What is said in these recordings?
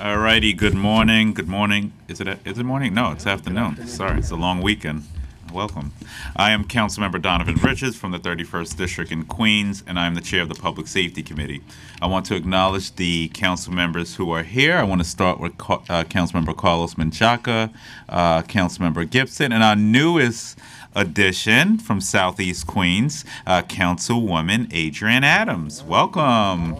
All righty, good morning, good morning. Is it, is it morning? No, it's afternoon. Sorry, it's a long weekend. Welcome. I am Councilmember Donovan Richards from the 31st District in Queens, and I'm the Chair of the Public Safety Committee. I want to acknowledge the council members who are here. I want to start with uh, Councilmember Carlos Menchaca, uh, Councilmember Gibson, and our newest addition from Southeast Queens, uh, Councilwoman Adrienne Adams. Welcome.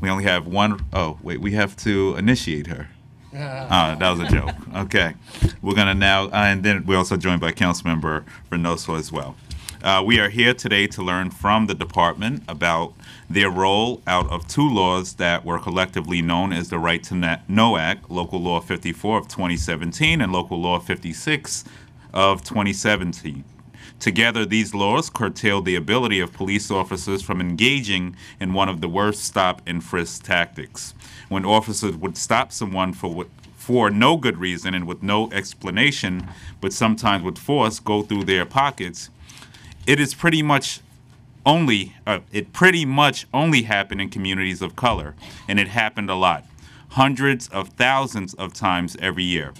We only have one oh wait, we have to initiate her. Ah, that was a joke. Okay. We're going to now, uh, and then we're also joined by Councilmember Reynoso as well. Uh, we are here today to learn from the department about their role out of two laws that were collectively known as the Right to Na- Know Act, Local Law 54 of 2017 and Local Law 56 of 2017. Together, these laws curtailed the ability of police officers from engaging in one of the worst stop and frisk tactics. When officers would stop someone for what, for no good reason and with no explanation, but sometimes with force, go through their pockets, it is pretty much only uh, it pretty much only happened in communities of color, and it happened a lot, hundreds of thousands of times every year.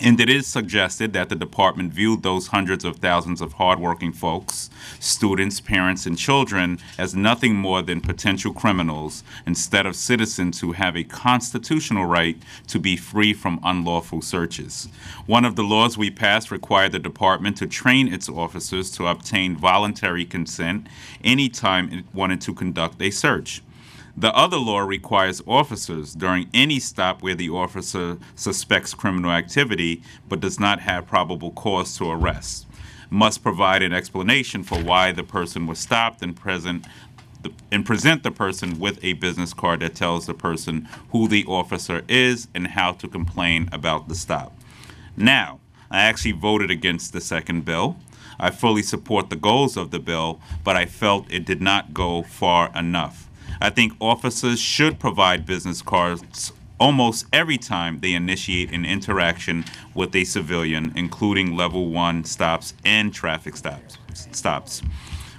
And it is suggested that the department viewed those hundreds of thousands of hardworking folks, students, parents, and children as nothing more than potential criminals instead of citizens who have a constitutional right to be free from unlawful searches. One of the laws we passed required the department to train its officers to obtain voluntary consent anytime it wanted to conduct a search. The other law requires officers during any stop where the officer suspects criminal activity but does not have probable cause to arrest must provide an explanation for why the person was stopped and present the, and present the person with a business card that tells the person who the officer is and how to complain about the stop. Now, I actually voted against the second bill. I fully support the goals of the bill, but I felt it did not go far enough. I think officers should provide business cards almost every time they initiate an interaction with a civilian, including level one stops and traffic stops. stops.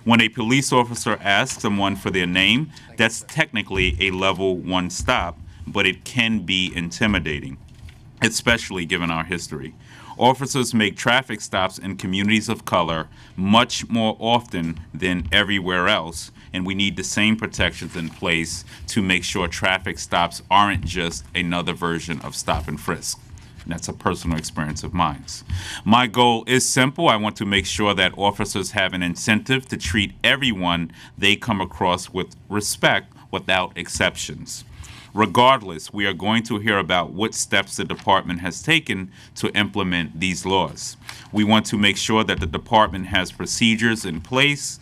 When a police officer asks someone for their name, that's technically a level one stop, but it can be intimidating, especially given our history. Officers make traffic stops in communities of color much more often than everywhere else, and we need the same protections in place to make sure traffic stops aren't just another version of stop and frisk. And that's a personal experience of mine. My goal is simple. I want to make sure that officers have an incentive to treat everyone they come across with respect without exceptions. Regardless, we are going to hear about what steps the department has taken to implement these laws. We want to make sure that the department has procedures in place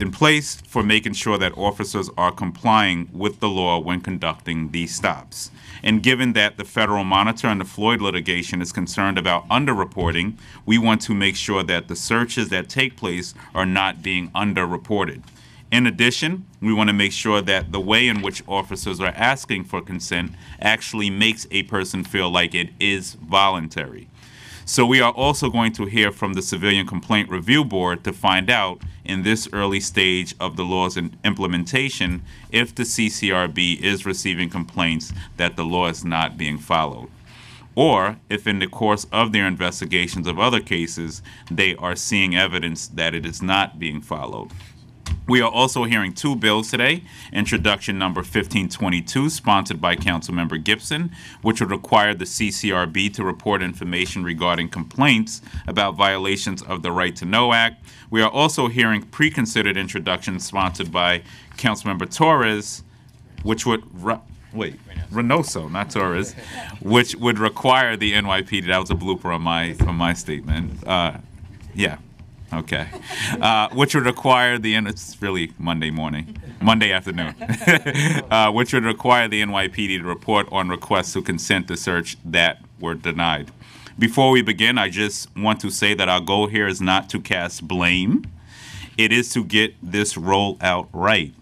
in place for making sure that officers are complying with the law when conducting these stops. And given that the federal monitor and the Floyd litigation is concerned about underreporting, we want to make sure that the searches that take place are not being underreported. In addition, we want to make sure that the way in which officers are asking for consent actually makes a person feel like it is voluntary. So we are also going to hear from the Civilian Complaint Review Board to find out in this early stage of the law's implementation if the CCRB is receiving complaints that the law is not being followed. Or if in the course of their investigations of other cases, they are seeing evidence that it is not being followed. We are also hearing two bills today. Introduction number 1522, sponsored by Councilmember Gibson, which would require the CCRB to report information regarding complaints about violations of the Right to Know Act. We are also hearing pre-considered introduction sponsored by Councilmember Torres, which would re- wait Reynoso, not Torres, which would require the NYPD. That was a blooper on my on my statement. Uh, yeah. Okay. Uh, which would require the, it's really Monday morning, Monday afternoon, uh, which would require the NYPD to report on requests to consent to search that were denied. Before we begin, I just want to say that our goal here is not to cast blame. It is to get this roll out right.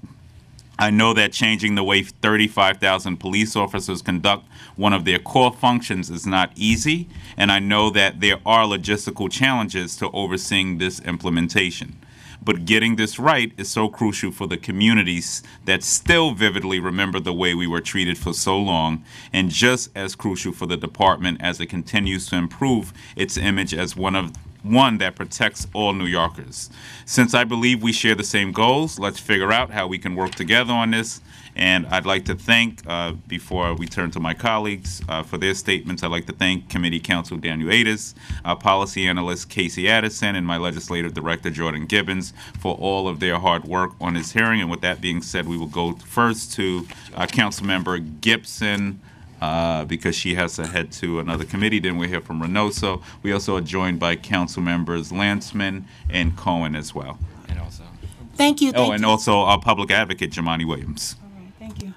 I know that changing the way 35,000 police officers conduct one of their core functions is not easy, and I know that there are logistical challenges to overseeing this implementation. but getting this right is so crucial for the communities that still vividly remember the way we were treated for so long, and just as crucial for the department as it continues to improve its image as one of one that protects all New Yorkers. Since I believe we share the same goals, let's figure out how we can work together on this. And I'd like to thank, uh, before we turn to my colleagues uh, for their statements, I'd like to thank Committee Counsel Daniel Adis, Policy Analyst Casey Addison, and my Legislative Director Jordan Gibbons for all of their hard work on this hearing. And with that being said, we will go first to uh, Councilmember Gibson uh, because she has to head to another committee. Then we hear from Reynoso. We also are joined by council members Landsman and Cohen as well. And also, Thank you. Oh, thank and you. also our public advocate, Jumaane Williams. All right, Thank you.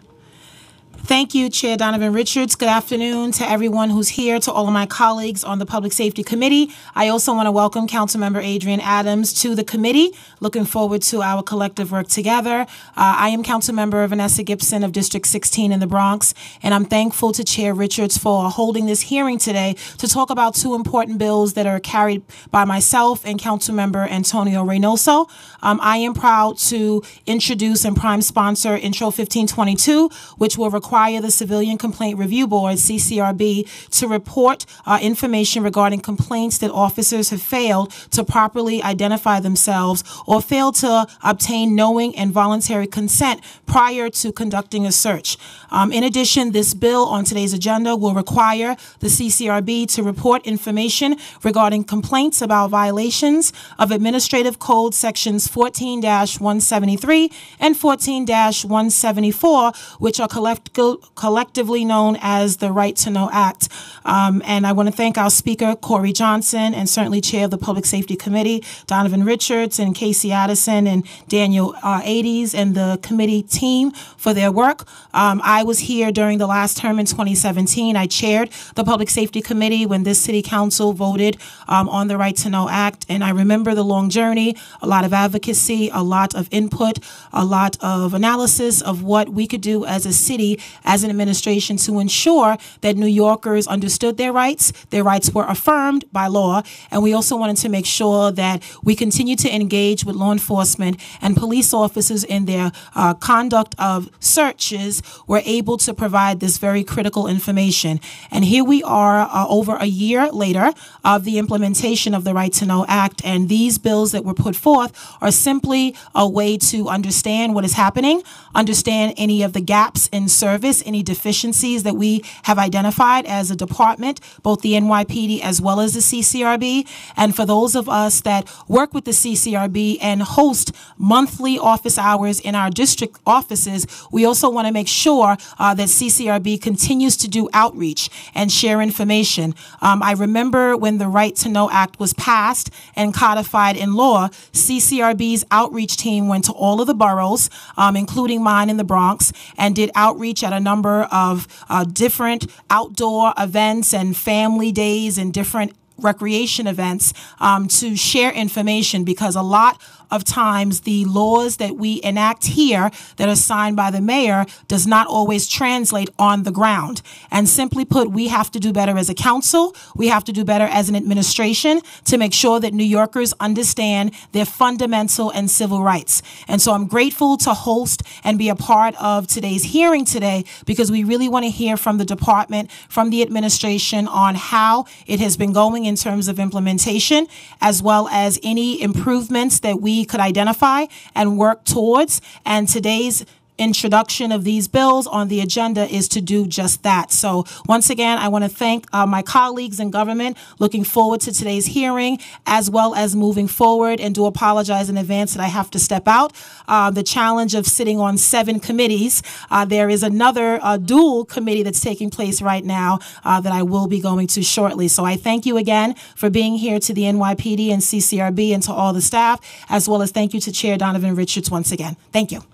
Thank you, Chair Donovan Richards. Good afternoon to everyone who's here, to all of my colleagues on the Public Safety Committee. I also want to welcome Councilmember Adrienne Adams to the committee. Looking forward to our collective work together. Uh, I am Councilmember Vanessa Gibson of District 16 in the Bronx, and I'm thankful to Chair Richards for holding this hearing today to talk about two important bills that are carried by myself and Councilmember Antonio Reynoso. Um, I am proud to introduce and prime sponsor Intro 1522, which will require the Civilian Complaint Review Board, CCRB, to report uh, information regarding complaints that officers have failed to properly identify themselves or failed to obtain knowing and voluntary consent prior to conducting a search. Um, in addition, this bill on today's agenda will require the CCRB to report information regarding complaints about violations of Administrative Code Sections 14 173 and 14 174, which are collect- collectively known as the Right to Know Act. Um, and I want to thank our speaker, Corey Johnson, and certainly Chair of the Public Safety Committee, Donovan Richards, and Casey Addison, and Daniel uh, Ades, and the committee team for their work. Um, I was here during the last term in 2017. I chaired the Public Safety Committee when this city council voted um, on the Right to Know Act, and I remember the long journey, a lot of advocacy, a lot of input, a lot of analysis of what we could do as a city, as an administration to ensure that New Yorkers understood their rights, their rights were affirmed by law, and we also wanted to make sure that we continue to engage with law enforcement and police officers in their uh, conduct of searches were able to provide this very critical information. And here we are uh, over a year later of the implementation of the Right to Know Act, and these bills that were put forth are simply a way to understand what is happening, understand any of the gaps in service, any deficiencies that we have identified as a department, both the NYPD as well as the CCRB. And for those of us that work with the CCRB and host monthly office hours in our district offices, we also want to make sure uh, that CCRB continues to do outreach and share information. Um, I remember when the Right to Know Act was passed and codified in law, CCRB's outreach team went to all of the boroughs, um, including mine in the Bronx, and did outreach at a number of uh, different outdoor events and family days and different recreation events um, to share information because a lot of times the laws that we enact here that are signed by the mayor does not always translate on the ground. And simply put, we have to do better as a council. We have to do better as an administration to make sure that New Yorkers understand their fundamental and civil rights. And so I'm grateful to host and be a part of today's hearing today because we really want to hear from the department, from the administration on how it has been going in terms of implementation, as well as any improvements that we could identify and work towards. And today's introduction of these bills on the agenda is to do just that. So once again, I want to thank uh, my colleagues in government. Looking forward to today's hearing as well as moving forward and do apologize in advance that I have to step out. Uh, the challenge of sitting on seven committees. Uh, there is another uh, dual committee that's taking place right now uh, that I will be going to shortly. So I thank you again for being here to the NYPD and CCRB and to all the staff, as well as thank you to Chair Donovan Richards once again. Thank you.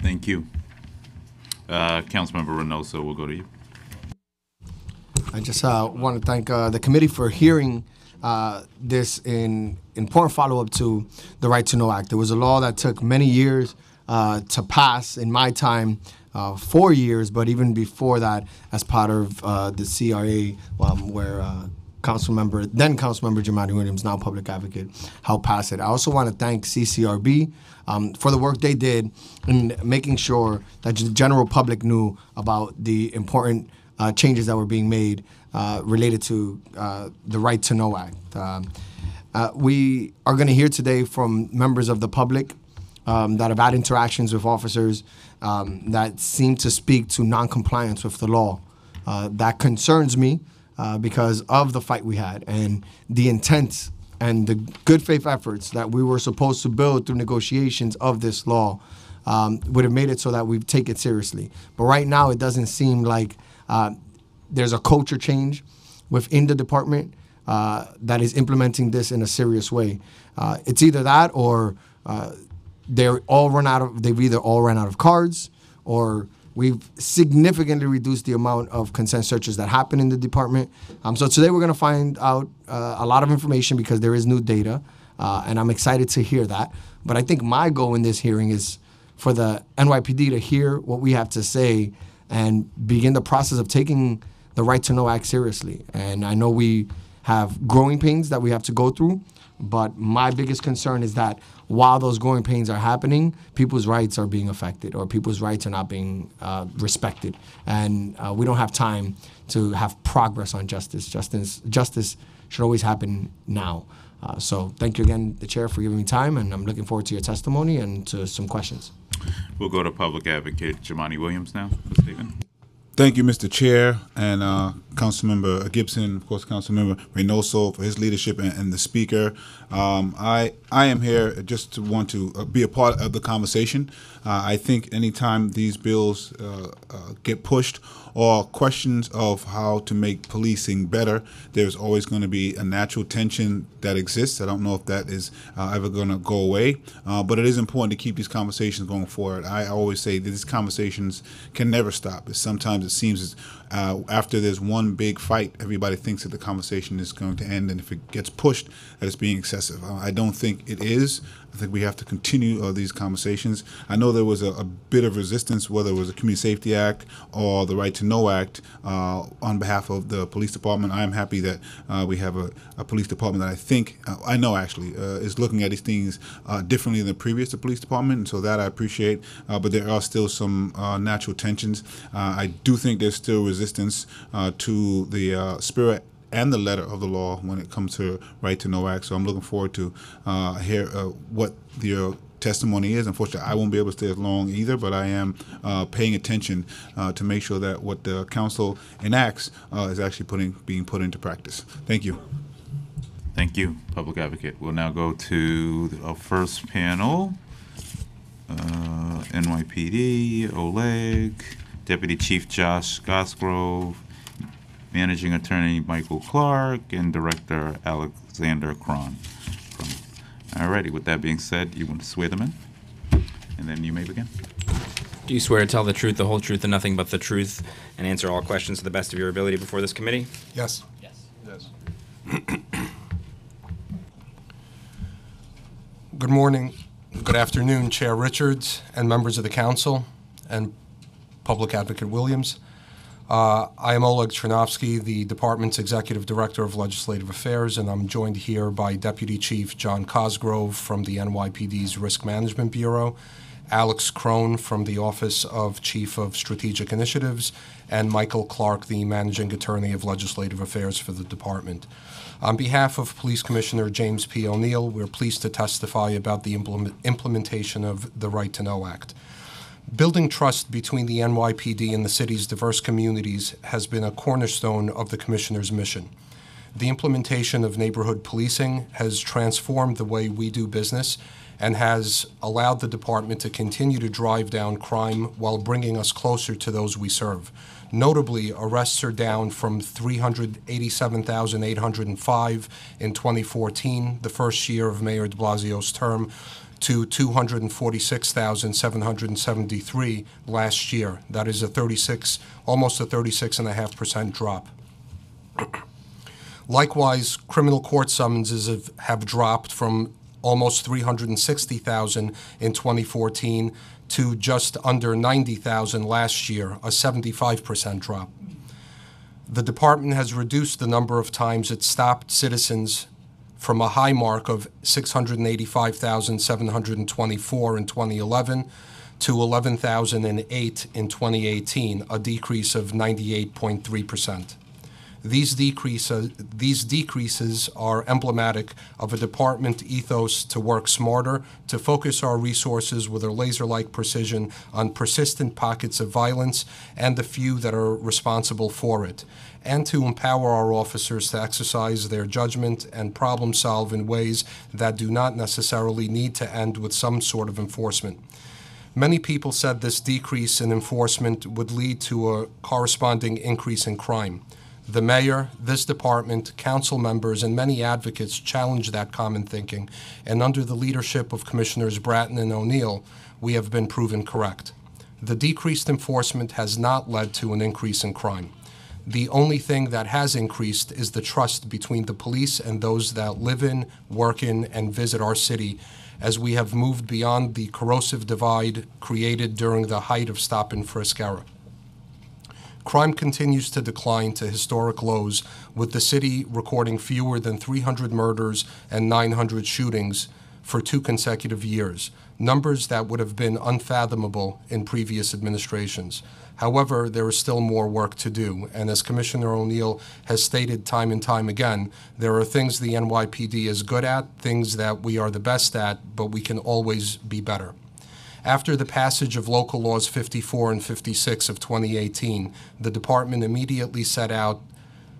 Thank you. Uh, Councilmember Reynoso, we'll go to you. I just uh, want to thank uh, the committee for hearing uh, this in important follow-up to the Right to Know Act. It was a law that took many years uh, to pass. In my time, uh, four years, but even before that, as part of uh, the CRA, um, where Councilmember, then Councilmember Jumaane Williams, now Public Advocate, helped pass it. I also want to thank CCRB um, for the work they did in making sure that the general public knew about the important uh, changes that were being made uh, related to uh, the Right to Know Act. Um, uh, we are going to hear today from members of the public um, that have had interactions with officers um, that seem to speak to noncompliance with the law. Uh, that concerns me uh, because of the fight we had and the intent and the good faith efforts that we were supposed to build through negotiations of this law um, would have made it so that we take it seriously. But right now, it doesn't seem like uh, there's a culture change within the department uh, that is implementing this in a serious way. Uh, it's either that or uh, they're all run out of. They've either all run out of cards or we've significantly reduced the amount of consent searches that happen in the department. Um, so today we're going to find out uh, a lot of information because there is new data, uh, and I'm excited to hear that. But I think my goal in this hearing is for the NYPD to hear what we have to say and begin the process of taking the right to know act seriously. And I know we have growing pains that we have to go through, but my biggest concern is that while those growing pains are happening, people's rights are being affected or people's rights are not being uh, respected. And uh, we don't have time to have progress on justice. Justice, justice should always happen now. Uh, so thank you again, the chair, for giving me time, and I'm looking forward to your testimony and to some questions. We'll go to Public Advocate Jumaane Williams now statement. Thank you, Mr. Chair, and uh, Councilmember Gibson, of course, Councilmember Reynoso for his leadership and, and the Speaker. Um, I I am here just to want to uh, be a part of the conversation. Uh, I think anytime these bills uh, uh, get pushed or questions of how to make policing better, there's always going to be a natural tension that exists. I don't know if that is uh, ever going to go away, uh, but it is important to keep these conversations going forward. I always say that these conversations can never stop. Sometimes it seems as uh, after there's one big fight, everybody thinks that the conversation is going to end, and if it gets pushed, that it's being excessive. Uh, I don't think it is. I think we have to continue uh, these conversations. I know there was a, a, bit of resistance, whether it was the Community Safety Act or the Right to Know Act, uh, on behalf of the police department. I am happy that uh, we have a, a, police department that I think, uh, I know actually, is looking at these things differently than the previous police department, and so that I appreciate. but there are still some natural tensions. I do think there's still resistance to the spirit and the letter of the law when it comes to right to know act. So I'm looking forward to uh, hear uh, what your testimony is. Unfortunately, I won't be able to stay as long either, but I am uh, paying attention uh, to make sure that what the council enacts uh, is actually putting being put into practice. Thank you. Thank you, Public Advocate. We'll now go to our first panel. Uh, NYPD, Oleg, Deputy Chief Josh Cosgrove, Managing Attorney Michael Clark, and Director Alexander Cron. All righty, with that being said, you want to swear them in? And then you may begin. Do you swear to tell the truth, the whole truth, and nothing but the truth, and answer all questions to the best of your ability before this committee? Yes. Yes. Good morning, good afternoon, Chair Richards and members of the council and Public Advocate Williams. Uh, I am Oleg Chernyavsky, the department's Executive Director of Legislative Affairs, and I'm joined here by Deputy Chief John Cosgrove from the NYPD's Risk Management Bureau, Alex Crone from the Office of Chief of Strategic Initiatives, and Michael Clark, the Managing Attorney of Legislative Affairs for the department. On behalf of Police Commissioner James P. O'Neill, we're pleased to testify about the implement- implementation of the Right to Know Act. Building trust between the NYPD and the city's diverse communities has been a cornerstone of the Commissioner's mission. The implementation of neighborhood policing has transformed the way we do business and has allowed the department to continue to drive down crime while bringing us closer to those we serve. Notably, arrests are down from 387,805 in 2014, the first year of Mayor de Blasio's term, to 246,773 last year. That is a 36, almost a 36.5% drop. Likewise, criminal court summonses have, have dropped from almost 360,000 in 2014 to just under 90,000 last year, a 75% drop. The department has reduced the number of times it stopped citizens from a high mark of 685,724 in 2011 to 11,008 in 2018, a decrease of 98.3%. These decreases, these decreases are emblematic of a department ethos to work smarter, to focus our resources with a laser-like precision on persistent pockets of violence and the few that are responsible for it, and to empower our officers to exercise their judgment and problem solve in ways that do not necessarily need to end with some sort of enforcement. Many people said this decrease in enforcement would lead to a corresponding increase in crime. The mayor, this department, council members, and many advocates challenged that common thinking, and under the leadership of Commissioners Bratton and O'Neill, we have been proven correct. The decreased enforcement has not led to an increase in crime. The only thing that has increased is the trust between the police and those that live in, work in, and visit our city as we have moved beyond the corrosive divide created during the height of stop and frisk era. Crime continues to decline to historic lows, with the city recording fewer than 300 murders and 900 shootings for two consecutive years, numbers that would have been unfathomable in previous administrations. However, there is still more work to do, and as Commissioner O'Neill has stated time and time again, there are things the NYPD is good at, things that we are the best at, but we can always be better. After the passage of Local Laws 54 and 56 of 2018, the department immediately set out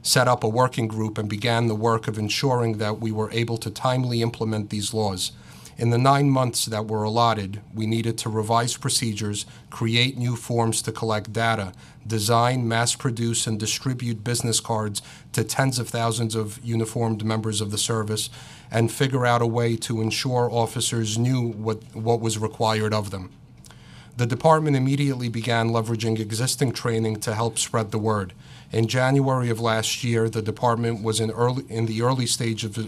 set up a working group and began the work of ensuring that we were able to timely implement these laws. In the nine months that were allotted, we needed to revise procedures, create new forms to collect data, design, mass produce, and distribute business cards to tens of thousands of uniformed members of the service, and figure out a way to ensure officers knew what, what was required of them. The department immediately began leveraging existing training to help spread the word. In January of last year, the department was in early in the early stage of,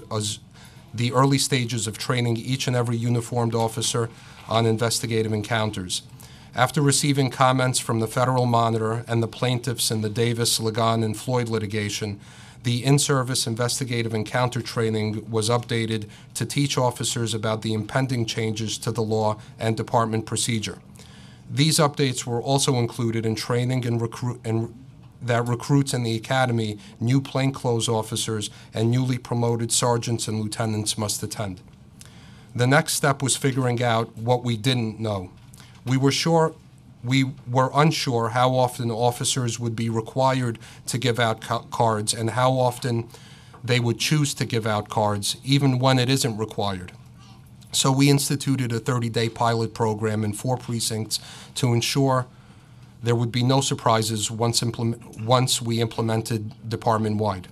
the early stages of training each and every uniformed officer on investigative encounters. After receiving comments from the Federal Monitor and the plaintiffs in the Davis, Ligon, and Floyd litigation, the in-service investigative encounter training was updated to teach officers about the impending changes to the law and department procedure. These updates were also included in training and recruit and that recruits in the academy new plainclothes officers and newly promoted sergeants and lieutenants must attend. The next step was figuring out what we didn't know. We were sure we were unsure how often officers would be required to give out ca- cards and how often they would choose to give out cards, even when it isn't required. So we instituted a 30 day pilot program in four precincts to ensure there would be no surprises once, once we implemented department wide.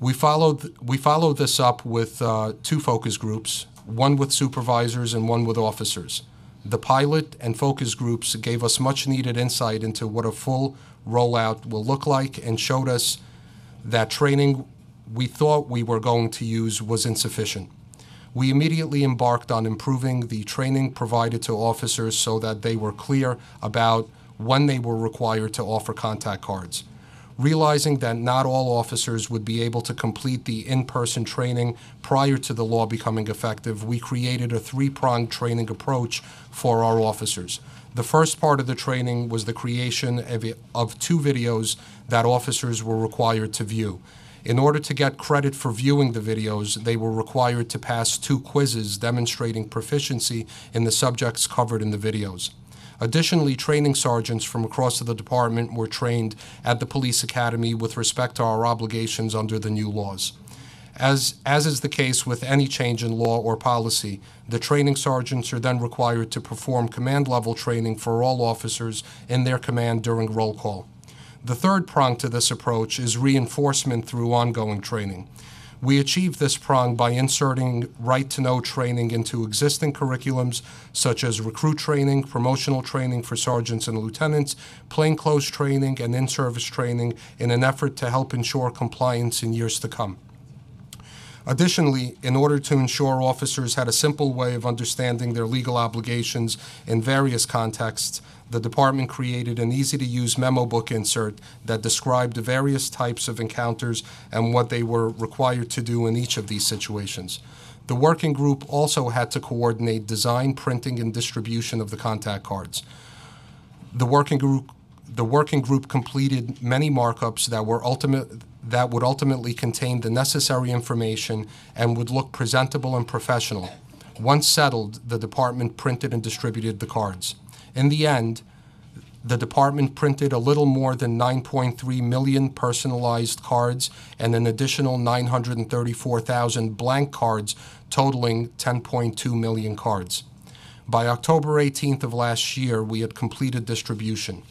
We followed, we followed this up with uh, two focus groups, one with supervisors and one with officers. The pilot and focus groups gave us much needed insight into what a full rollout will look like and showed us that training we thought we were going to use was insufficient. We immediately embarked on improving the training provided to officers so that they were clear about when they were required to offer contact cards. Realizing that not all officers would be able to complete the in person training prior to the law becoming effective, we created a three pronged training approach for our officers. The first part of the training was the creation of, of two videos that officers were required to view. In order to get credit for viewing the videos, they were required to pass two quizzes demonstrating proficiency in the subjects covered in the videos. Additionally, training sergeants from across the department were trained at the police academy with respect to our obligations under the new laws. As, as is the case with any change in law or policy, the training sergeants are then required to perform command level training for all officers in their command during roll call. The third prong to this approach is reinforcement through ongoing training. We achieve this prong by inserting right to know training into existing curriculums such as recruit training, promotional training for sergeants and lieutenants, plainclothes training, and in service training in an effort to help ensure compliance in years to come. Additionally, in order to ensure officers had a simple way of understanding their legal obligations in various contexts, the department created an easy-to-use memo book insert that described the various types of encounters and what they were required to do in each of these situations. The working group also had to coordinate design, printing, and distribution of the contact cards. The working group the working group completed many markups that were ultimate that would ultimately contain the necessary information and would look presentable and professional. Once settled, the department printed and distributed the cards. In the end, the department printed a little more than 9.3 million personalized cards and an additional 934,000 blank cards, totaling 10.2 million cards. By October 18th of last year, we had completed distribution.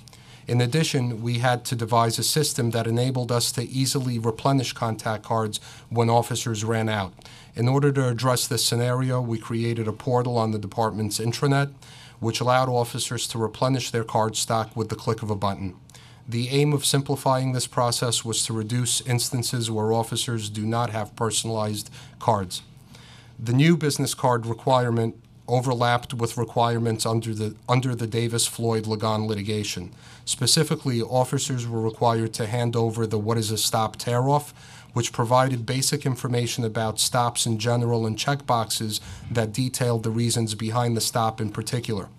In addition, we had to devise a system that enabled us to easily replenish contact cards when officers ran out. In order to address this scenario, we created a portal on the department's intranet, which allowed officers to replenish their card stock with the click of a button. The aim of simplifying this process was to reduce instances where officers do not have personalized cards. The new business card requirement overlapped with requirements under the, under the Davis-Floyd-Ligon litigation. Specifically, officers were required to hand over the what is a stop tear-off, which provided basic information about stops in general and checkboxes that detailed the reasons behind the stop in particular.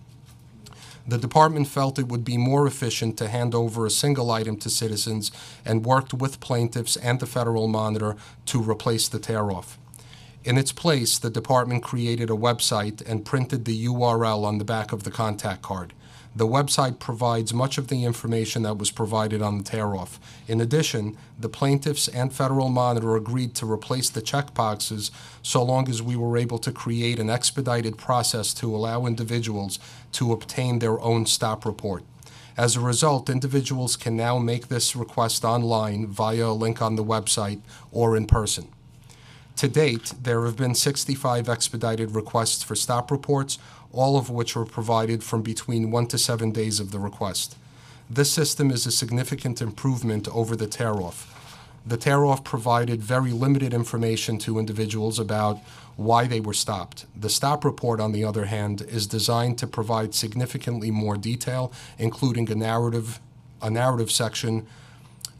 The department felt it would be more efficient to hand over a single item to citizens and worked with plaintiffs and the federal monitor to replace the tear-off. In its place, the department created a website and printed the URL on the back of the contact card. The website provides much of the information that was provided on the tear-off. In addition, the plaintiffs and federal monitor agreed to replace the checkboxes so long as we were able to create an expedited process to allow individuals to obtain their own stop report. As a result, individuals can now make this request online via a link on the website or in person. To date, there have been 65 expedited requests for stop reports, all of which were provided from between one to seven days of the request. This system is a significant improvement over the tear-off. The tear-off provided very limited information to individuals about why they were stopped. The stop report, on the other hand, is designed to provide significantly more detail, including a narrative, a narrative section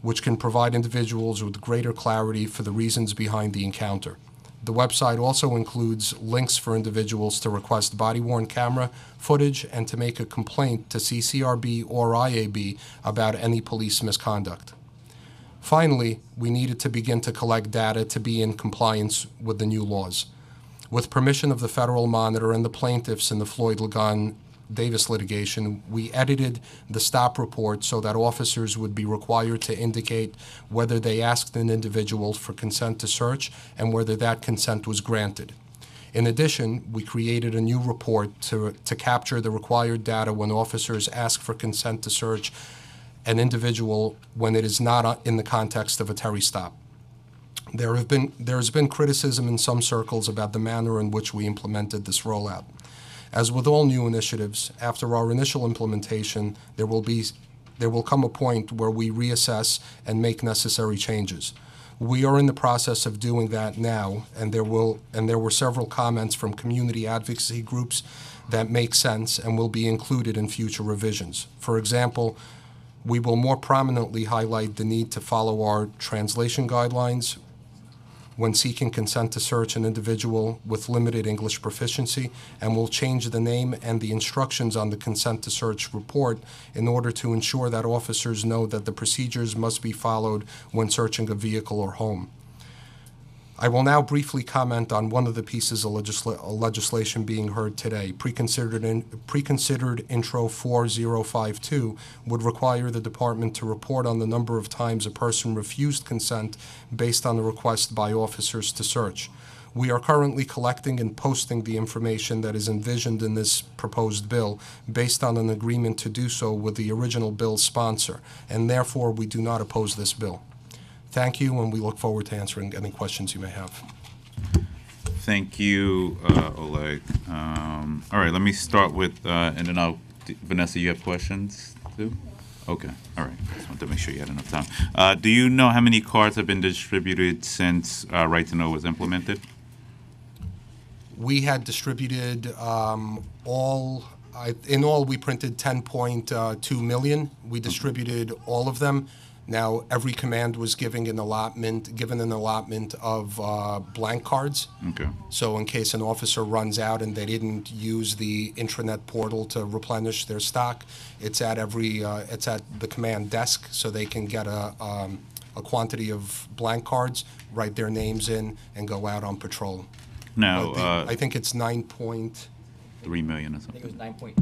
which can provide individuals with greater clarity for the reasons behind the encounter. The website also includes links for individuals to request body-worn camera footage and to make a complaint to CCRB or IAB about any police misconduct. Finally, we needed to begin to collect data to be in compliance with the new laws. With permission of the federal monitor and the plaintiffs in the Floyd Ligon Davis litigation, we edited the stop report so that officers would be required to indicate whether they asked an individual for consent to search and whether that consent was granted. In addition, we created a new report to, to capture the required data when officers ask for consent to search an individual when it is not in the context of a Terry stop. There have been there has been criticism in some circles about the manner in which we implemented this rollout. As with all new initiatives, after our initial implementation, there will be there will come a point where we reassess and make necessary changes. We are in the process of doing that now, and there will and there were several comments from community advocacy groups that make sense and will be included in future revisions. For example, we will more prominently highlight the need to follow our translation guidelines, when seeking consent to search an individual with limited English proficiency and will change the name and the instructions on the consent to search report in order to ensure that officers know that the procedures must be followed when searching a vehicle or home. I will now briefly comment on one of the pieces of legisla- legislation being heard today. Preconsidered, in, preconsidered Intro 4052 would require the department to report on the number of times a person refused consent based on a request by officers to search. We are currently collecting and posting the information that is envisioned in this proposed bill based on an agreement to do so with the original bill sponsor, and therefore we do not oppose this bill. Thank you, and we look forward to answering any questions you may have. Thank you, uh, Oleg. Um, all right, let me start with, uh, and then I'll, Vanessa, you have questions too? Okay, all right. Just wanted to make sure you had enough time. Uh, do you know how many cards have been distributed since uh, Right to Know was implemented? We had distributed um, all, I- in all, we printed 10.2 million. We distributed all of them. Now, every command was giving an allotment, given an allotment of uh, blank cards. Okay. So in case an officer runs out and they didn't use the intranet portal to replenish their stock, it's at every, uh, it's at the command desk, so they can get a, um, a quantity of blank cards, write their names in, and go out on patrol. Now, the- uh, I think it's nine point, three million or I think it was something. nine point.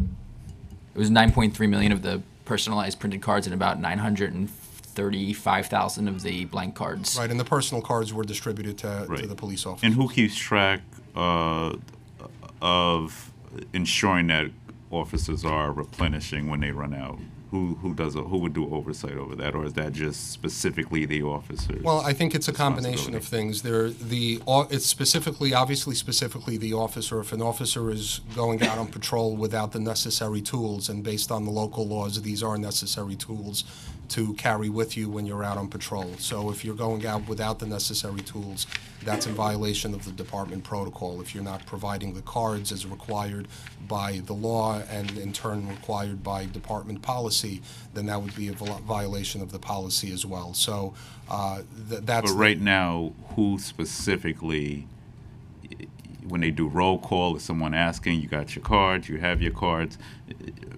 It was nine point three million of the personalized printed cards and about nine hundred and thirty-five thousand of the blank cards. right, and the personal cards were distributed to, to the police officers. And who keeps track uh, of ensuring that officers are replenishing when they run out? Who who does a, who would do oversight over that, or is that just specifically the officers? Well, I think it's a combination of things. There, the, it's specifically, obviously specifically the officer. If an officer is going out on patrol without the necessary tools, and based on the local laws, these are necessary tools to carry with you when you're out on patrol. So if you're going out without the necessary tools, that's in violation of the department protocol. If you're not providing the cards as required by the law and in turn required by department policy, then that would be a violation of the policy as well. So uh, th- that's. But right now, who specifically, when they do roll call, is someone asking, you got your cards, you have your cards?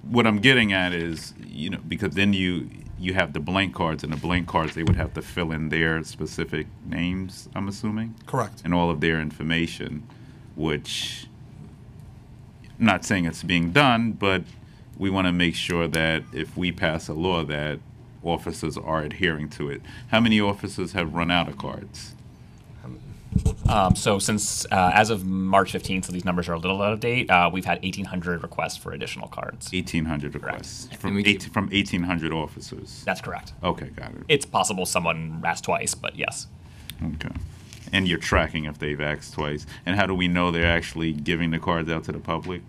What I'm getting at is, you know, because then you, you have the blank cards, and the blank cards, they would have to fill in their specific names, I'm assuming? Correct. And all of their information, which, I'm not saying it's being done, but we want to make sure that if we pass a law that officers are adhering to it. How many officers have run out of cards? Um, so since uh, as of March 15th, so these numbers are a little out of date. Uh, we've had 1,800 requests for additional cards. 1,800 requests from, we eight, keep- from 1,800 officers. That's correct. Okay, got it. It's possible someone asked twice, but yes. Okay. And you're tracking if they've asked twice. And how do we know they're actually giving the cards out to the public?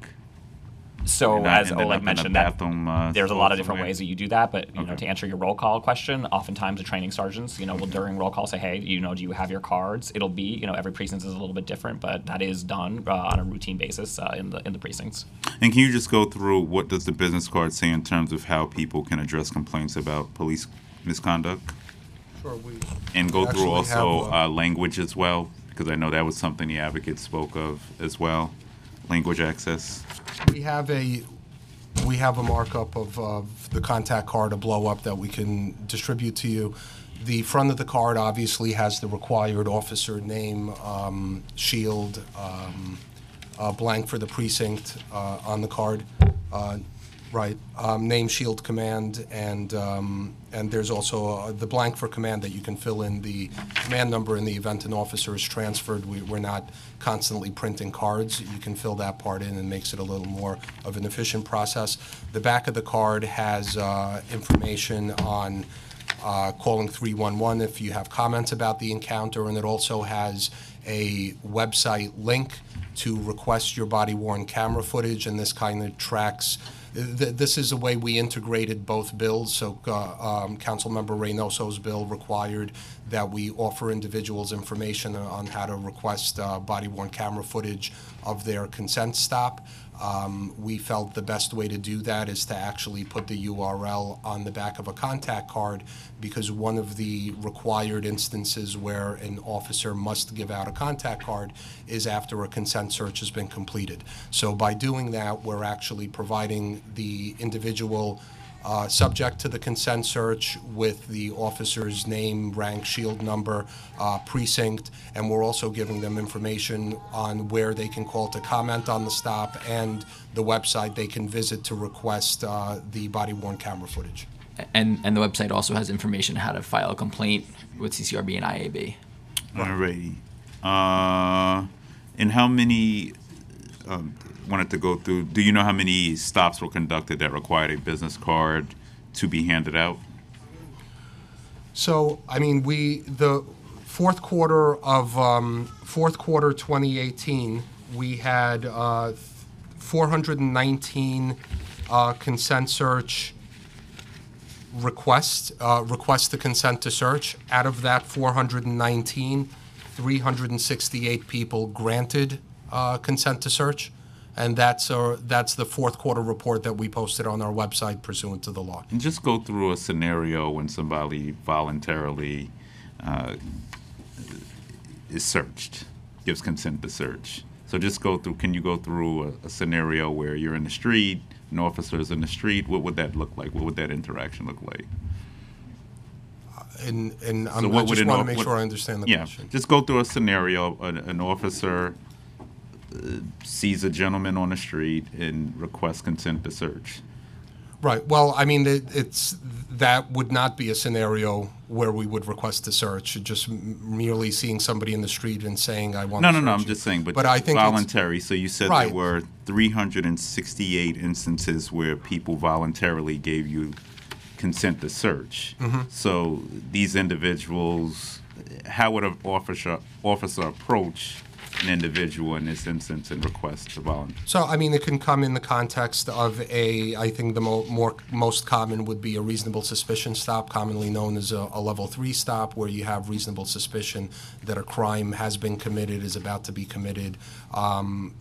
So They're as Oleg mentioned, that bathroom, uh, there's a lot of different somewhere? ways that you do that. But you know, to answer your roll call question, oftentimes the training sergeants, you know, will during roll call say, "Hey, you know, do you have your cards?" It'll be, you know, every precinct is a little bit different, but that is done uh, on a routine basis uh, in the in the precincts. And can you just go through what does the business card say in terms of how people can address complaints about police misconduct? Sure, we. And go through also have, uh, uh, language as well, because I know that was something the advocate spoke of as well, language access. We have a, we have a markup of, of the contact card, a blow-up that we can distribute to you. The front of the card obviously has the required officer name, um, shield, um, uh, blank for the precinct uh, on the card. Uh, Right, um, name, shield, command, and, um, and there's also uh, the blank for command that you can fill in the command number in the event an officer is transferred. We, we're not constantly printing cards. You can fill that part in and makes it a little more of an efficient process. The back of the card has uh, information on uh, calling 311 if you have comments about the encounter, and it also has a website link to request your body-worn camera footage, and this kind of tracks, th- this is the way we integrated both bills, so uh, um, Councilmember Reynoso's bill required that we offer individuals information on how to request uh, body-worn camera footage of their consent stop. Um, We felt the best way to do that is to actually put the URL on the back of a contact card, because one of the required instances where an officer must give out a contact card is after a consent search has been completed. So by doing that, we're actually providing the individual uh, subject to the consent search with the officer's name, rank, shield number, uh, precinct, and we're also giving them information on where they can call to comment on the stop and the website they can visit to request uh, the body-worn camera footage. And and the website also has information how to file a complaint with CCRB and IAB. Alrighty. Uh, and how many, um, wanted to go through, do you know how many stops were conducted that required a business card to be handed out? So, I mean, we, the fourth quarter of, um, fourth quarter 2018, we had uh, 419 uh, consent search request, uh, request the consent to search. Out of that 419, 368 people granted uh, consent to search. And that's, uh, that's the fourth quarter report that we posted on our website pursuant to the law. And just go through a scenario when somebody voluntarily uh, is searched, gives consent to search. So just go through, can you go through a, a scenario where you're in the street, an officer is in the street? What would that look like? What would that interaction look like? And, and So would just an want to make what- sure I understand the yeah, question. just go through a scenario. An, an officer sees a gentleman on the street and requests consent to search. Right, well, I mean, it- it's, that would not be a scenario where we would request a search, just merely seeing somebody in the street and saying, I want no, no. No I'm you." just saying, but, But I think voluntary. So you said Right. there were 368 instances where people voluntarily gave you consent to search. Mm-hmm. So these individuals, how would an officer officer approach an individual in this instance and request to volunteer? So, I mean, it can come in the context of a, I think the mo- more, most common would be a reasonable suspicion stop, commonly known as a, a level three stop, where you have reasonable suspicion that a crime has been committed, is about to be committed. Um,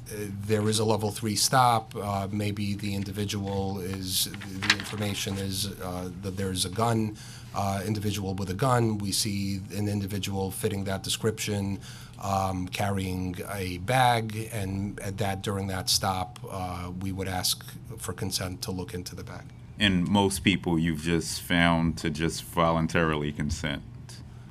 there is a level three stop, uh, maybe the individual is, the information is, uh, that there's a gun, uh, individual with a gun. We see an individual fitting that description, um, carrying a bag, and at that, during that stop, uh, we would ask for consent to look into the bag. And most people you've just found to just voluntarily consent.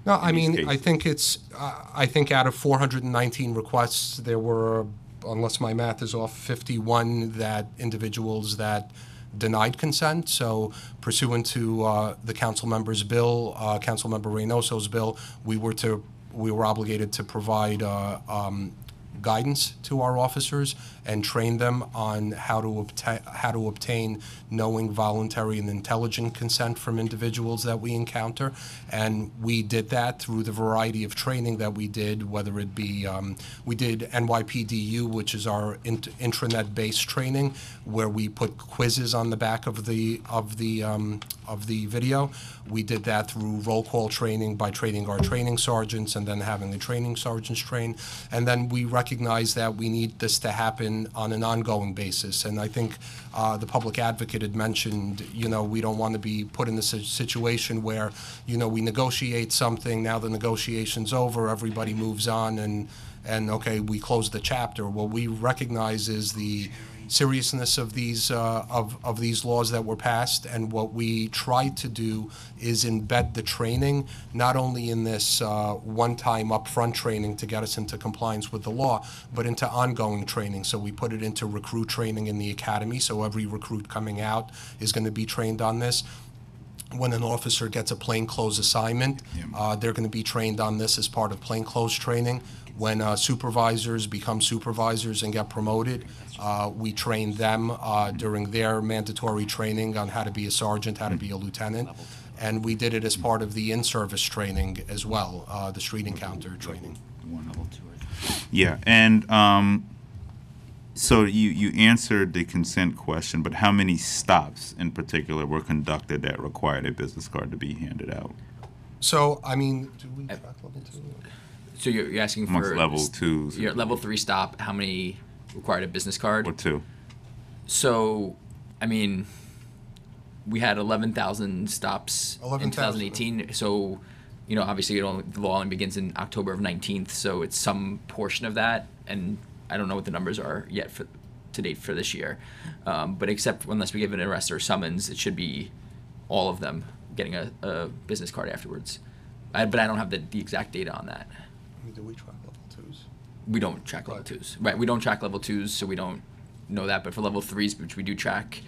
No, I mean, I think it's, uh, I think out of 419 requests, there were, unless my math is off, 51 that individuals that denied consent. So pursuant to uh, the council member's bill, uh, Councilmember Reynoso's bill, we were to, we were obligated to provide uh, um, guidance to our officers and train them on how to obtain, how to obtain knowing, voluntary, and intelligent consent from individuals that we encounter. And we did that through the variety of training that we did, whether it be, um, we did NYPDU, which is our int- intranet-based training, where we put quizzes on the back of the, of the, um, of the video. We did that through roll call training by training our training sergeants and then having the training sergeants train. And then we recognize that we need this to happen on an ongoing basis. And I think uh, the public advocate had mentioned, you know, we don't want to be put in this situation where, you know, we negotiate something, now the negotiation's over, everybody moves on, and, and okay, we close the chapter. What we recognize is the seriousness of these uh, of of these laws that were passed, and what we tried to do is embed the training not only in this uh, one-time upfront training to get us into compliance with the law, but into ongoing training. So we put it into recruit training in the academy. So every recruit coming out is going to be trained on this when an officer gets a plainclothes assignment, uh, they're going to be trained on this as part of plainclothes training. When uh, supervisors become supervisors and get promoted, uh, we train them uh, during their mandatory training on how to be a sergeant, how to be a lieutenant. And we did it as part of the in-service training as well, uh, the street encounter training. Yeah, and um, so you, you answered the consent question, but how many stops in particular were conducted that required a business card to be handed out? So, I mean, do we track level two? So you're, you're asking Amongst for level two. Your level three stop. How many required a business card? Or two? So, I mean, we had 11,000 stops in 11,000. 2018. So, you know, obviously it only, the law only begins in October of 19th. So it's some portion of that. And I don't know what the numbers are yet for to date for this year. Um, but except unless we give an arrest or summons, it should be all of them getting a, a business card afterwards. I, but I don't have the, the exact data on that. I mean, do we track level twos? We don't track level Right. twos. Right, we don't track level twos, so we don't know that. But for level threes, which we do track,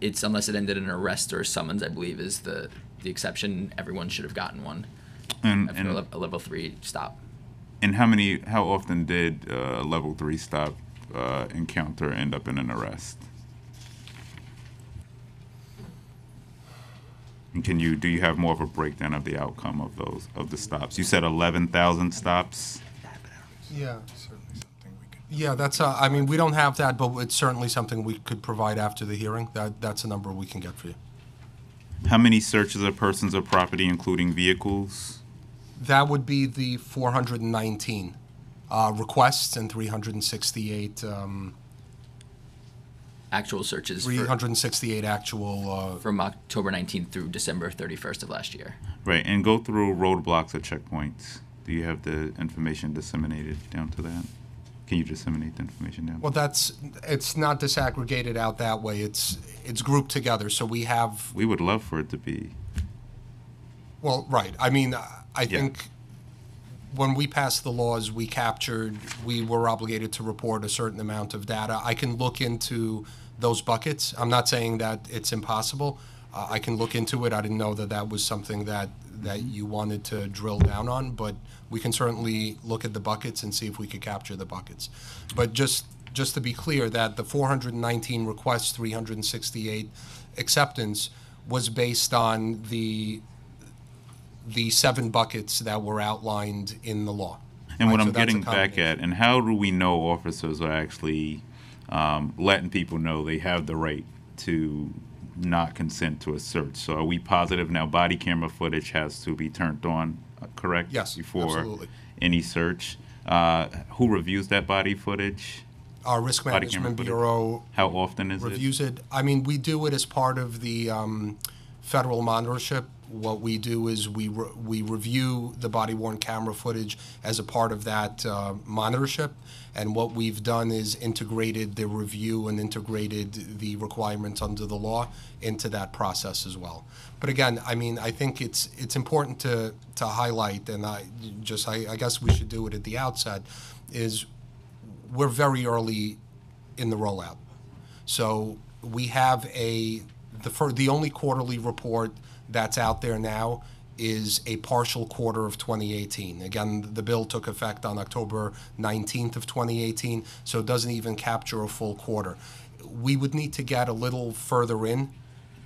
it's unless it ended in an arrest or summons, I believe, is the the exception. Everyone should have gotten one And, after a, le- a level three stop. and how many, how often did uh, a level three stop uh, encounter end up in an arrest? And can you, do you have more of a breakdown of the outcome of those, of the stops? You said 11,000 stops? Yeah, certainly something we could. Yeah, that's, uh, I mean, we don't have that, but it's certainly something we could provide after the hearing. That, that's a number we can get for you. How many searches of persons or property, including vehicles? That would be the 419 uh, requests and 368, um, Actual searches for, 368 actual. Uh, from October 19th through December 31st of last year. Right, and go through roadblocks or checkpoints. Do you have the information disseminated down to that? Can you disseminate the information down? well, that's it's not disaggregated out that way. It's it's grouped together. So we have We would love for it to be. Well, right. I mean, I Yeah. think when we passed the laws, we captured, we were obligated to report a certain amount of data. I can look into those buckets. I'm not saying that it's impossible. Uh, I can look into it. I didn't know that that was something that, that you wanted to drill down on, but we can certainly look at the buckets and see if we could capture the buckets. But just, just to be clear, that the 419 requests, 368 acceptance was based on the the seven buckets that were outlined in the law. And what Right, I'm so a getting back at, and how do we know officers are actually um, letting people know they have the right to not consent to a search? So are we positive now body camera footage has to be turned on, uh, correct? Yes, Before absolutely. any search? Uh, Who reviews that body footage? Our Risk Body camera Management footage. Bureau How often is it? reviews it. I mean, we do it as part of the um, federal monitorship. What we do is we, re- we review the body worn camera footage as a part of that uh, monitorship. And what we've done is integrated the review and integrated the requirements under the law into that process as well. But again, I mean, I think it's, it's important to, to highlight, and I just, I, I guess we should do it at the outset, is we're very early in the rollout. So we have a, the fir, the only quarterly report that's out there now is a partial quarter of 2018. Again, the bill took effect on October 19th of 2018, so it doesn't even capture a full quarter. We would need to get a little further in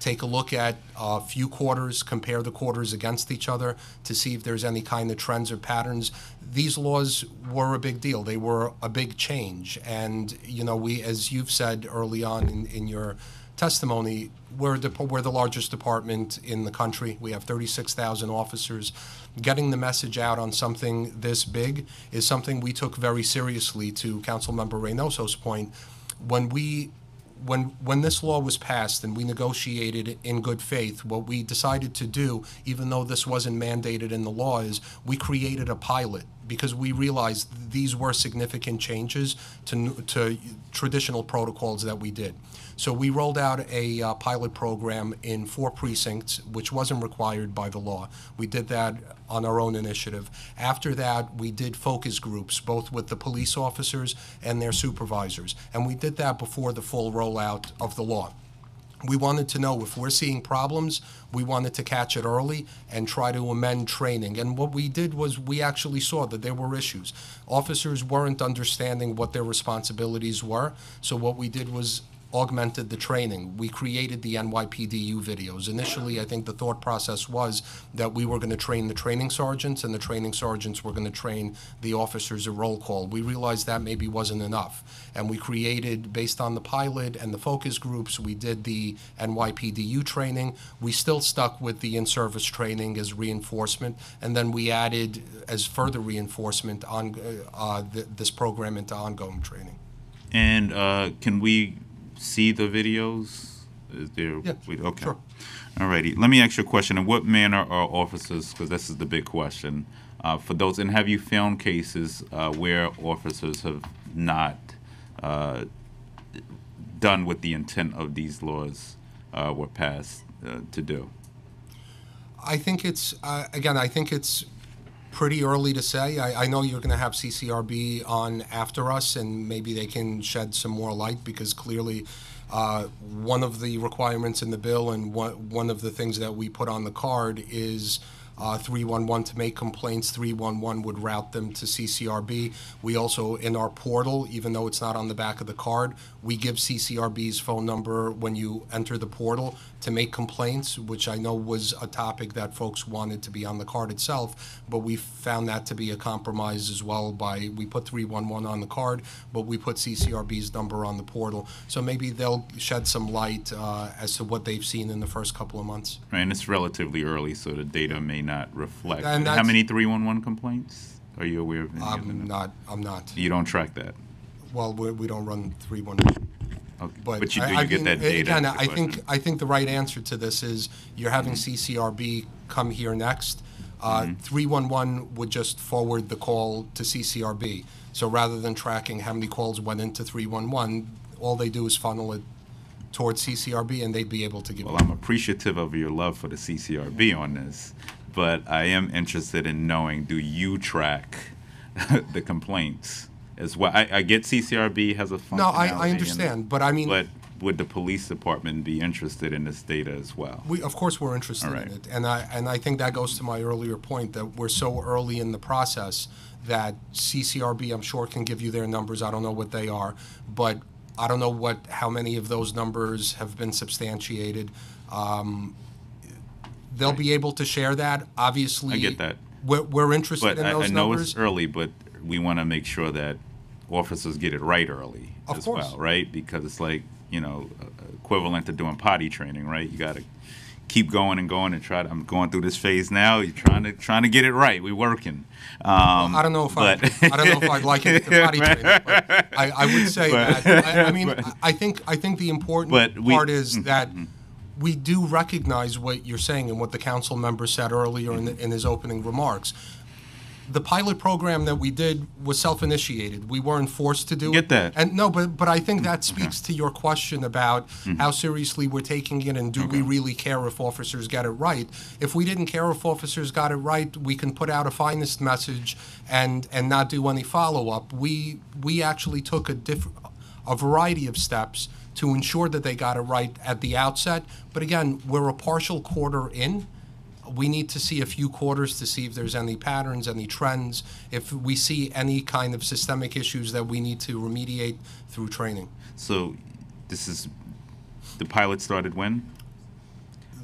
take a look at a few quarters, compare the quarters against each other to see if there's any kind of trends or patterns. These laws were a big deal. They were a big change. And, you know, we, as you've said early on in, in your testimony, we're the, we're the largest department in the country. We have 36,000 officers. Getting the message out on something this big is something we took very seriously to Councilmember Reynoso's point. When we when when this law was passed and we negotiated in good faith, what we decided to do, even though this wasn't mandated in the law, is we created a pilot because we realized these were significant changes to to traditional protocols that we did. So we rolled out a uh, pilot program in four precincts, which wasn't required by the law. We did that on our own initiative. After that, we did focus groups, both with the police officers and their supervisors. And we did that before the full rollout of the law. We wanted to know if we're seeing problems, we wanted to catch it early and try to amend training. And what we did was we actually saw that there were issues. Officers weren't understanding what their responsibilities were. So what we did was augmented the training. We created the NYPDU videos. Initially, I think the thought process was that we were going to train the training sergeants and the training sergeants were going to train the officers at roll call. We realized that maybe wasn't enough. And we created, based on the pilot and the focus groups, we did the NYPDU training. We still stuck with the in-service training as reinforcement. And then we added as further reinforcement on uh, th- this program into ongoing training. And uh, can we see the videos? Is there? Yeah, we- Okay. sure. Alrighty. Let me ask you a question. In what manner are officers, because this is the big question, uh, for those, and have you found cases uh, where officers have not uh, done what the intent of these laws uh, were passed uh, to do? I think it's uh, again. I think it's pretty early to say. I, I know you're going to have CCRB on after us, and maybe they can shed some more light because clearly, uh, one of the requirements in the bill and one one of the things that we put on the card is uh, 311 to make complaints. 311 would route them to CCRB. We also, in our portal, even though it's not on the back of the card, we give CCRB's phone number when you enter the portal to make complaints, which I know was a topic that folks wanted to be on the card itself, but we found that to be a compromise as well by, we put 311 on the card, but we put CCRB's number on the portal. So maybe they'll shed some light uh, as to what they've seen in the first couple of months. Right, and it's relatively early, so the data may not reflect. And How many 311 complaints? Are you aware of any of I'm them? not, I'm not. You don't track that? Well, we, we don't run 311. Okay. But, But you I- do, I you get mean, that data? Again, I think. I think the right answer to this is you're having CCRB come here next. Uh, Mm-hmm. 311 would just forward the call to CCRB. So rather than tracking how many calls went into 311, all they do is funnel it towards CCRB and they'd be able to give. Well, I'm appreciative of your love for the CCRB on this, but I am interested in knowing, do you track the complaints as well? I, I get CCRB has a functionality. No, I, I it, understand, but I mean. But would the police department be interested in this data as well? We, of course, we're interested All in it, and I and I think that goes to my earlier point that we're so early in the process that CCRB, I'm sure, can give you their numbers. I don't know what they are, but I don't know what how many of those numbers have been substantiated. Um, they'll be able to share that. Obviously, I get that. We're, we're interested But in I, those I know numbers. it's early, but we want to make sure that officers get it right early Of as course. well, right? Because it's like you know equivalent to doing potty training, right? You got to keep going and going and try to. I'm going through this phase now. You're trying to trying to get it right. We're working. Um, I don't know if I, but- I don't know if I'd like it potty train, but I, I would say But- that. I, I mean, I- I think I think the important But we- Mm-hmm. part is that we do recognize what you're saying and what the council member said earlier in, in his opening remarks. The pilot program that we did was self-initiated. We weren't forced to do Get it. that. And no, but but I think that speaks to your question about mm-hmm. how seriously we're taking it and do we really care if officers get it right? If we didn't care if officers got it right, we can put out a finest message and and not do any follow-up. We we actually took a different a variety of steps to ensure that they got it right at the outset. But again, we're a partial quarter in we need to see a few quarters to see if there's any patterns, any trends, if we see any kind of systemic issues that we need to remediate through training. so this is the pilot started when?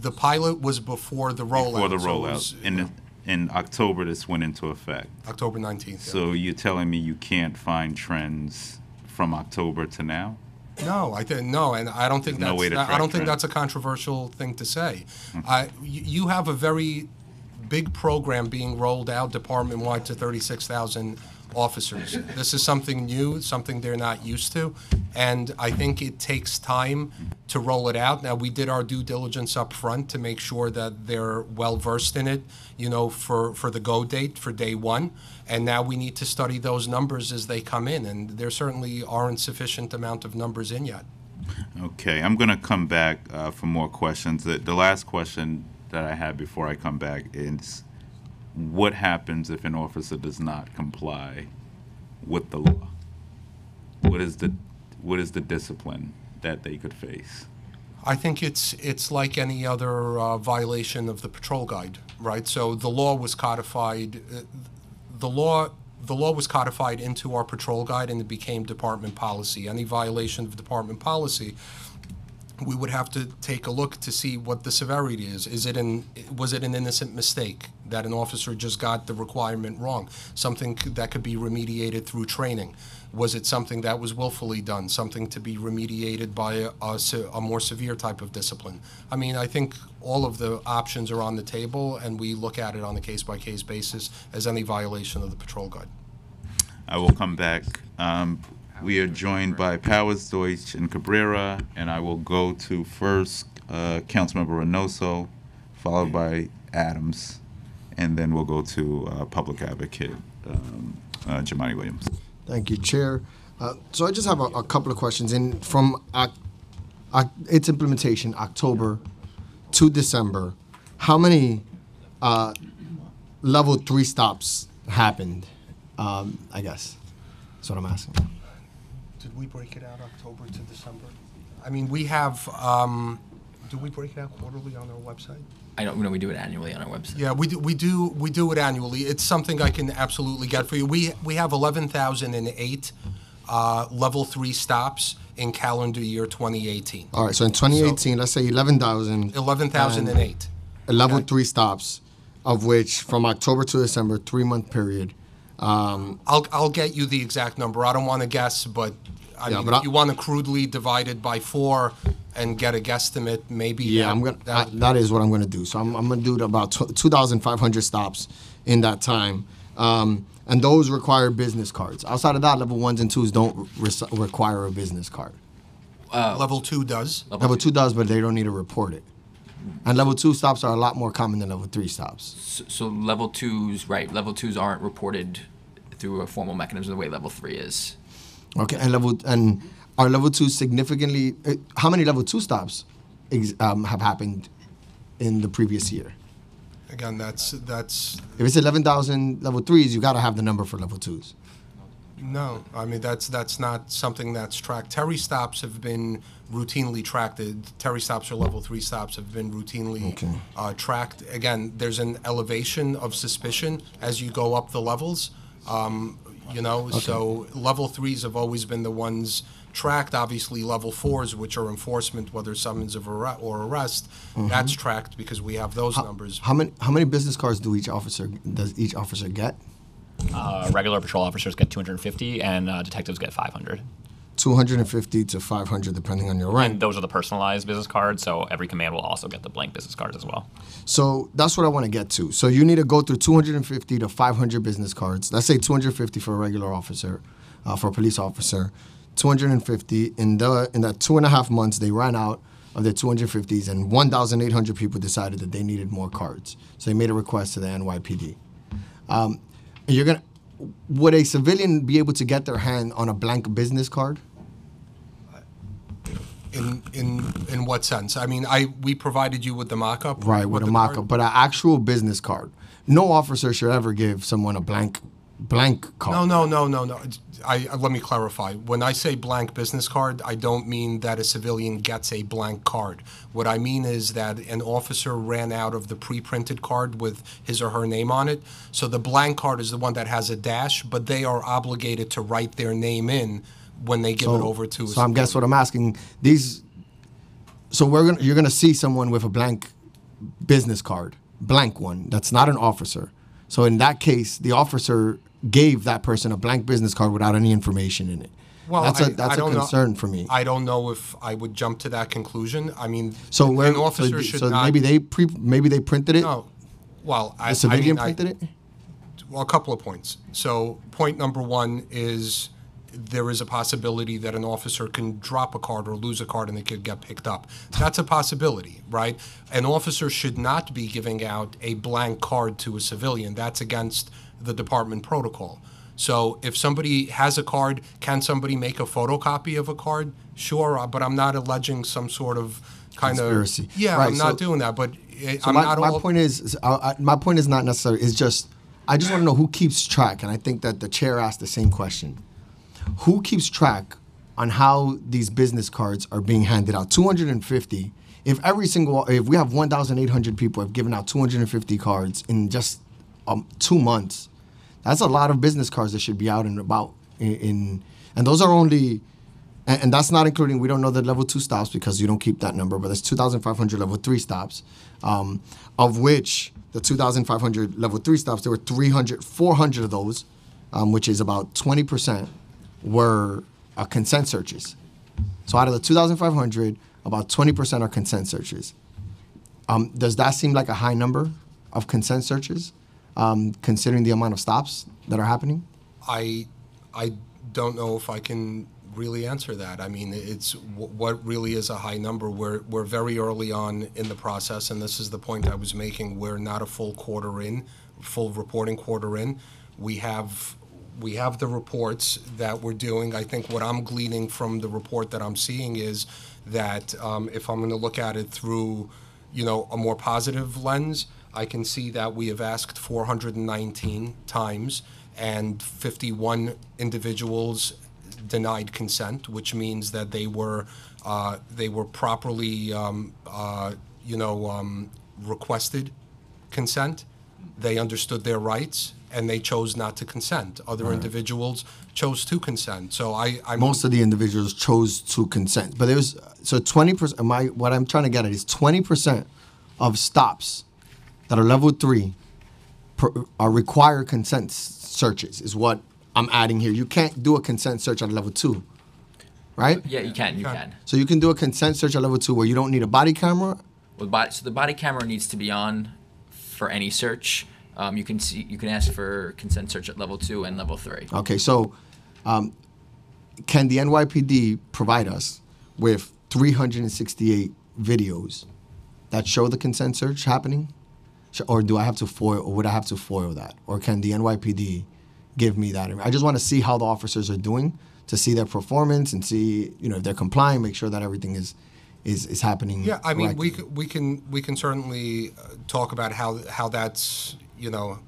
The pilot was before the rollout. Before the so rollout. was, in the, in October, this went into effect. October 19th. yeah. So you're telling me you can't find trends from October to now? No, I think no, and I don't think There's no that's to I don't think that's a controversial thing to say. Hmm. I you you have a very big program being rolled out department wide to 36,000 officers. This is something new, something they're not used to, and I think it takes time to roll it out. Now we did our due diligence up front to make sure that they're well versed in it, you know, for for the go date for day 1, and now we need to study those numbers as they come in and there certainly aren't sufficient amount of numbers in yet. Okay, I'm going to come back uh, for more questions. The, the last question that I had before I come back is what happens if an officer does not comply with the law? What is the what is the discipline that they could face? I think it's it's like any other uh, violation of the patrol guide, right? So the law was codified, uh, the law the law was codified into our patrol guide, and it became department policy. Any violation of department policy, we would have to take a look to see what the severity is. Is it an was it an innocent mistake that an officer just got the requirement wrong? Something that could be remediated through training. Was it something that was willfully done? Something to be remediated by a, a, a more severe type of discipline? I mean, I think all of the options are on the table, and we look at it on a case by case basis as any violation of the patrol guide. I will come back. Um, we are joined by Powers, Deutsch, and Cabrera, and I will go to first uh, Councilmember Reynoso, followed by Adams, and then we'll go to uh, Public Advocate um, uh, Jumaane Williams. Thank you, Chair. Uh, so I just have a, a couple of questions. In from Oc- Oc- its implementation, October to December, how many uh, level three stops happened? Um, I guess that's what I'm asking. Did we break it out October to December? I mean, we have, um, do we break it out quarterly on our website? I don't know. We do it annually on our website. Yeah, we do, we do, we do it annually. It's something I can absolutely get for you. We, we have 11,008 uh, level three stops in calendar year 2018. All right, so in 2018, let's say 11,000. 11,008. a level Okay. three stops, of which from October to December, three month period. Um, I'll, I'll get you the exact number. I don't want to guess, but I Yeah, mean, but I- you want to crudely divide it by four and get a guesstimate, maybe. yeah, that- I'm gonna. I, that- that is what I'm gonna do. So I'm, I'm gonna do about tw- 2,500 stops in that time, um, and those require business cards. Outside of that, level ones and twos don't re- require a business card. Level two does. Level two does, but they don't need to report it. And level two stops are a lot more common than level three stops. So, so level twos, right? Level twos aren't reported through a formal mechanism the way level three is. Okay, and level and are level two significantly? Uh, how many level two stops ex, um, have happened in the previous year? Again, that's, that's, If it's eleven thousand level threes, you got to have the number for level twos. no, I mean, that's, that's not something that's tracked. Terry stops have been routinely tracked. Terry stops or level three stops have been routinely Okay. uh, tracked. Again, there's an elevation of suspicion as you go up the levels. Um, you know, so level threes have always been the ones tracked. Obviously, level fours, which are enforcement, whether summons of arre- or arrest, that's tracked because we have those numbers. How many how many business cards do each officer does each officer get? Uh, regular patrol officers get 250, and uh, detectives get 500. Two hundred and fifty to five hundred, depending on your rank. And those are the personalized business cards, so every command will also get the blank business cards as well. So that's what I want to get to. So you need to go through 250 to 500 business cards. Let's say 250 for a regular officer, uh, for a police officer. 250 in the in that two and a half months they ran out of their 250s, and 1,800 people decided that they needed more cards. So they made a request to the NYPD. Um, you're gonna would a civilian be able to get their hand on a blank business card? In in in what sense? I mean, I we provided you with the mock-up. Right, with a the mock card? up, but an actual business card. No officer should ever give someone a blank blank card. No, no, no, no, no. I, I let me clarify. When I say blank business card, I don't mean that a civilian gets a blank card. What I mean is that an officer ran out of the pre-printed card with his or her name on it. So the blank card is the one that has a dash, but they are obligated to write their name in when they give it over to. a So I'm guess what I'm asking. These. So we're gonna you're gonna see someone with a blank business card, blank one. That's not an officer. So in that case, the officer gave that person a blank business card without any information in it. Well, that's I- a that's I a don't know- concern for me. I don't know if I would jump to that conclusion. I mean, so where an officer so, should so not. maybe they pre maybe they printed it. No. Well, I, the civilian I mean, I- printed it. Well, a couple of points. So, point number one is there is a possibility that an officer can drop a card or lose a card and it could get picked up. That's a possibility, right? An officer should not be giving out a blank card to a civilian. That's against the department protocol. So, if somebody has a card, can somebody make a photocopy of a card? Sure, uh, but I'm not alleging some sort of kind Conspiracy. of. Yeah, Right, I'm not doing that, but eh, So I'm my, not my all. point is, is, uh, uh, my point is not necessarily. It's just, I just want to know who keeps track, and I think that the chair asked the same question. Who keeps track on how these business cards are being handed out? 250. If every single, if we have 1,800 people have given out 250 cards in just um, two months, that's a lot of business cards that should be out and about. In, in and those are only and, and that's not including we don't know the level two stops because you don't keep that number but there's 2500 level three stops um, of which the 2500 level three stops there were 300 400 of those um, which is about 20% were uh, consent searches so out of the 2500 about 20% are consent searches um, does that seem like a high number of consent searches um, considering the amount of stops that are happening I I don't know if I can really answer that. I mean, it's wh- what really is a high number. We're we're very early on in the process, and this is the point I was making. We're not a full quarter in, full reporting quarter in. We have we have the reports that we're doing. I think what I'm gleaning from the report that I'm seeing is that um, if I'm going to look at it through, you know, a more positive lens, I can see that we have asked 419 times and 51 individuals denied consent, which means that they were uh, they were properly um, uh, you know um, requested consent. They understood their rights and they chose not to consent. Other individuals chose to consent. So I I'm most of the individuals chose to consent. But there's so twenty percent. My what I'm trying to get at is twenty percent of stops that are level three per, are required consent searches. Is what I'm adding here. You can't do a consent search at level two, right? Yeah, you can. You can. So you can do a consent search at level two where you don't need a body camera. Well, body, so the body camera needs to be on for any search. Um, you can see you can ask for consent search at level two and level three. Okay, so um, can the NYPD provide us with 368 videos that show the consent search happening? Or do I have to foil, or would I have to foil that? Or can the NYPD give me that? I just want to see how the officers are doing to see their performance and see, you know, if they're complying, make sure that everything is is, is happening. Yeah, I mean, we, correctly. c- we can, we can certainly uh, talk about how, how that's, you know,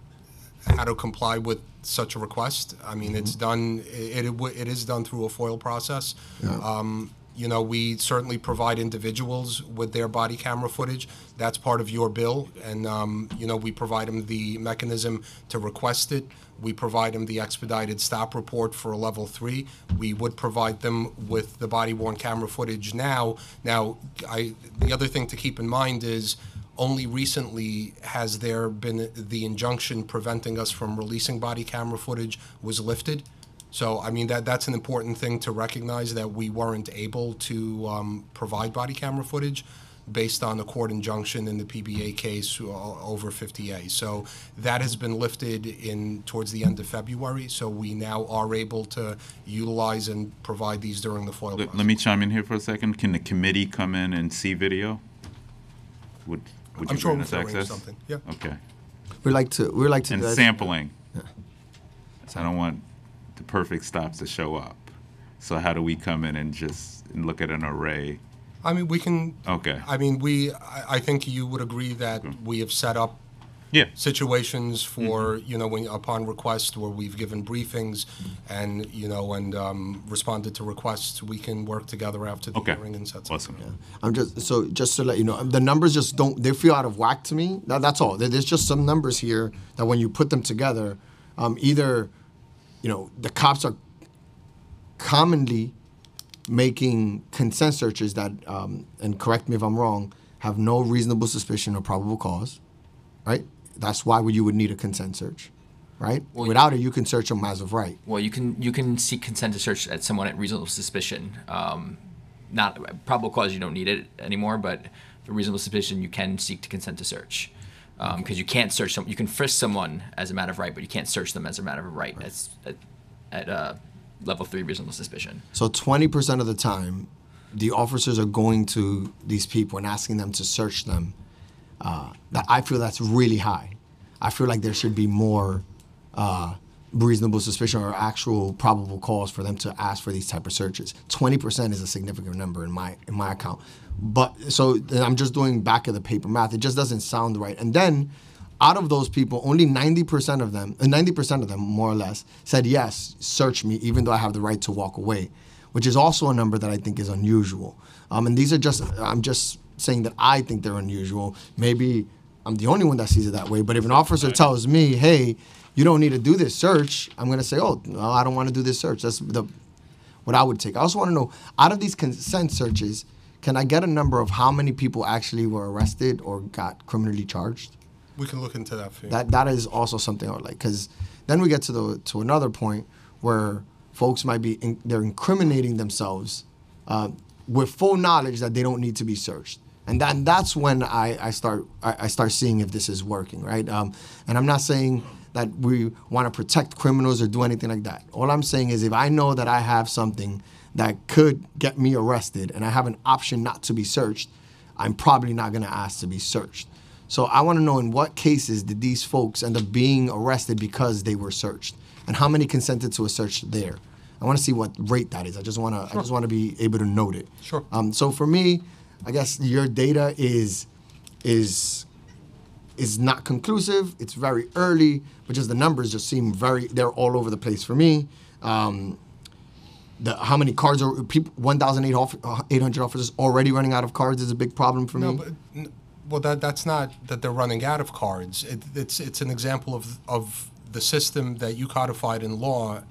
how to comply with such a request. I mean, it's done, it, it, it is done through a FOIL process. Um, You know, we certainly provide individuals with their body camera footage. That's part of your bill. And, um, you know, we provide them the mechanism to request it. We provide them the expedited stop report for a level three. We would provide them with the body worn camera footage now. Now, I, the other thing to keep in mind is only recently has there been the injunction preventing us from releasing body camera footage was lifted. So, I mean, that, that's an important thing to recognize that we weren't able to um, provide body camera footage based on the court injunction in the PBA case uh, over 50A. So that has been lifted in, towards the end of February, so we now are able to utilize and provide these during the FOIL Let, process. let me chime in here for a second. Can the committee come in and see video? Would, would I'm you sure grant we us can arrange access? something, yeah. Okay. we like to we like to And do that. sampling. So I don't want the perfect stops to show up. So how do we come in and just look at an array? I mean, we can, Okay. I mean, we, I, I think you would agree that hmm. we have set up Yeah. situations for, you know, when, upon request where we've given briefings and, you know, and um, responded to requests, we can work together after the Okay. hearing and set something. Awesome. I'm just so just to let you know, the numbers just don't they feel out of whack to me. That, that's all. There's just some numbers here that when you put them together, um, either you know the cops are commonly making consent searches that, um, and correct me if I'm wrong, have no reasonable suspicion or probable cause, right? That's why you would need a consent search, right? Well, Without it, you can search them as of right. Well, you can you can seek consent to search at someone at reasonable suspicion. Um, not probable cause you don't need it anymore, but for reasonable suspicion you can seek to consent to search. Because you can't search some, you can frisk someone as a matter of right, but you can't search them as a matter of right. That's at, at uh, level three reasonable suspicion. So 20% of the time, the officers are going to these people and asking them to search them. Uh, that I feel that's really high. I feel like there should be more uh, reasonable suspicion or actual probable cause for them to ask for these type of searches. 20% is a significant number in my in my account. But so I'm just doing back of the paper math. It just doesn't sound right. And then out of those people, only 90% of them, uh, 90% of them more or less, said yes, search me, even though I have the right to walk away, which is also a number that I think is unusual. Um, and these are just, I'm just saying that I think they're unusual. Maybe I'm the only one that sees it that way. But if an officer tells me, hey, you don't need to do this search, I'm going to say, oh, no, I don't want to do this search. That's the what I would take. I also want to know out of these consent searches, can I get a number of how many people actually were arrested or got criminally charged? We can look into that for you. That that is also something I would like because then we get to the to another point where folks might be in, they're incriminating themselves uh, with full knowledge that they don't need to be searched, and then that's when I, I start I, I start seeing if this is working right. Um, and I'm not saying that we want to protect criminals or do anything like that. All I'm saying is if I know that I have something that could get me arrested and I have an option not to be searched, I'm probably not going to ask to be searched. So I want to know in what cases did these folks end up being arrested because they were searched, and how many consented to a search there. I want to see what rate that is. I just want to. I just want to be able to note it. Sure. Um, so for me, I guess your data is is is not conclusive. It's very early, but just the numbers just seem very. They're all over the place for me. Um, the how many cards are people 1,800 officers already running out of cards is a big problem for No, me. but, n- well, that, that's not that they're running out of cards. It, it's, it's an example of, of the system that you codified in law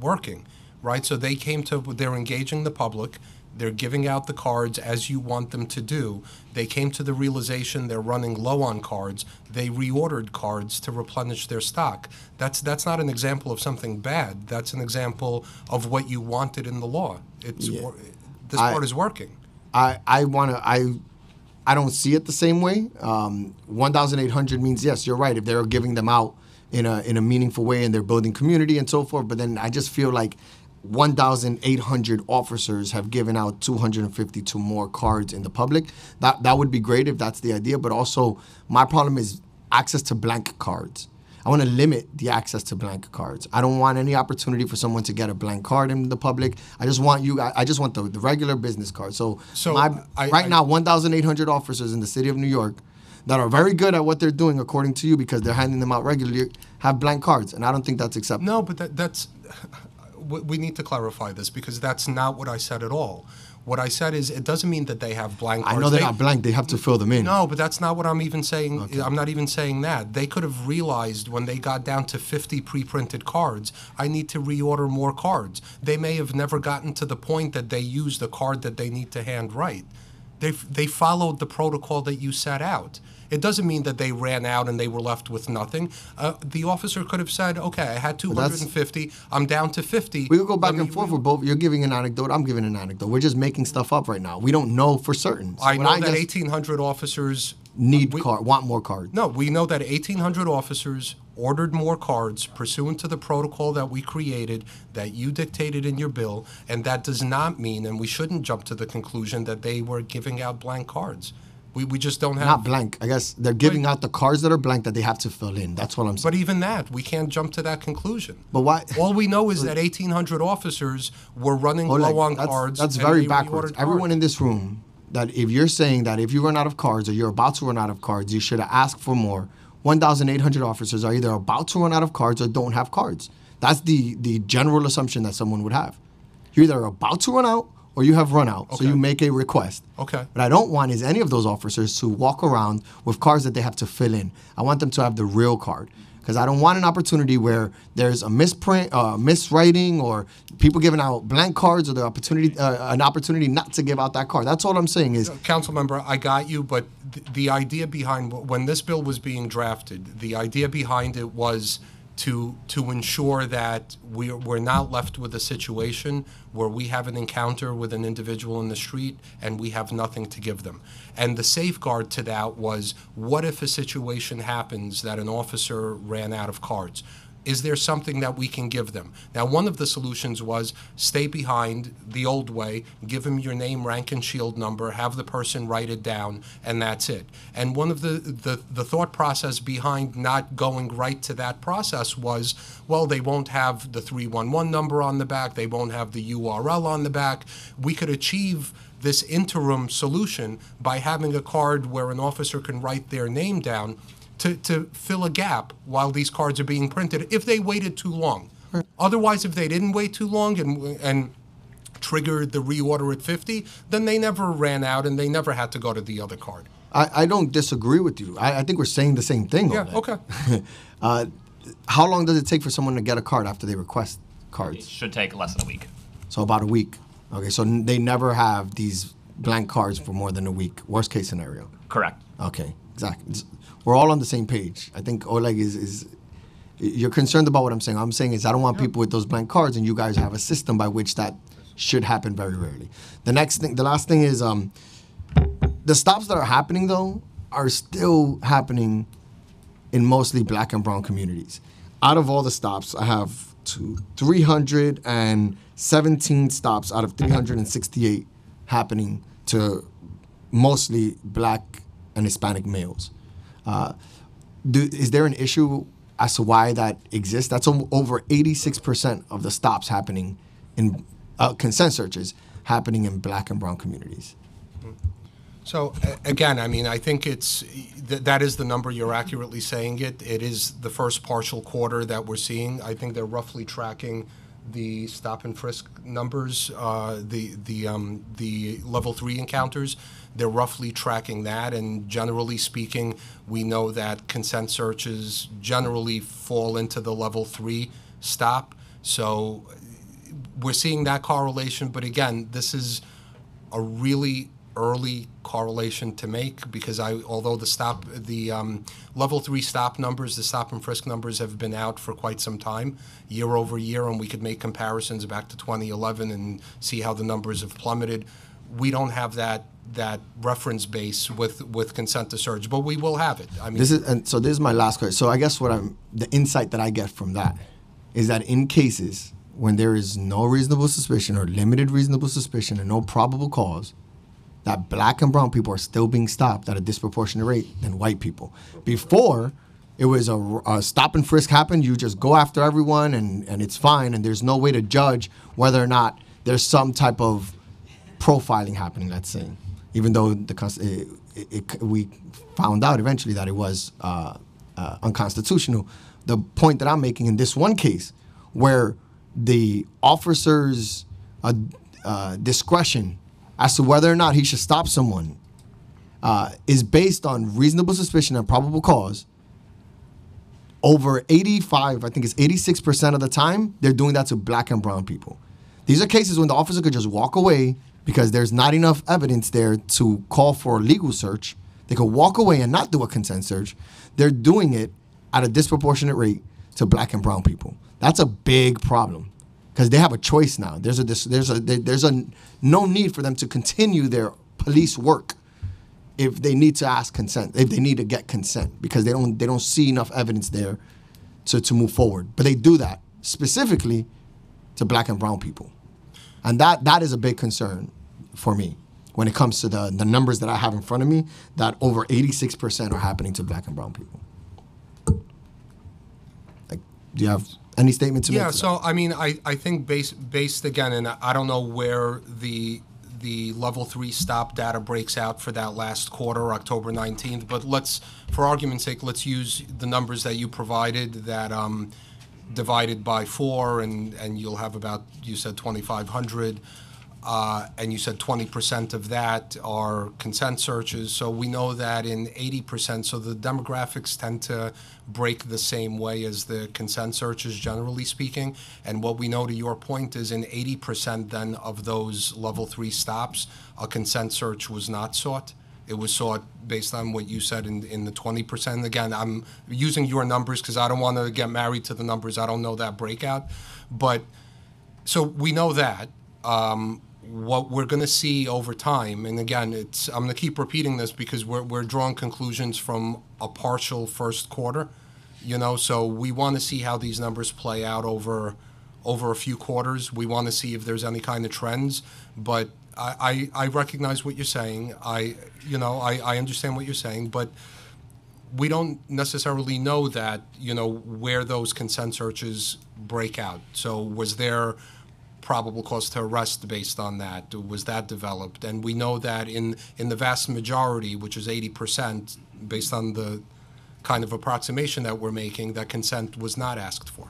working, right? So they came to, they're engaging the public, they're giving out the cards as you want them to do. They came to the realization they're running low on cards. They reordered cards to replenish their stock. That's that's not an example of something bad. That's an example of what you wanted in the law. It's Yeah. this I- part is working. I I want to I I don't see it the same way. Um, 1,800 means yes, you're right. If they're giving them out in a in a meaningful way and they're building community and so forth, but then I just feel like 1,800 officers have given out 252 more cards in the public. That that would be great if that's the idea. But also, my problem is access to blank cards. I want to limit the access to blank cards. I don't want any opportunity for someone to get a blank card in the public. I just want you. I, I just want the, the regular business card. So, So, my, I- right I- now, 1,800 officers in the city of New York that are very good at what they're doing, according to you, because they're handing them out regularly, have blank cards, and I don't think that's acceptable. No, but that, that's we we need to clarify this because that's not what I said at all. What I said is it doesn't mean that they have blank Cards. I know they're They- not blank; they have to fill them in. No, but that's not what I'm even saying. I'm not even saying that. They could have realized when they got down to 50 pre-printed cards, I need to reorder more cards. They may have never gotten to the point that they use the card that they need to hand write. They they followed the protocol that you set out. It doesn't mean that they ran out and they were left with nothing. Uh, the officer could have said, "Okay, I had 250. I'm down to 50." We could go back Let and me forth with both. You're giving an anecdote. I'm giving an anecdote. We're just making stuff up right now. We don't know for certain. So I know that guess 1,800 officers need we- card, want more cards. No, we know that 1,800 officers ordered more cards pursuant to the protocol that we created, that you dictated in your bill, and that does not mean, and we shouldn't jump to the conclusion that they were giving out blank cards. We, we just don't have. Not blank. I guess they're giving out the cards that are blank that they have to fill in. That's what I'm saying. But even that, we can't jump to that conclusion. But why- All we know is that 1,800 officers were running Oleg, low on that's, cards. That's very backwards. Everyone cards. in this room, that if you're saying that if you run out of cards or you're about to run out of cards, you should ask for more. 1,800 officers are either about to run out of cards or don't have cards. That's the the general assumption that someone would have. You're either about to run out or you have run out. So you make a request. Okay. What I don't want is any of those officers to walk around with cards that they have to fill in. I want them to have the real card. Because I don't want an opportunity where there's a misprint, uh, miswriting, or people giving out blank cards, or the opportunity, uh, an opportunity not to give out that card. That's all I'm saying is Council member, I got you, but th- the idea behind when this bill was being drafted, the idea behind it was to to ensure that we're we're not left with a situation where we have an encounter with an individual in the street and we have nothing to give them. And the safeguard to that was, what if a situation happens that an officer ran out of cards? Is there something that we can give them? Now, one of the solutions was stay behind the old way, give them your name, rank, and shield number, have the person write it down, and that's it. And one of the, the, the thought process behind not going right to that process was, well, they won't have the 311 number on the back, they won't have the URL on the back. We could achieve this interim solution by having a card where an officer can write their name down to, to fill a gap while these cards are being printed if they waited too long. Otherwise, if they didn't wait too long and, and triggered the reorder at 50, then they never ran out and they never had to go to the other card. I, I don't disagree with you. I, I think we're saying the same thing. Yeah, Oleg. okay. Uh, how long does it take for someone to get a card after they request cards? It should take less than a week. So about a week. Okay, so n- they never have these blank cards for more than a week. Worst case scenario. Correct. Okay, exactly. We're all on the same page. I think Oleg is is you're concerned about what I'm saying. I'm saying is I don't want people with those blank cards, and you guys have a system by which that should happen very rarely. The next thing, the last thing is um, the stops that are happening though are still happening in mostly black and brown communities. Out of all the stops, I have two, 317 stops out of 368 happening to mostly black and Hispanic males. Uh, do, is there an issue as to why that exists? That's over 86% of the stops happening in uh, consent searches happening in black and brown communities. So again, I mean, I think it's th- that is the number you're accurately saying it. It is the first partial quarter that we're seeing. I think they're roughly tracking the stop and frisk numbers, uh, the the um, the level three encounters. They're roughly tracking that, and generally speaking, we know that consent searches generally fall into the level three stop. So we're seeing that correlation, but again, this is a really early correlation to make because I, although the stop, the um, level three stop numbers, the stop and frisk numbers have been out for quite some time, year over year, and we could make comparisons back to 2011 and see how the numbers have plummeted. We don't have that that reference base with with consent to search, but we will have it. I mean, This is and so this is my last question. So I guess what I'm the insight that I get from that is that in cases when there is no reasonable suspicion or limited reasonable suspicion and no probable cause, that black and brown people are still being stopped at a disproportionate rate than white people. Before, it was a, a stop and frisk happened, you just go after everyone and, and it's fine, and there's no way to judge whether or not there's some type of profiling happening, let's say. Even though the it, it, we found out eventually that it was uh, uh, unconstitutional. The point that I'm making in this one case, where the officer's uh, uh, discretion as to whether or not he should stop someone uh, is based on reasonable suspicion and probable cause. Over 85, I think it's 86% of the time, they're doing that to black and brown people. These are cases when the officer could just walk away because there's not enough evidence there to call for a legal search. They could walk away and not do a consent search. They're doing it at a disproportionate rate to black and brown people. That's a big problem because they have a choice now. There's a there's a there's a no need for them to continue their police work if they need to ask consent, if they need to get consent because they don't they don't see enough evidence there to to move forward. But they do that specifically to black and brown people. And that that is a big concern for me when it comes to the the numbers that I have in front of me that over 86% are happening to black and brown people. Like do you have any statement to make? Yeah, so I mean, I, I think based based again, and I don't know where the the level three stop data breaks out for that last quarter, October nineteenth. But let's, for argument's sake, let's use the numbers that you provided that um, divided by four, and and you'll have about you said twenty five hundred. Uh, and you said 20% of that are consent searches. So we know that in 80%, so the demographics tend to break the same way as the consent searches, generally speaking. And what we know, to your point, is in 80% then of those level three stops, a consent search was not sought. It was sought based on what you said in, in the 20%. Again, I'm using your numbers because I don't want to get married to the numbers. I don't know that breakout. But so we know that. Um, what we're going to see over time, and again, it's I'm going to keep repeating this because we're we're drawing conclusions from a partial first quarter, you know. So we want to see how these numbers play out over over a few quarters. We want to see if there's any kind of trends, but I, I, I recognize what you're saying. I you know I, I understand what you're saying, but we don't necessarily know that you know where those consent searches break out. So was there probable cause to arrest based on that? Was that developed? And we know that in, in the vast majority, which is 80%, based on the kind of approximation that we're making, that consent was not asked for.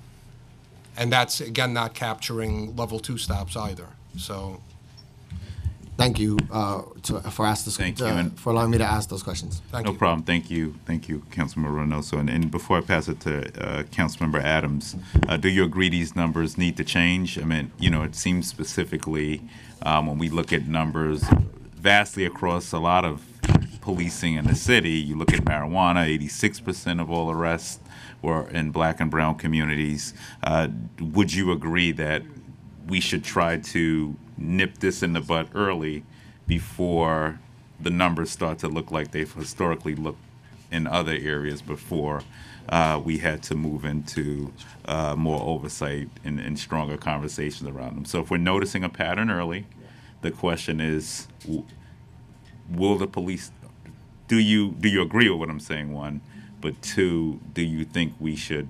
And that's, again, not capturing level two stops either. So, Thank you uh, to, for ask this, Thank you, uh, and- for allowing me to ask those questions. thank No you. problem. Thank you. Thank you, Councilmember Reynoso. And, and before I pass it to uh, Councilmember Adams, uh, do you agree these numbers need to change? I mean, you know, it seems specifically um, when we look at numbers vastly across a lot of policing in the city, you look at marijuana, 86% of all arrests were in black and brown communities. Uh, would you agree that we should try to nip this in the bud early before the numbers start to look like they've historically looked in other areas before uh, we had to move into uh, more oversight and, and stronger conversations around them. So if we're noticing a pattern early, the question is, will the police? Do you do you agree with what I'm saying? One, but two, do you think we should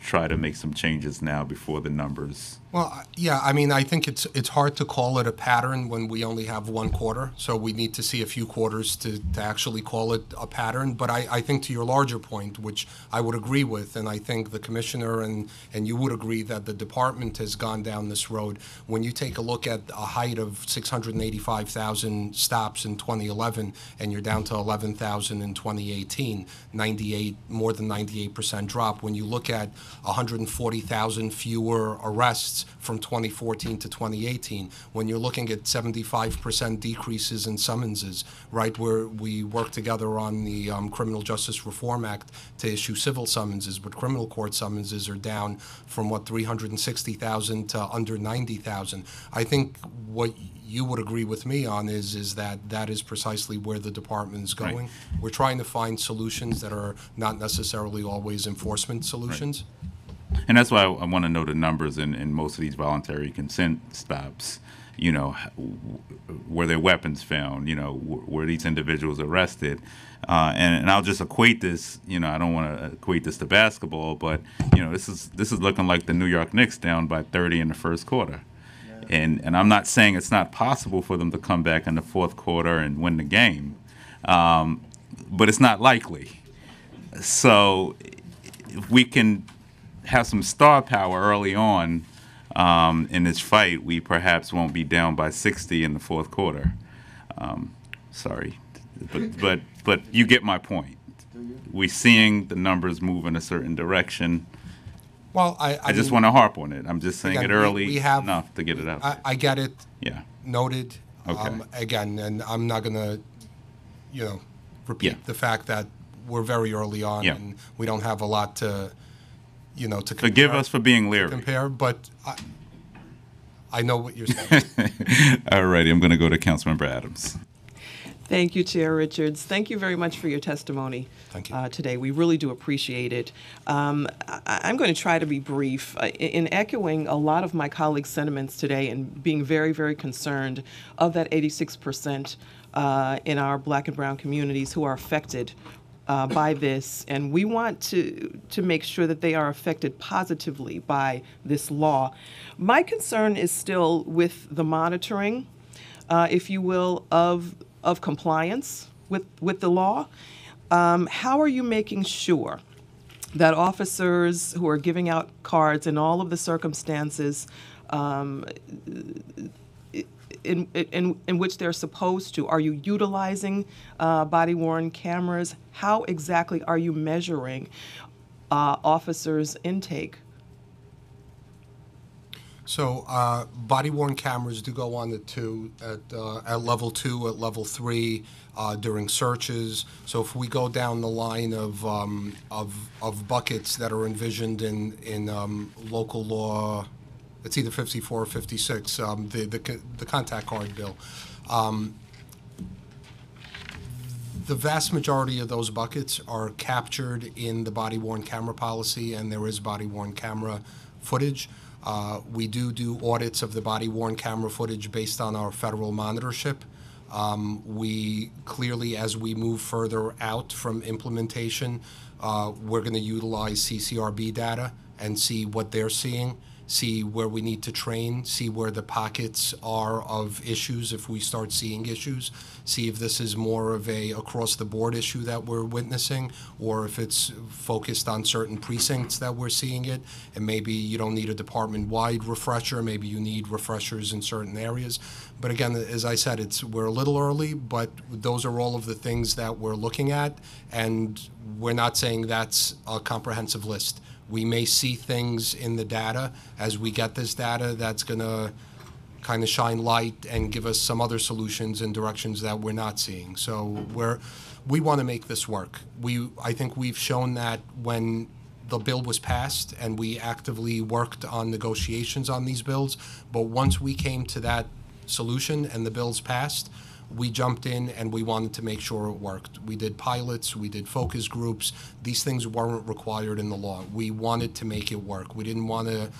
try to make some changes now before the numbers Well, yeah, I mean, I think it's it's hard to call it a pattern when we only have one quarter. So we need to see a few quarters to, to actually call it a pattern. But I, I think to your larger point, which I would agree with, and I think the commissioner and, and you would agree that the department has gone down this road. When you take a look at a height of 685,000 stops in 2011, and you're down to 11,000 in 2018, 98 more than 98 percent drop. When you look at 140,000 fewer arrests from 2014 to 2018, when you're looking at 75 percent decreases in summonses, right? Where we work together on the um, Criminal Justice Reform Act to issue civil summonses, but criminal court summonses are down from what 360,000 to under 90,000. I think what you would agree with me on is is that that is precisely where the department is Right. going. We're trying to find solutions that are not necessarily always enforcement solutions. And that's why I, I want to know the numbers in, in most of these voluntary consent stops. You know, were there weapons found? You know, w- were these individuals arrested? Uh, and, and I'll just equate this. You know, I don't want to equate this to basketball, but you know, this is this is looking like the New York Knicks down by 30 in the first quarter. And and I'm not saying it's not possible for them to come back in the fourth quarter and win the game, um, but it's not likely. So if we can have some star power early on um, in this fight, we perhaps won't be down by 60 in the fourth quarter. Um, sorry, but but but you get my point. We're seeing the numbers move in a certain direction. Well, I, I, I, just mean, want to harp on it. I'm just saying Again, it early we have- enough to get it out. I. I get it. yeah. Noted. Okay. Um, again, and I'm not going to, you know, repeat Yeah. the fact that we're very early on Yeah. and we don't have a lot to, you know, to Forgive us for being leery. compare. But I, I know what you're saying. All righty, I'm going to go to Councilmember Adams. Thank you, Chair Richards. Thank you very much for your testimony Thank you. uh, today. We really do appreciate it. Um, I- I'm going to try to be brief. Uh, In echoing a lot of my colleagues' sentiments today and being very, very concerned of that 86% uh, in our black and brown communities who are affected uh, by this, and we want to to make sure that they are affected positively by this law. My concern is still with the monitoring, uh, if you will, of of compliance with with the law. Um, how are you making sure that officers who are giving out cards in all of the circumstances um, in, in, in which they're supposed to? Are you utilizing uh, body worn cameras? How exactly are you measuring uh, officers' intake? So uh, body worn cameras do go on the two at uh, at level two, at level three uh, during searches. So if we go down the line of um, of of buckets that are envisioned in in um, local law, it's either 54 or 56. Um, the the the contact card bill. Um, the vast majority of those buckets are captured in the body worn camera policy, and there is body worn camera footage. Uh, we do do audits of the body worn camera footage based on our federal monitorship. Um, we clearly, as we move further out from implementation, uh, we're going to utilize CCRB data and see what they're seeing see where we need to train, see where the pockets are of issues if we start seeing issues, see if this is more of a across the board issue that we're witnessing or if it's focused on certain precincts that we're seeing it and maybe you don't need a department wide refresher, maybe you need refreshers in certain areas. But again, as I said, it's we're a little early, but those are all of the things that we're looking at and we're not saying that's a comprehensive list. We may see things in the data as we get this data that's going to kind of shine light and give us some other solutions and directions that we're not seeing. So we're we want to make this work. We I think we've shown that when the bill was passed and we actively worked on negotiations on these bills, but once we came to that solution and the bills passed, we jumped in and we wanted to make sure it worked. We did pilots, we did focus groups. These things weren't required in the law. We wanted to make it work. We didn't want to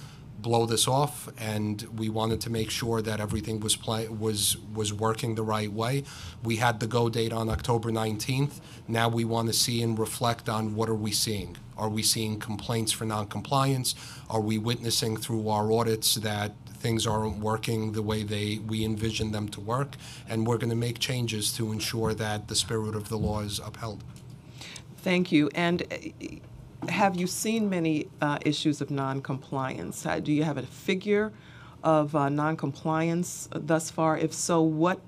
blow this off, and we wanted to make sure that everything was play, was was working the right way. We had the go date on October 19th. Now we want to see and reflect on what are we seeing. Are we seeing complaints for noncompliance? Are we witnessing through our audits that things aren't working the way they we envision them to work? And we're going to make changes to ensure that the spirit of the law is upheld. Thank you. And uh, have you seen many uh, issues of noncompliance? Uh, do you have a figure of uh, noncompliance thus far? If so, what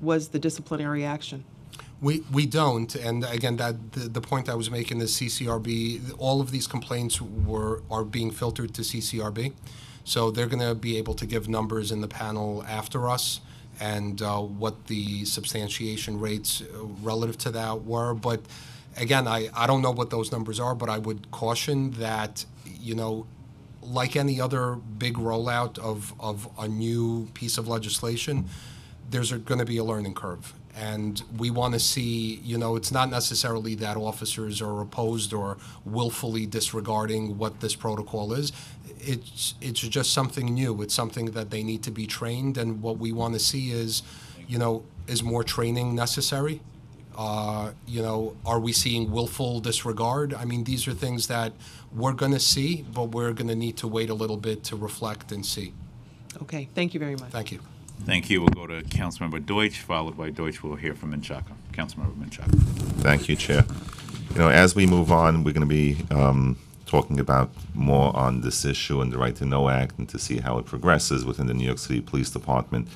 was the disciplinary action? We, we don't, and again, that the, the point I was making is CCRB. All of these complaints were are being filtered to CCRB, so they're going to be able to give numbers in the panel after us and uh, what the substantiation rates uh, relative to that were. But again, I, I don't know what those numbers are, but I would caution that you know like any other big rollout of, of a new piece of legislation, there's going to be a learning curve. And we want to see, you know, it's not necessarily that officers are opposed or willfully disregarding what this protocol is. It's, it's just something new. It's something that they need to be trained. And what we want to see is, you know, is more training necessary? Uh, you know, are we seeing willful disregard? I mean, these are things that we're going to see, but we're going to need to wait a little bit to reflect and see. Okay, thank you very much. Thank you. Thank you. We'll go to Councilmember Deutsch, followed by Deutsch. We'll hear from Menchaca. Councilmember Menchaca. Thank you, Chair. You know, as we move on, we're going to be um, talking about more on this issue and the Right to Know Act and to see how it progresses within the New York City Police Department.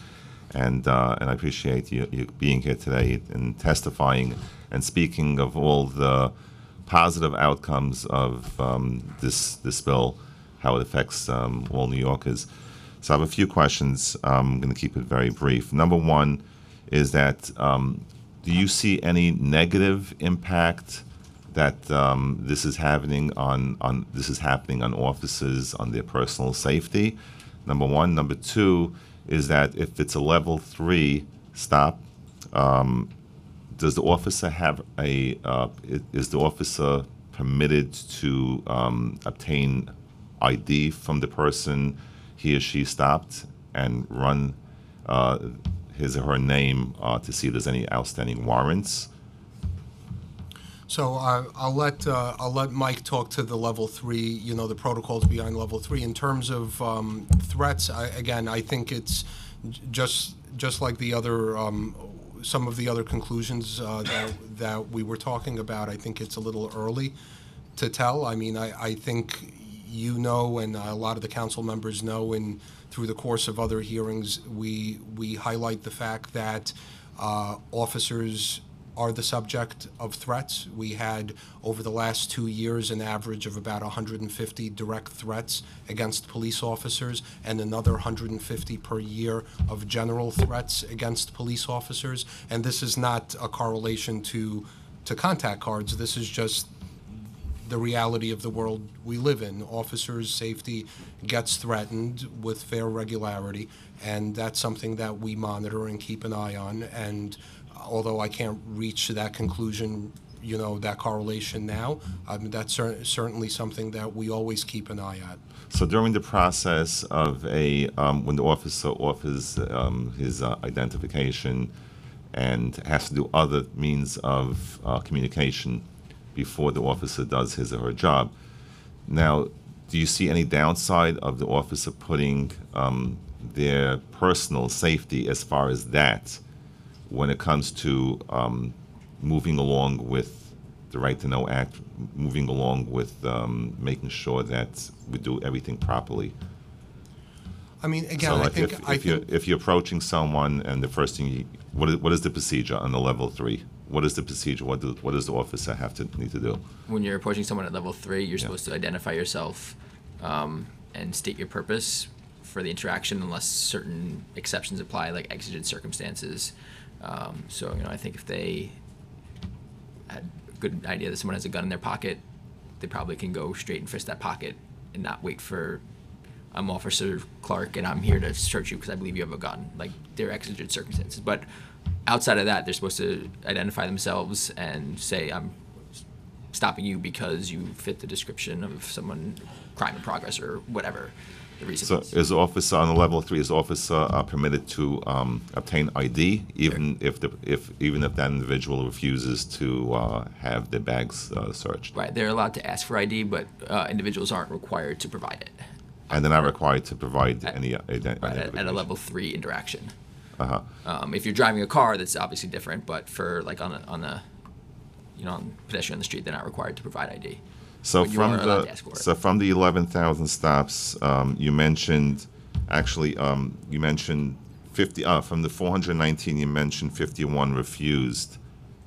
And, uh, and I appreciate you, you being here today and testifying and speaking of all the positive outcomes of um, this, this bill, how it affects um, all New Yorkers. So I have a few questions. Um, I'm going to keep it very brief. Number one is that um, do you see any negative impact that um, this is happening on, on this is happening on officers on their personal safety? Number one. Number two is that if it's a level three stop, um, does the officer have a uh, is the officer permitted to um, obtain ID from the person? He or she stopped and run uh, his or her name uh, to see if there's any outstanding warrants. So uh, I'll let uh, I'll let Mike talk to the level three. You know the protocols behind level three in terms of um, threats. I, again, I think it's just just like the other um, some of the other conclusions uh, that that we were talking about. I think it's a little early to tell. I mean, I, I think you know, and a lot of the council members know, and through the course of other hearings, we we highlight the fact that uh, officers are the subject of threats. We had over the last two years an average of about 150 direct threats against police officers, and another 150 per year of general threats against police officers. And this is not a correlation to to contact cards. This is just the reality of the world we live in. Officers' safety gets threatened with fair regularity, and that's something that we monitor and keep an eye on. And although I can't reach that conclusion, you know, that correlation now, um, that's cer- certainly something that we always keep an eye at. So during the process of a, um, when the officer offers um, his uh, identification and has to do other means of uh, communication before the officer does his or her job. Now, do you see any downside of the officer putting um, their personal safety as far as that when it comes to um, moving along with the Right to Know Act, moving along with um, making sure that we do everything properly? I mean, again, so, I think if, I you're think if you're approaching someone and the first thing, you, what is, what is the procedure on the level three? What is the procedure? What, do, what does the officer have to need to do? When you're approaching someone at level three, you're supposed to identify yourself um, and state your purpose for the interaction, unless certain exceptions apply, like exigent circumstances. Um, so, you know, I think if they had a good idea that someone has a gun in their pocket, they probably can go straight and frisk that pocket and not wait for I'm Officer Clark and I'm here to search you because I believe you have a gun. Like they're exigent circumstances. But outside of that, they're supposed to identify themselves and say, I'm stopping you because you fit the description of someone crime in progress or whatever. the reason So ones. is officer on the level three, is officer uh, permitted to um, obtain ID even if the, if, even if that individual refuses to uh, have their bags uh, searched? Right, they're allowed to ask for ID, but uh, individuals aren't required to provide it. And they're not required to provide At- any ident- Right, at, at a level three interaction. Uh-huh. Um, if you're driving a car, that's obviously different. But for like on a on a you know on pedestrian on the street, they're not required to provide ID. So from the to ask for it. so from the eleven thousand stops, um, you mentioned actually um, you mentioned fifty uh, from the four hundred nineteen. You mentioned fifty one refused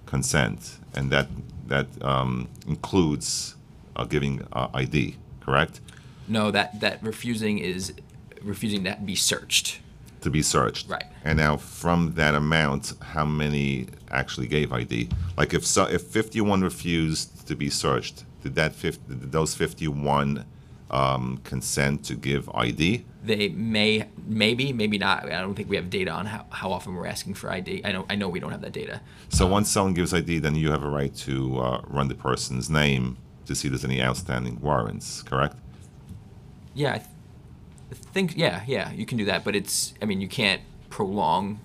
consent, and that that um, includes uh, giving uh, ID. Correct No, that that refusing is refusing to be searched. to be searched. Right. And now from that amount, how many actually gave ID? Like if so, if fifty one refused to be searched, did that 50, did those fifty one um, consent to give ID? They may, maybe, maybe not. I don't think we have data on how, how often we're asking for ID. I know, I know we don't have that data. So once someone gives ID, then you have a right to uh, run the person's name to see if there's any outstanding warrants, correct? Yeah, I, th- I think, yeah, yeah, you can do that, but it's, I mean, you can't prolong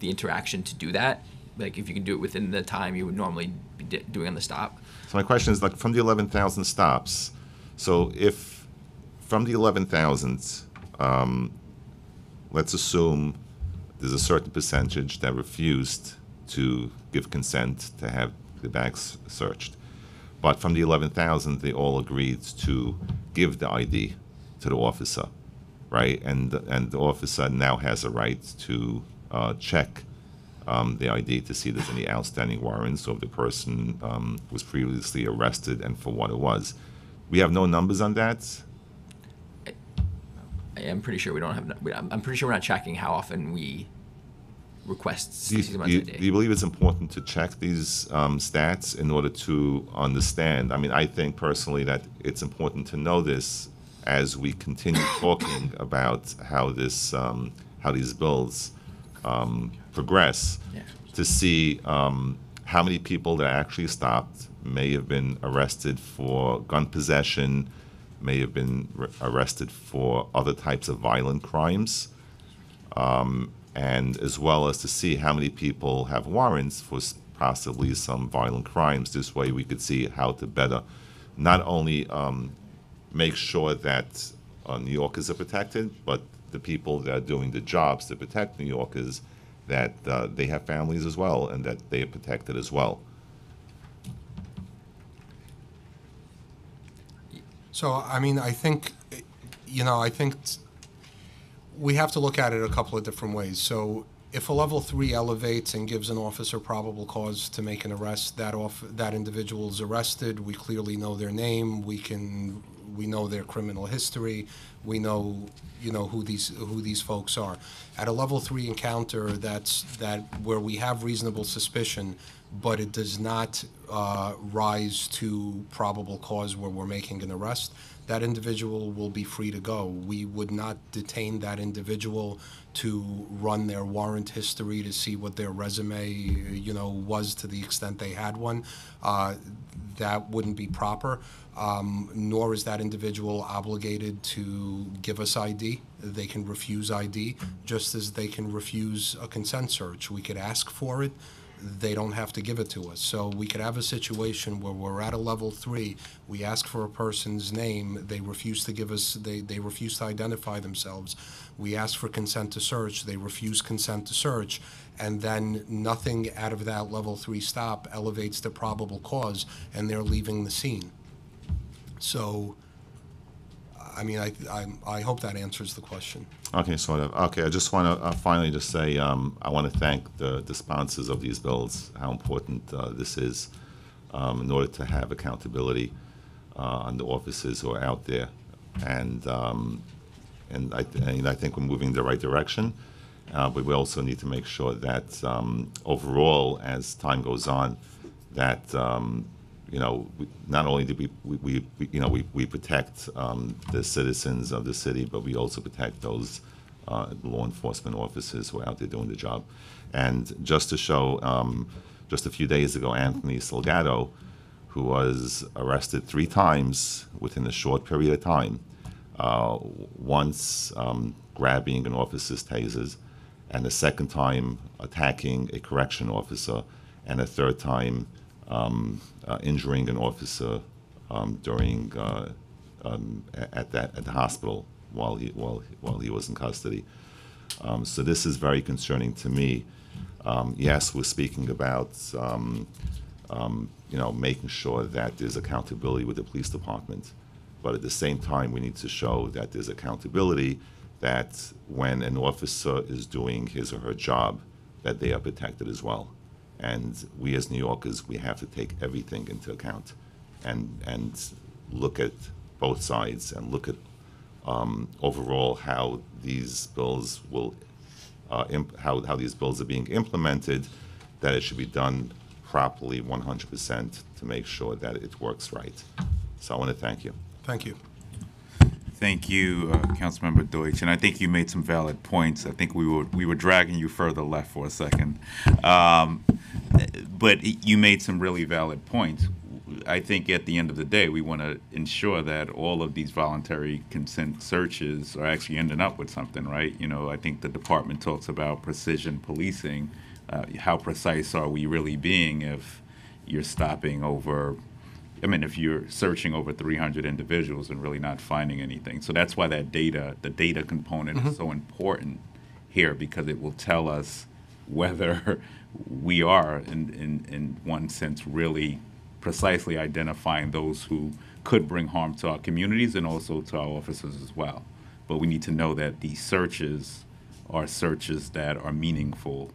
the interaction to do that. Like, if you can do it within the time you would normally be di- doing on the stop. So my question is like from the 11,000 stops, so if from the 11,000, um, let's assume there's a certain percentage that refused to give consent to have the bags searched. But from the 11,000, they all agreed to give the ID to the officer, right? And, and the officer now has a right to uh, check um, the ID to see if there's any outstanding warrants or if the person um, was previously arrested and for what it was. We have no numbers on that. I am pretty sure we don't have, we- I'm I'm pretty sure we're not tracking how often we request Do you, these amounts you, of do you believe it's important to check these um, stats in order to understand? I mean, I think personally that it's important to know this as we continue talking about how this, um, how these bills um, progress, Yeah. to see um, how many people that actually stopped may have been arrested for gun possession, may have been re- arrested for other types of violent crimes and as well as to see how many people have warrants for possibly some violent crimes. This way, we could see how to better not only um, make sure that uh, New Yorkers are protected, but the people that are doing the jobs to protect New Yorkers, that uh, they have families as well and that they are protected as well. So, I mean, I think, you know, I think we have to look at it a couple of different ways. So, if a level three elevates and gives an officer probable cause to make an arrest, that off that individual is arrested. We clearly know their name. We can we know their criminal history. We know you know who these who these folks are. At a level three encounter, that's that where we have reasonable suspicion, but it does not uh, rise to probable cause where we're making an arrest. That individual will be free to go. We would not detain that individual to run their warrant history to see what their resume, you know, was to the extent they had one. Uh, that wouldn't be proper. Um, nor is that individual obligated to give us ID. They can refuse ID, just as they can refuse a consent search. We could ask for it they don't have to give it to us. So we could have a situation where we're at a level three, we ask for a person's name, they refuse to give us, they, they refuse to identify themselves. We ask for consent to search, they refuse consent to search, and then nothing out of that level three stop elevates to probable cause, and they're leaving the scene. So, I mean, I, I, I hope that answers the question. Okay, sort of. Okay, I just want to uh, finally just say um, I want to thank the, the sponsors of these bills, how important uh, this is um, in order to have accountability uh, on the officers who are out there. And, um, and, I, and I think we're moving in the right direction. Uh, but we also need to make sure that um, overall, as time goes on, that um, you know, we- not only do we, we, we you know, we, we protect um, the citizens of the city, but we also protect those uh, law enforcement officers who are out there doing the job. And just to show, um, just a few days ago, Anthony Salgado, who was arrested three times within a short period of time, uh, once um, grabbing an officer's tasers, and the second time attacking a correction officer, and a third time um, uh, injuring an officer um, during uh, um, at that at the hospital while he while while he was in custody. Um, so this is very concerning to me. Um, yes, we're speaking about um, um, you know making sure that there's accountability with the police department, but at the same time we need to show that there's accountability that when an officer is doing his or her job, that they are protected as well. And we as New Yorkers, we have to take everything into account, and and look at both sides and look at um, overall how these bills will uh, imp- how how these bills are being implemented. That it should be done properly, 100% to make sure that it works right. So I want to thank you. Thank you. Thank you, uh, Councilmember Deutsch, and I think you made some valid points. I think we were we were dragging you further left for a second, um, but you made some really valid points. I think at the end of the day, we want to ensure that all of these voluntary consent searches are actually ending up with something, right? You know, I think the department talks about precision policing. Uh, how precise are we really being if you're stopping over I mean, if you're searching over 300 individuals and really not finding anything. So that's why that data, the data component is so important here because it will tell us whether we are, in, in, in one sense, really precisely identifying those who could bring harm to our communities and also to our officers as well. But we need to know that these searches are searches that are meaningful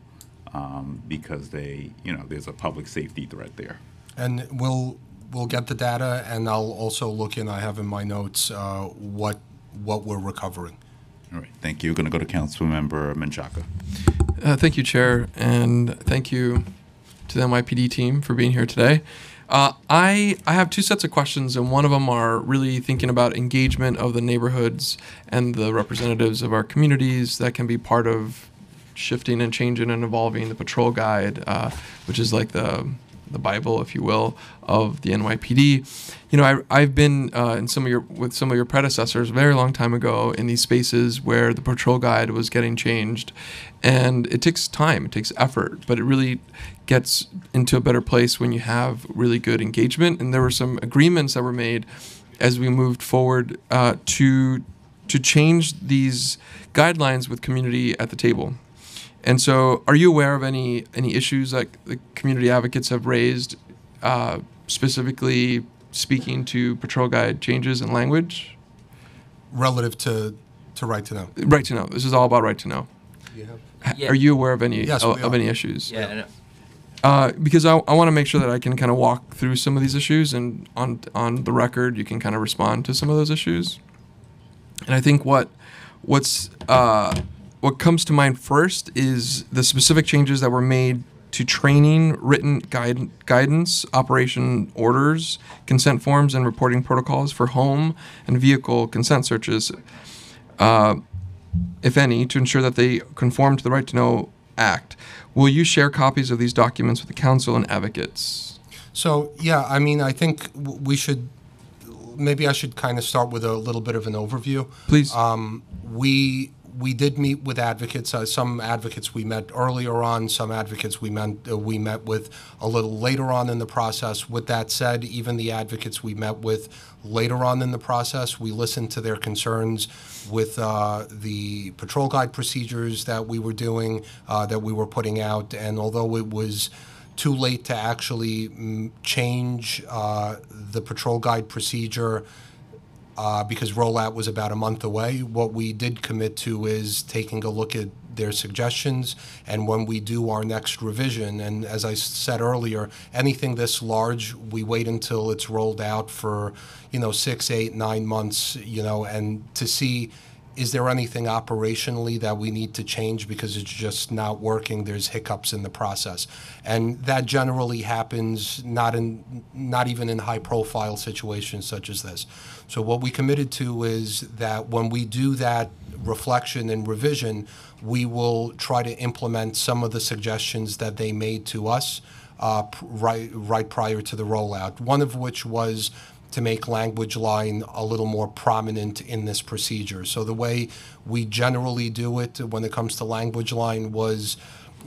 um, because they, you know, there's a public safety threat there. And we'll, we'll get the data, and I'll also look in, I have in my notes, uh, what, what we're recovering. All right, thank you. Going to go to Councilmember Menchaca. Uh, thank you, Chair, and thank you to the NYPD team for being here today. Uh, I I have two sets of questions, and one of them are really thinking about engagement of the neighborhoods and the representatives of our communities that can be part of shifting and changing and evolving the patrol guide, uh, which is like the the Bible, if you will, of the NYPD. You know, I, I've been uh, in some of your with some of your predecessors a very long time ago in these spaces where the patrol guide was getting changed, and it takes time, it takes effort, but it really gets into a better place when you have really good engagement. And there were some agreements that were made as we moved forward uh, to to change these guidelines with community at the table. And so, are you aware of any any issues that the community advocates have raised, uh, specifically speaking to patrol guide changes in language? Relative to, to right to know. Right to know. This is all about right to know. Ha- Yeah. Are you aware of any Yes, of, of any issues? Yeah, and, Uh, because I, I want to make sure that I can kind of walk through some of these issues, and on on the record, you can kind of respond to some of those issues. And I think what what's uh, what comes to mind first is the specific changes that were made to training, written guide, guidance, operation orders, consent forms, and reporting protocols for home and vehicle consent searches, uh, if any, to ensure that they conform to the Right to Know Act. Will you share copies of these documents with the council and advocates? So, yeah, I mean, I think we should, maybe I should kind of start with a little bit of an overview. Please. Um, we we did meet with advocates. Uh, some advocates we met earlier on. Some advocates we met uh, we met with a little later on in the process. With that said, even the advocates we met with later on in the process, we listened to their concerns with uh, the patrol guide procedures that we were doing, uh, that we were putting out, and although it was too late to actually mm, change uh, the patrol guide procedure uh, because rollout was about a month away. What we did commit to is taking a look at their suggestions, and when we do our next revision, and as I said earlier, anything this large, we wait until it's rolled out for, you know, six, eight, nine months, you know, and to see is there anything operationally that we need to change because it's just not working? There's hiccups in the process. And that generally happens not in not even in high profile situations such as this so what we committed to is that when we do that reflection and revision we will try to implement some of the suggestions that they made to us uh, right right prior to the rollout one of which was to make language line a little more prominent in this procedure. So the way we generally do it when it comes to language line was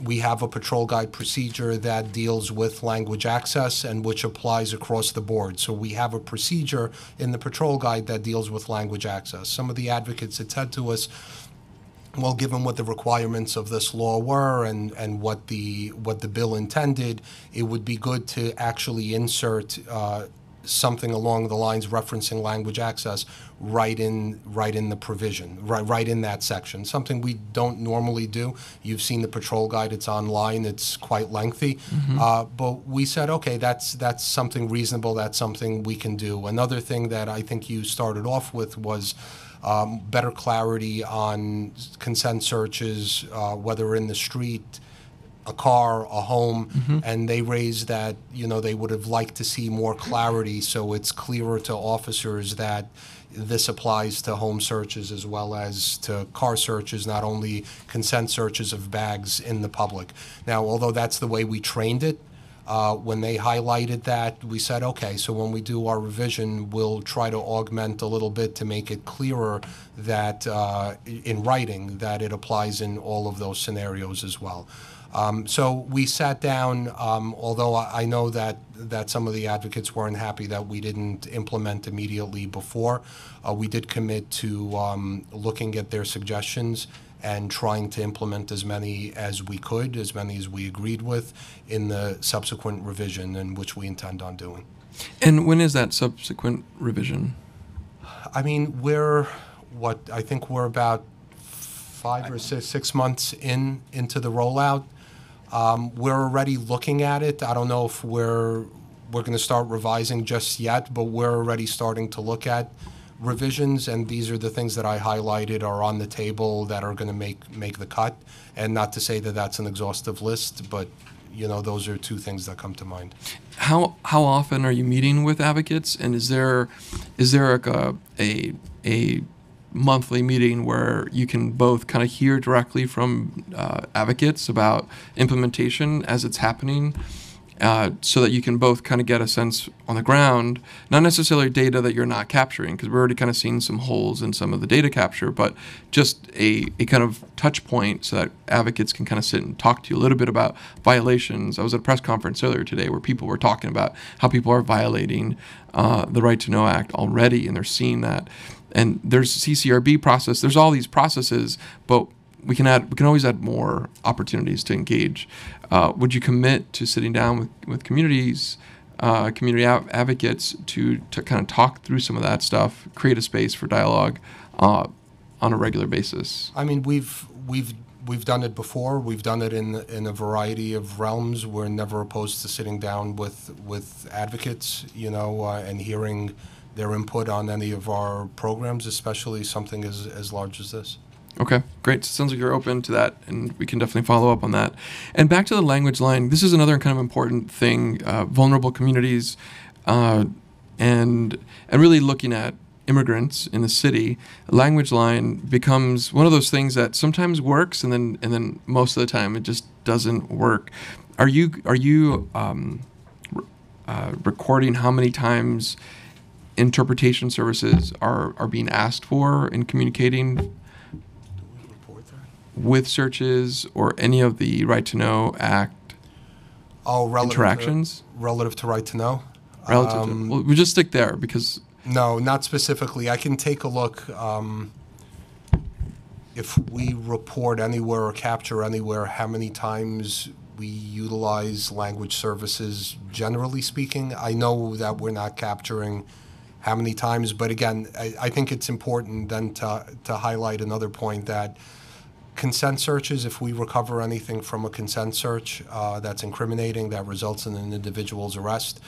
we have a patrol guide procedure that deals with language access and which applies across the board. So we have a procedure in the patrol guide that deals with language access. Some of the advocates had said to us, well, given what the requirements of this law were and, and what the what the bill intended, it would be good to actually insert uh, something along the lines referencing language access right in right in the provision, right right in that section. Something we don't normally do. You've seen the patrol guide; it's online. It's quite lengthy, uh, but we said, okay, that's that's something reasonable. That's something we can do. Another thing that I think you started off with was um, better clarity on consent searches, uh, whether in the street, a car, a home, and they raised that, you know, they would have liked to see more clarity so it's clearer to officers that this applies to home searches as well as to car searches, not only consent searches of bags in the public. Now, although that's the way we trained it, uh, when they highlighted that, we said, okay, so when we do our revision, we'll try to augment a little bit to make it clearer that, uh, in writing, that it applies in all of those scenarios as well. Um, So we sat down, um, although I I know that, that some of the advocates weren't happy that we didn't implement immediately before, uh, we did commit to um, looking at their suggestions and trying to implement as many as we could, as many as we agreed with, in the subsequent revision, and which we intend on doing. And when is that subsequent revision? I mean, we're, what, I think we're about five or six, six months in, into the rollout. Um, We're already looking at it. I don't know if we're, we're going to start revising just yet, but we're already starting to look at revisions, and these are the things that I highlighted are on the table that are going to make, make the cut. And not to say that that's an exhaustive list, but, you know, those are two things that come to mind. How how often are you meeting with advocates? And is there is there like a a, a monthly meeting where you can both kind of hear directly from uh, advocates about implementation as it's happening, uh, so that you can both kind of get a sense on the ground, not necessarily data that you're not capturing, because we're already kind of seeing some holes in some of the data capture, but just a, a kind of touch point so that advocates can kind of sit and talk to you a little bit about violations. I was at a press conference earlier today where people were talking about how people are violating uh, the Right to Know Act already, and they're seeing that. And there's CCRB process. There's all these processes, but we can add we can always add more opportunities to engage. Uh, would you commit to sitting down with, with communities, uh, community av- advocates to to kind of talk through some of that stuff, create a space for dialogue uh, on a regular basis? I mean, we've we've we've done it before. We've done it in in a variety of realms. We're never opposed to sitting down with with advocates, you know, uh, and hearing their input on any of our programs, especially something as as large as this. Okay, great. So Sounds like you're open to that, and we can definitely follow up on that. And back to the language line. This is another kind of important thing: uh, vulnerable communities, uh, and and really looking at immigrants in the city. Language line becomes one of those things that sometimes works, and then and then most of the time it just doesn't work. Are you are you um, uh, recording how many times? Interpretation services are, are being asked for in communicating with searches or any of the Right to Know Act Oh, relative interactions to, relative to right to know. relative Um, to? Well, we just stick there because No, not specifically. I can take a look. Um, if we report anywhere or capture anywhere, how many times we utilize language services, generally speaking. I know that we're not capturing how many times, but again, I, I think it's important then to, to highlight another point that consent searches, if we recover anything from a consent search uh, that's incriminating, that results in an individual's arrest,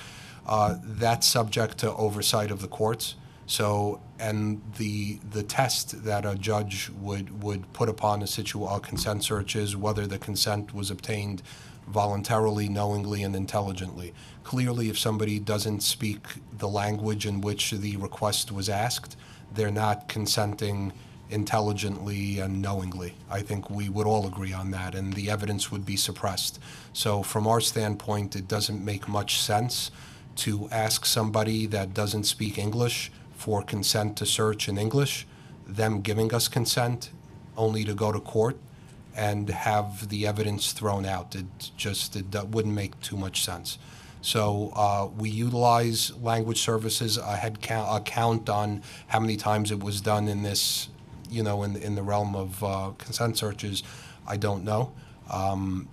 uh, that's subject to oversight of the courts. So, and the the test that a judge would would put upon a situ a consent search is whether the consent was obtained voluntarily, knowingly, and intelligently. Clearly, if somebody doesn't speak the language in which the request was asked, they're not consenting intelligently and knowingly. I think we would all agree on that, and the evidence would be suppressed. So, from our standpoint, it doesn't make much sense to ask somebody that doesn't speak English for consent to search in English, them giving us consent, only to go to court and have the evidence thrown out. It just it do- wouldn't make too much sense. So uh, we utilize language services. A head count, a count on how many times it was done in this, you know, in in the realm of uh, consent searches. I don't know. Um,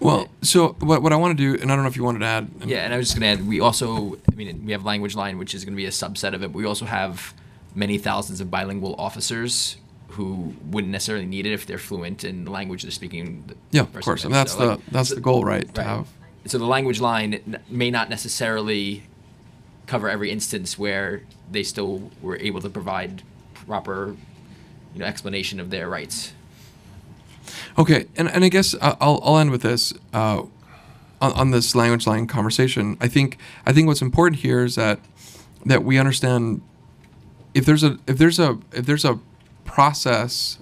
Well, so what, what I want to do, and I don't know if you wanted to add. Yeah, and I was just going to add, we also, I mean, we have Language Line, which is going to be a subset of it. But we also have many thousands of bilingual officers who wouldn't necessarily need it if they're fluent in the language they're speaking. the Yeah, of course. And that's So, the like, that's so- the goal, right? To right. have So the language line may not necessarily cover every instance where they still were able to provide proper, you know, explanation of their rights. Okay, and, and I guess I'll, I'll end with this uh, on, on this language line conversation. I think I think what's important here is that that we understand if there's a if there's a if there's a process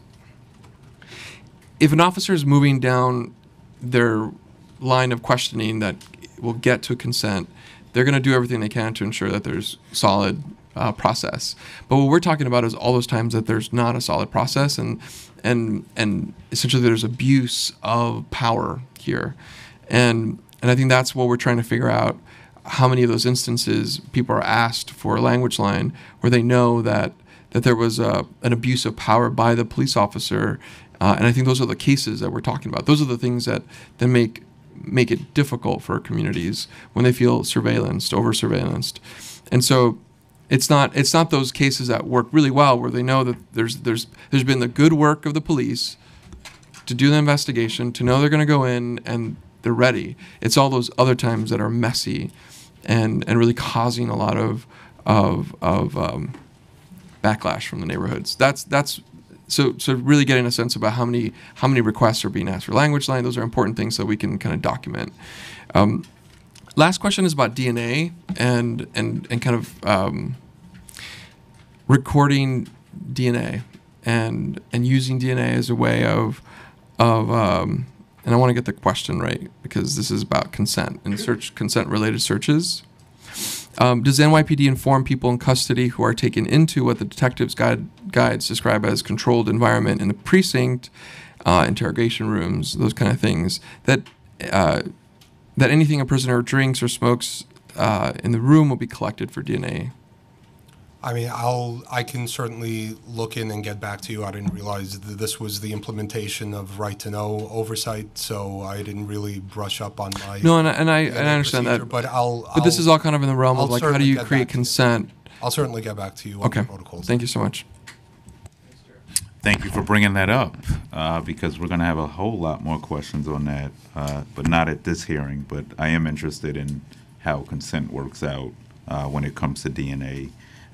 if an officer is moving down their line of questioning that will get to consent, they're going to do everything they can to ensure that there's solid uh, process. But what we're talking about is all those times that there's not a solid process, and and and essentially there's abuse of power here, and and I think that's what we're trying to figure out. How many of those instances people are asked for a language line where they know that that there was a, an abuse of power by the police officer, uh, and I think those are the cases that we're talking about. Those are the things that that make make it difficult for communities when they feel surveillanced, over surveillanced, and so it's not it's not those cases that work really well where they know that there's there's there's been the good work of the police to do the investigation, to know they're going to go in and they're ready. It's all those other times that are messy, and and really causing a lot of of of um, backlash from the neighborhoods. That's that's so so really getting a sense about how many how many requests are being asked for language line. Those are important things so we can kind of document. Um, last question is about DNA and and and kind of um, recording DNA and and using DNA as a way of of um, and I want to get the question right because this is about consent and search consent related searches. Um, does NYPD inform people in custody who are taken into what the detectives guide, guides describe as controlled environment in the precinct, uh, interrogation rooms, those kind of things, that uh, that anything a prisoner drinks or smokes uh, in the room will be collected for DNA? I mean, I'll I can certainly look in and get back to you. I didn't realize that this was the implementation of right to know oversight, so I didn't really brush up on my. No, and I, and I, and I understand that. But I'll. But this I'll- is all kind of in the realm I'll of like, how do you create back to you. consent? I'll certainly get back to you on Okay. the protocols. Thank you so much. Thank you for bringing that up, uh, because we're going to have a whole lot more questions on that, uh, but not at this hearing. But I am interested in how consent works out uh, when it comes to DNA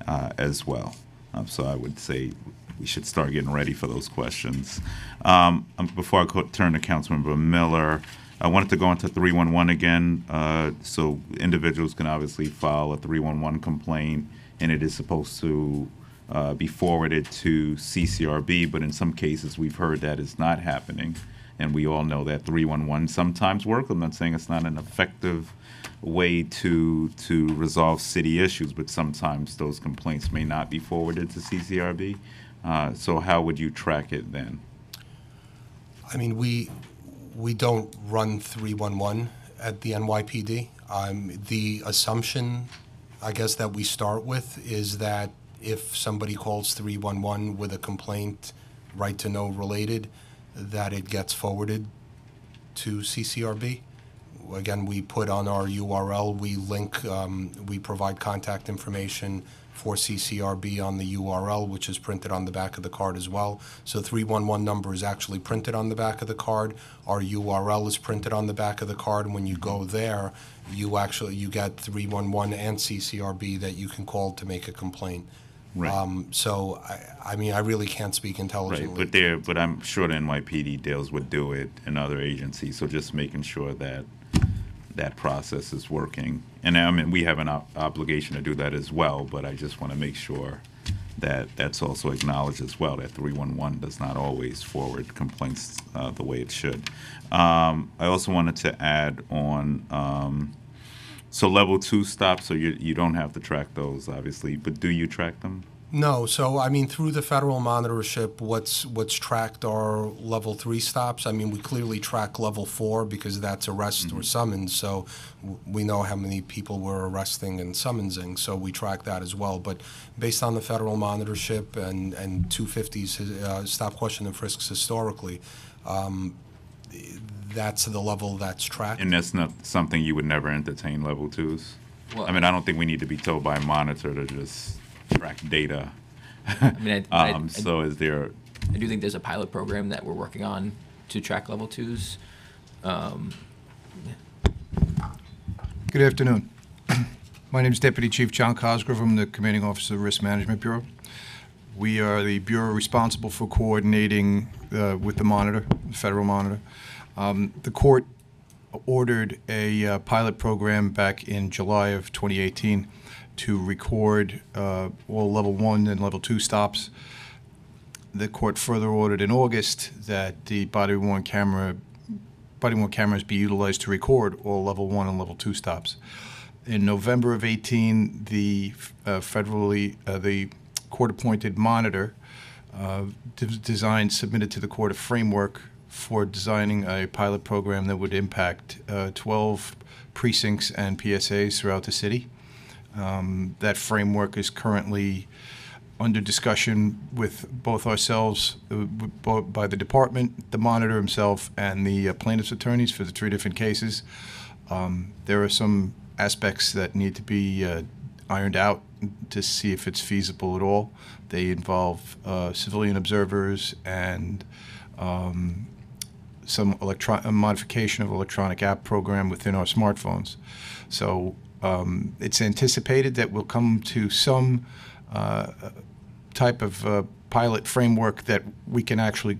uh, as well. Um, so I would say we should start getting ready for those questions. Um, um, before I co- turn to Councilmember Miller, I wanted to go into 311 again. Uh, so individuals can obviously file a 311 complaint, and it is supposed to uh, be forwarded to CCRB, but in some cases, we've heard that is not happening. And we all know that 311 sometimes works. I'm not saying it's not an effective way to to resolve city issues, but sometimes those complaints may not be forwarded to CCRB. Uh, so how would you track it then? I mean, we we don't run 311 at the NYPD. Um, the assumption, I guess, that we start with is that if somebody calls 311 with a complaint, right to know related, that it gets forwarded to CCRB. Again, we put on our URL, we link, um, we provide contact information for CCRB on the URL, which is printed on the back of the card as well. So 311 number is actually printed on the back of the card. Our URL is printed on the back of the card. And when you go there, you actually, you get 311 and CCRB that you can call to make a complaint. Right. Um, So, I, I mean, I really can't speak intelligently. Right, but there, but I'm sure the NYPD deals would do it and other agencies, so just making sure that that process is working. And I mean, we have an ob- obligation to do that as well, but I just want to make sure that that's also acknowledged as well, that 311 does not always forward complaints uh, the way it should. Um, I also wanted to add on, um, So level two stops, so you you don't have to track those, obviously, but do you track them? No, so I mean, through the federal monitorship, what's what's tracked are level three stops. I mean, we clearly track level four because that's arrest or summons. So we know how many people we're arresting and summonsing. So we track that as well. But based on the federal monitorship and and 250s uh, stop, question, and frisks historically, um, that's the level that's tracked. And that's not something you would never entertain level twos. Well- I mean, I don't think we need to be told by a monitor to just track data. I mean, I, I, um, I- so is there? I do think there's a pilot program that we're working on to track level twos. Um, Good afternoon. My name is Deputy Chief John Cosgrove. I'm the Commanding Officer of the Risk Management Bureau. We are the bureau responsible for coordinating uh, with the monitor, the federal monitor. Um, The court ordered a uh, pilot program back in July of 2018 to record uh, all level one and level two stops. The court further ordered in August that the body worn camera body worn cameras be utilized to record all level one and level two stops. In November of 18, the uh, federally, uh, the court-appointed monitor uh, de- designed, submitted to the court a framework for designing a pilot program that would impact uh, 12 precincts and PSAs throughout the city. Um, that framework is currently under discussion with both ourselves, uh, w- bo- by the department, the monitor himself, and the uh, plaintiff's attorneys for the three different cases. Um, There are some aspects that need to be uh, ironed out to see if it's feasible at all. They involve uh, civilian observers and um, some modification of electronic app program within our smartphones. So um, it's anticipated that we'll come to some uh, type of uh, pilot framework that we can actually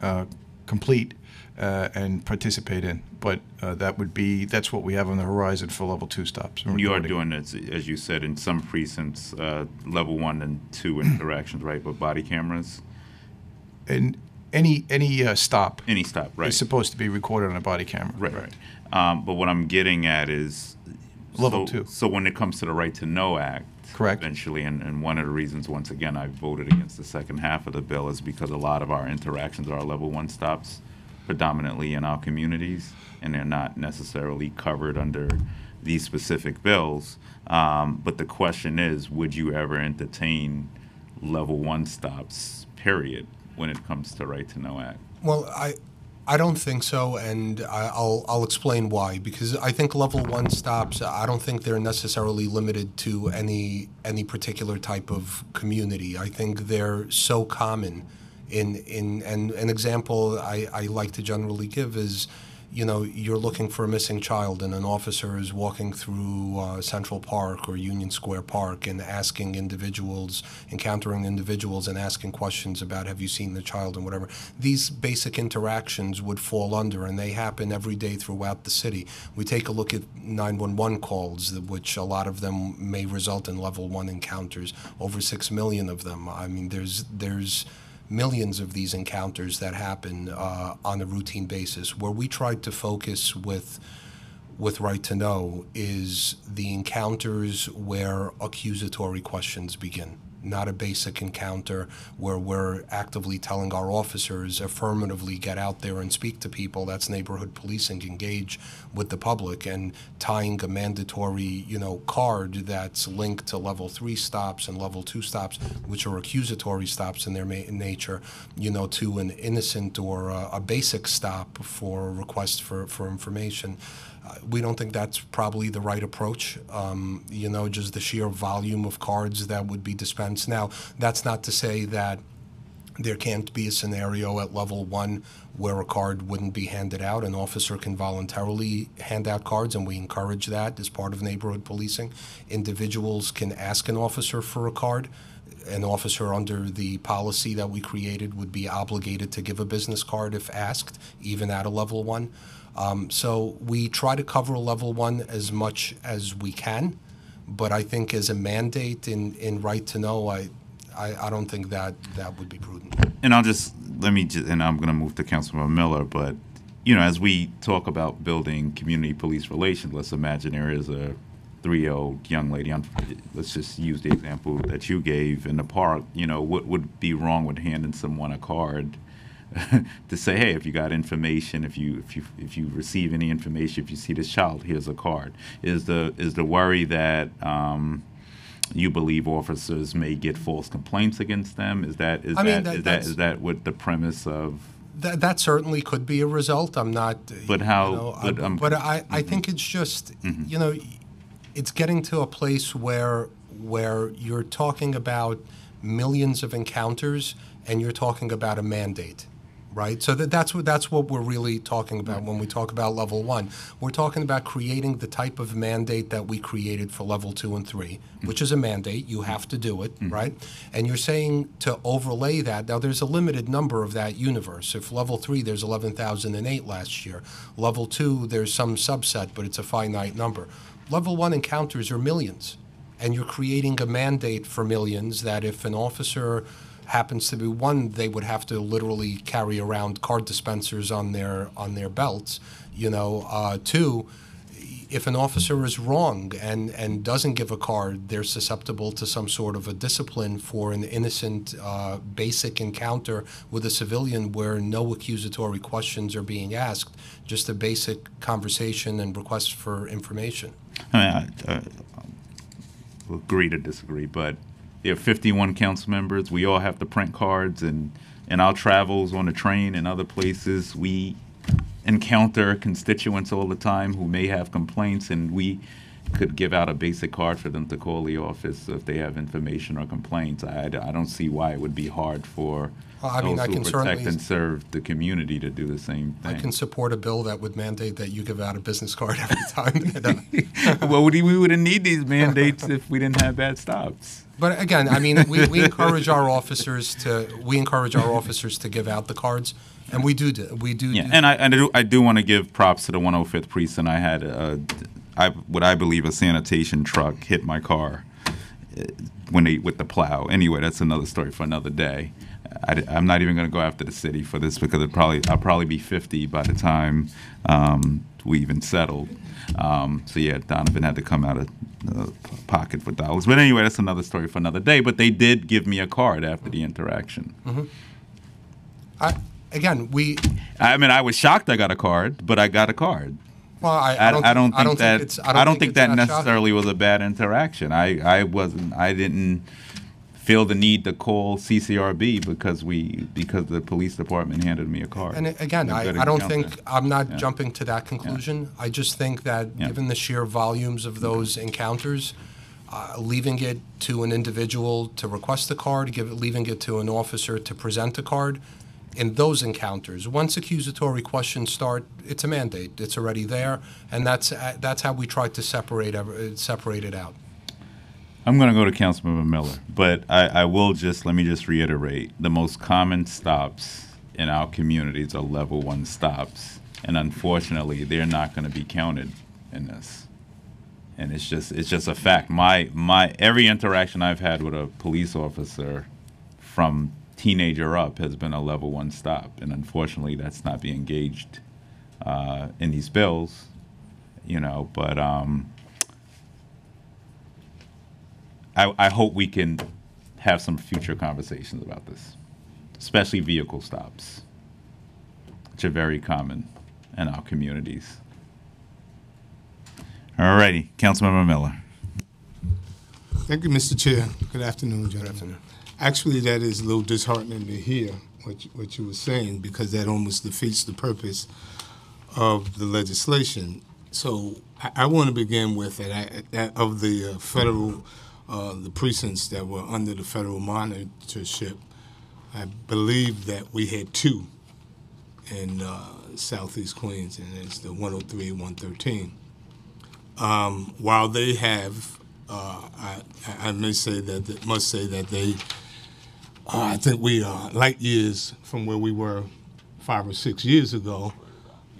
uh, complete uh, and participate in. But uh, that would be that's what we have on the horizon for level two stops. You are doing this, as you said, in some precincts, uh, level one and two interactions, right, with body cameras? And any any uh, stop Any stop, right? is supposed to be recorded on a body camera. Right. Um, but what I'm getting at is Level so, two. So when it comes to the Right to Know Act, Correct. Eventually, and, and one of the reasons, once again, I voted against the second half of the bill is because a lot of our interactions are level one stops, predominantly in our communities, and they're not necessarily covered under these specific bills. Um, but the question is, would you ever entertain level one stops? Period. When it comes to Right to Know Act. Well, I, I don't think so, and I'll I'll explain why. Because I think level one stops. I don't think they're necessarily limited to any any particular type of community. I think they're so common. In in and an example I, I like to generally give is. You know, you're looking for a missing child, and an officer is walking through uh, Central Park or Union Square Park and asking individuals, encountering individuals, and asking questions about have you seen the child and whatever. These basic interactions would fall under, and they happen every day throughout the city. We take a look at 911 calls, which a lot of them may result in level one encounters. Over six million of them. I mean, there's there's millions of these encounters that happen uh, on a routine basis. Where we tried to focus with with right to know is the encounters where accusatory questions begin not a basic encounter where we're actively telling our officers affirmatively get out there and speak to people. That's neighborhood policing engage with the public and tying a mandatory you know card that's linked to level 3 stops and level 2 stops which are accusatory stops in their nature you know to an innocent or a, a basic stop for request for, for information uh, we don't think that's probably the right approach. Um, you know, just the sheer volume of cards that would be dispensed. Now, that's not to say that there can't be a scenario at level one where a card wouldn't be handed out. An officer can voluntarily hand out cards, and we encourage that as part of neighborhood policing. Individuals can ask an officer for a card. An officer under the policy that we created would be obligated to give a business card if asked, even at a level one. Um, so we try to cover a level one as much as we can, but I think as a mandate in, in right to know, I, I, I don't think that that would be prudent. And I'll just let me just, and I'm going to move to Councilman Miller, but you know, as we talk about building community police relations, let's imagine there is a three-year-old young lady. On, let's just use the example that you gave in the park. You know, what would be wrong with handing someone a card to say, hey, if you got information, if you if you if you receive any information, if you see this child, here's a card. Is the is the worry that um, you believe officers may get false complaints against them? Is that is I mean, that, that- is that that's- that what the premise of? That, that certainly could be a result. I'm not. But how- You know, but, I, um, but I, I think it's just, you know, it's getting to a place where where you're talking about millions of encounters and you're talking about a mandate. Right, so that, that's what that's what we're really talking about when we talk about level one. We're talking about creating the type of mandate that we created for level two and three, mm. which is a mandate. You have to do it, mm. right? And you're saying to overlay that. Now, there's a limited number of that universe. If level three, there's 11,008 last year. Level two, there's some subset, but it's a finite number. Level one encounters are millions, and you're creating a mandate for millions that if an officer happens to be one, they would have to literally carry around card dispensers on their on their belts. You know, uh, two, if an officer is wrong and, and doesn't give a card, they're susceptible to some sort of a discipline for an innocent, uh, basic encounter with a civilian where no accusatory questions are being asked, just a basic conversation and request for information. I mean, I, I, agree to disagree, but there are 51 council members. We all have to print cards, and in our travels on the train and other places, we encounter constituents all the time who may have complaints, and we could give out a basic card for them to call the office if they have information or complaints. I, I don't see why it would be hard for Well, I mean, those I who can protect certainly- and serve the community to do the same thing. I thing. can support a bill that would mandate that you give out a business card every time. know. Uh, well, we, we wouldn't need these mandates if we didn't have bad stops. But again, I mean, we, we encourage our officers to we encourage our officers to give out the cards, and we do do we do. Yeah, do- and I, and I do, I do want to give props to the 105th precinct. I had a, I, what I believe a sanitation truck hit my car uh, when they with the plow. Anyway, that's another story for another day. I, am not even going to go after the city for this because it probably I'll probably be 50 by the time um, we even settled. Um, so yeah, Donovan had to come out of uh, pocket for dollars. But anyway, that's another story for another day. But they did give me a card after the interaction. Mhm. I, again, we I mean, I was shocked I got a card, but I got a card. Well, I, I, I don't I don't think, I don't think that think it's I don't, think, it's that shocking. necessarily was a bad interaction. I, I wasn't I didn't feel the need to call CCRB because we because the police department handed me a card. And again, I, I don't think I'm not Yeah. jumping to that conclusion. I just think that Yeah. given the sheer volumes of those encounters, uh, leaving it to an individual to request the card, give it, leaving it to an officer to present a card, in those encounters, once accusatory questions start, it's a mandate. It's already there, and that's uh, that's how we try to separate ev- separate it out. I'm going to go to Councilmember Miller, but I, I will just let me just reiterate: the most common stops in our communities are level one stops, and unfortunately, they're not going to be counted in this. And it's just it's just a fact. My my every interaction I've had with a police officer, from teenager up, has been a level one stop, and unfortunately, that's not being engaged uh, in these bills. You know, but. Um, I, I hope we can have some future conversations about this, especially vehicle stops, which are very common in our communities. All righty, Councilmember Miller. Thank you, Mr. Chair. Good afternoon, gentlemen. Actually, that is a little disheartening to hear what you, what you were saying because that almost defeats the purpose of the legislation. So I, I want to begin with that, I, that of the uh, federal, uh, the precincts that were under the federal monitorship. I believe that we had two in uh, Southeast Queens, and it's the 103 113. Um, while they have, uh, I, I may say that, that must say that they, uh, I think we are light years from where we were five or six years ago.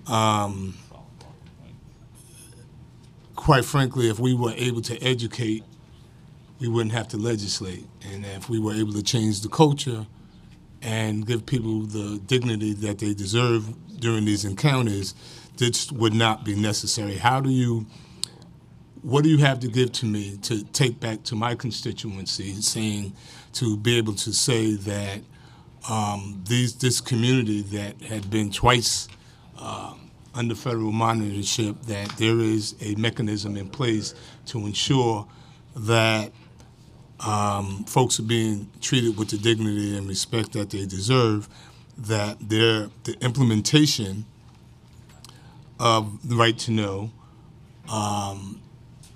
Um, quite frankly, if we were able to educate, we wouldn't have to legislate. And if we were able to change the culture and give people the dignity that they deserve during these encounters, this would not be necessary. How do you, what do you have to give to me to take back to my constituency, saying, to be able to say that um, these this community that had been twice um, under federal monitorship, that there is a mechanism in place to ensure that um, folks are being treated with the dignity and respect that they deserve, that their the implementation of the right to know um,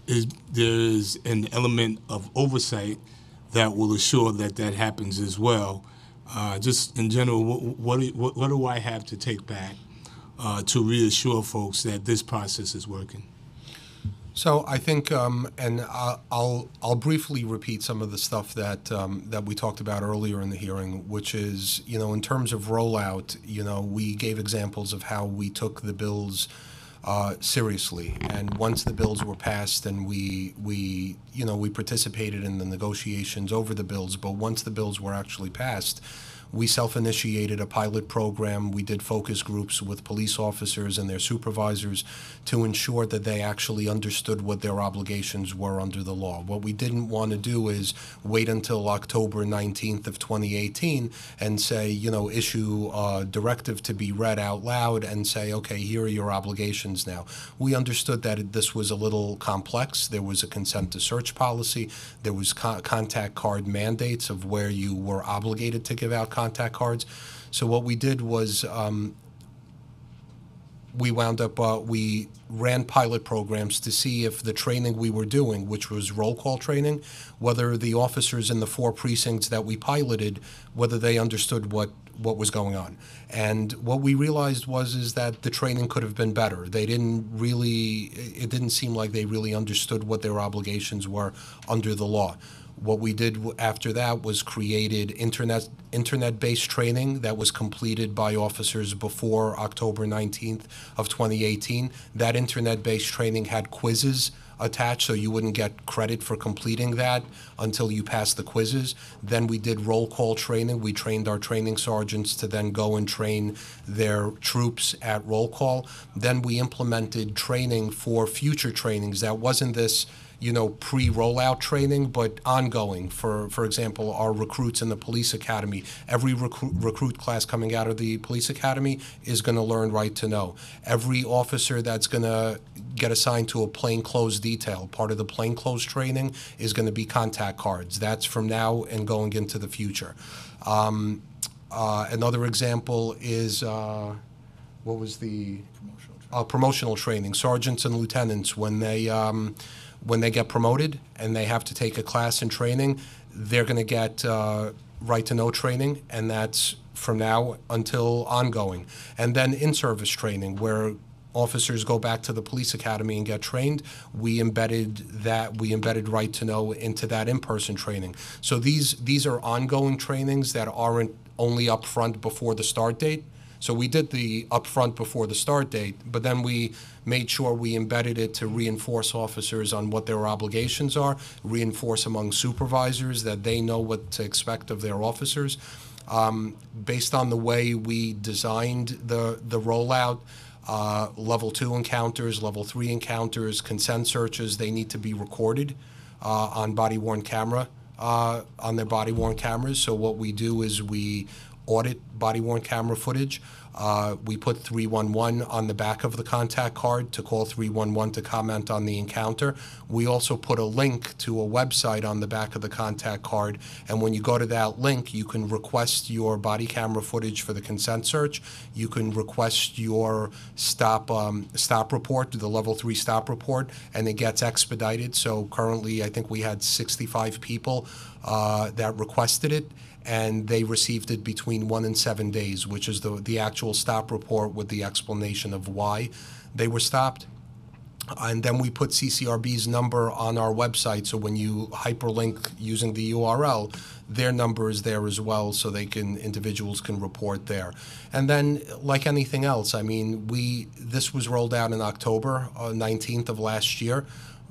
is there is an element of oversight that will assure that that happens as well. Uh, just in general, what, what, do- what, do I have to take back uh, to reassure folks that this process is working? So I think, um, and I'll I'll briefly repeat some of the stuff that um, that we talked about earlier in the hearing, which is you know in terms of rollout, you know we gave examples of how we took the bills uh, seriously, and once the bills were passed, and we we you know we participated in the negotiations over the bills, but once the bills were actually passed. We self-initiated a pilot program. We did focus groups with police officers and their supervisors to ensure that they actually understood what their obligations were under the law. What we didn't want to do is wait until October 19th of 2018 and say, you know, issue a directive to be read out loud and say, okay, here are your obligations now. We understood that this was a little complex. There was a consent to search policy. There was co- contact card mandates of where you were obligated to give out contact cards. So what we did was um, we wound up uh, we ran pilot programs to see if the training we were doing which was roll call training whether the officers in the four precincts that we piloted whether they understood what what was going on. And what we realized was is that the training could have been better. They didn't really it didn't seem like they really understood what their obligations were under the law what we did after that was created internet internet-based training that was completed by officers before October 19th of 2018. That internet-based training had quizzes attached, so you wouldn't get credit for completing that until you passed the quizzes. Then we did roll call training. We trained our training sergeants to then go and train their troops at roll call. Then we implemented training for future trainings. That wasn't this you know, pre-rollout training, but ongoing. For for example, our recruits in the police academy, every recruit, recruit class coming out of the police academy is going to learn right to know. Every officer that's going to get assigned to a plainclothes detail, part of the plainclothes training is going to be contact cards. That's from now and going into the future. Um, uh, another example is uh, what was the uh, promotional training. Sergeants and lieutenants when they um, when they get promoted and they have to take a class in training, they're going to get uh, right to know training, and that's from now until ongoing. And then in service training, where officers go back to the police academy and get trained, we embedded that we embedded right to know into that in-person training. So these these are ongoing trainings that aren't only upfront before the start date. So we did the upfront before the start date, but then we made sure we embedded it to reinforce officers on what their obligations are, reinforce among supervisors that they know what to expect of their officers. Um, based on the way we designed the the rollout, uh, level two encounters, level three encounters, consent searches, they need to be recorded uh, on body worn camera uh, on their body worn cameras. So what we do is we audit body worn camera footage. Uh, we put 311 on the back of the contact card to call 311 to comment on the encounter. We also put a link to a website on the back of the contact card, and when you go to that link, you can request your body camera footage for the consent search. You can request your stop um, stop report, the level three stop report, and it gets expedited. So currently, I think we had 65 people uh, that requested it and they received it between one and seven days, which is the, the actual stop report with the explanation of why they were stopped. And then we put CCRB's number on our website, so when you hyperlink using the URL, their number is there as well, so they can individuals can report there. And then, like anything else, I mean, we this was rolled out in October uh, 19th of last year.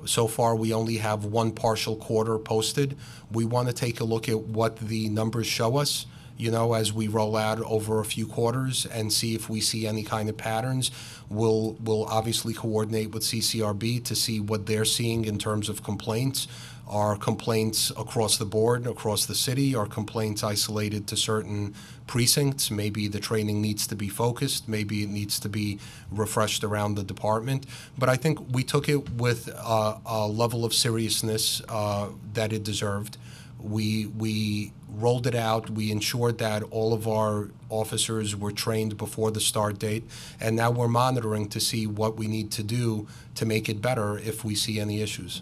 So far, we only have one partial quarter posted. We want to take a look at what the numbers show us you know, as we roll out over a few quarters and see if we see any kind of patterns. We'll, we'll obviously coordinate with CCRB to see what they're seeing in terms of complaints. Are complaints across the board, across the city? Are complaints isolated to certain precincts? Maybe the training needs to be focused. Maybe it needs to be refreshed around the department. But I think we took it with uh, a level of seriousness uh, that it deserved. We we rolled it out. We ensured that all of our officers were trained before the start date, and now we're monitoring to see what we need to do to make it better if we see any issues.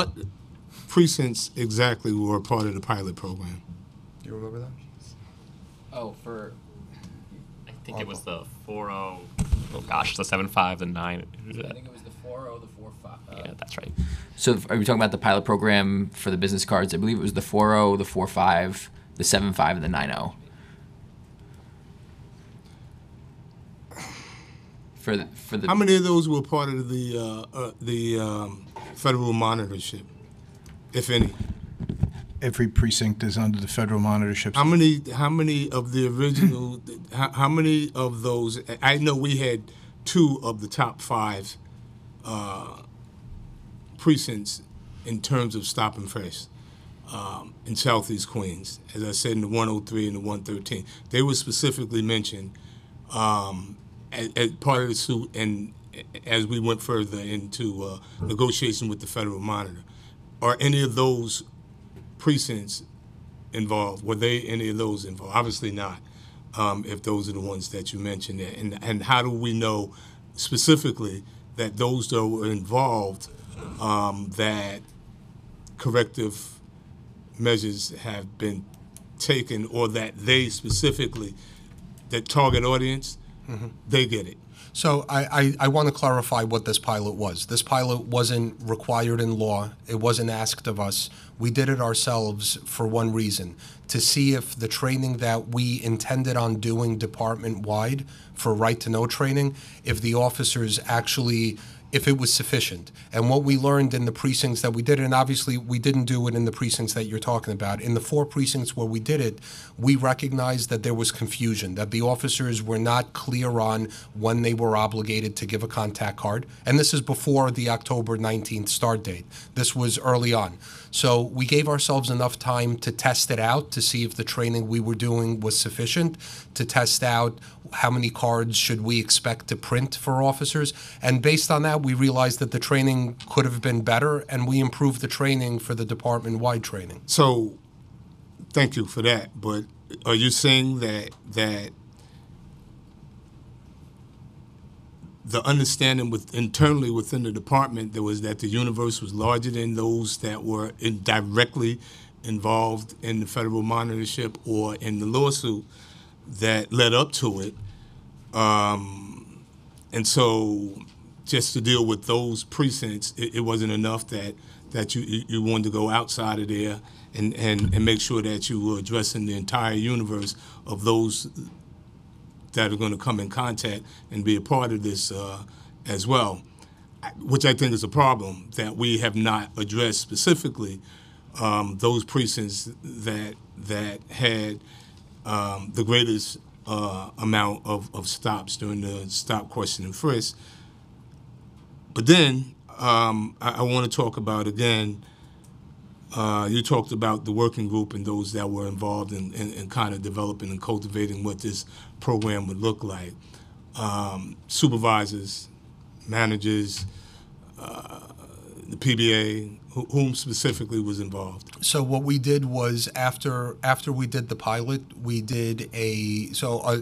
What precincts exactly were part of the pilot program? Do you remember that? Oh, for I think it was the 40. Oh gosh, the 75, the 9. I think it was the 40, the 45. Uh, yeah, that's right. So are we talking about the pilot program for the business cards? I believe it was the 40, the 45, the 75, and the oh. For the, for the How many of those were part of the uh, uh, the um, federal monitorship, if any? Every precinct is under the federal monitorship. How many? How many of the original? how, how many of those? I know we had two of the top five uh, precincts in terms of stop and frisk um, in Southeast Queens. As I said, in the 103 and the 113, they were specifically mentioned um, as, part of the suit, and as we went further into uh, negotiation with the federal monitor. Are any of those precincts involved? Were they any of those involved? Obviously not. Um, if those are the ones that you mentioned, and and how do we know specifically that those that were involved um, that corrective measures have been taken, or that they specifically, that target audience, they get it. So I, I, I want to clarify what this pilot was. This pilot wasn't required in law. It wasn't asked of us. We did it ourselves for one reason to see if the training that we intended on doing department wide for right to know training, if the officers actually if it was sufficient. And what we learned in the precincts that we did, and obviously we didn't do it in the precincts that you're talking about. In the four precincts where we did it, we recognized that there was confusion, that the officers were not clear on when they were obligated to give a contact card. And this is before the October 19th start date. This was early on. So we gave ourselves enough time to test it out to see if the training we were doing was sufficient, to test out how many cards should we expect to print for officers. And based on that, we realized that the training could have been better, and we improved the training for the department-wide training. So, thank you for that. But are you saying that that the understanding with internally within the department there was that the universe was larger than those that were in directly involved in the federal monitorship or in the lawsuit that led up to it. Um, and so just to deal with those precincts, it, it wasn't enough that that you, you you wanted to go outside of there and, and, and make sure that you were addressing the entire universe of those that are going to come in contact and be a part of this uh, as well, which I think is a problem that we have not addressed specifically um, those precincts that that had um, the greatest uh, amount of, of stops during the stop, question, and frisk. But then um, I, I want to talk about again. Uh, you talked about the working group and those that were involved in, in, in kind of developing and cultivating what this program would look like. Um, supervisors, managers, uh, the PBA, wh- whom specifically was involved. So what we did was after after we did the pilot, we did a so uh,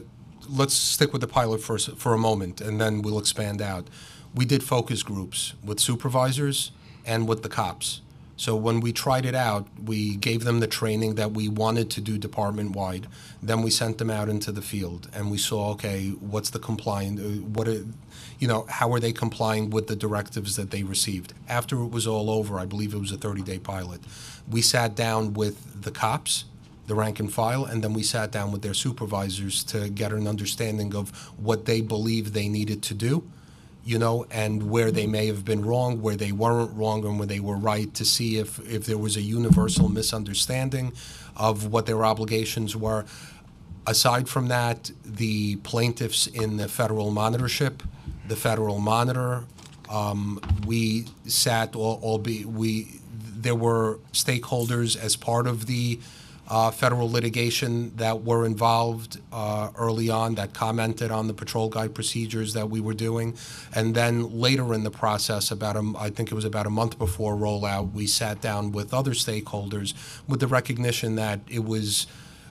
let's stick with the pilot for for a moment, and then we'll expand out. We did focus groups with supervisors and with the cops. So when we tried it out, we gave them the training that we wanted to do department wide. Then we sent them out into the field, and we saw okay, what's the compliant, uh, what, are, you know, how are they complying with the directives that they received? After it was all over, I believe it was a 30-day pilot. We sat down with the cops, the rank and file, and then we sat down with their supervisors to get an understanding of what they believe they needed to do you know, and where they may have been wrong, where they weren't wrong, and where they were right, to see if, if there was a universal misunderstanding of what their obligations were. Aside from that, the plaintiffs in the federal monitorship, the federal monitor, um, we sat, all be we, there were stakeholders as part of the uh, federal litigation that were involved uh, early on that commented on the patrol guide procedures that we were doing. And then later in the process, about a, I think it was about a month before rollout, we sat down with other stakeholders with the recognition that it was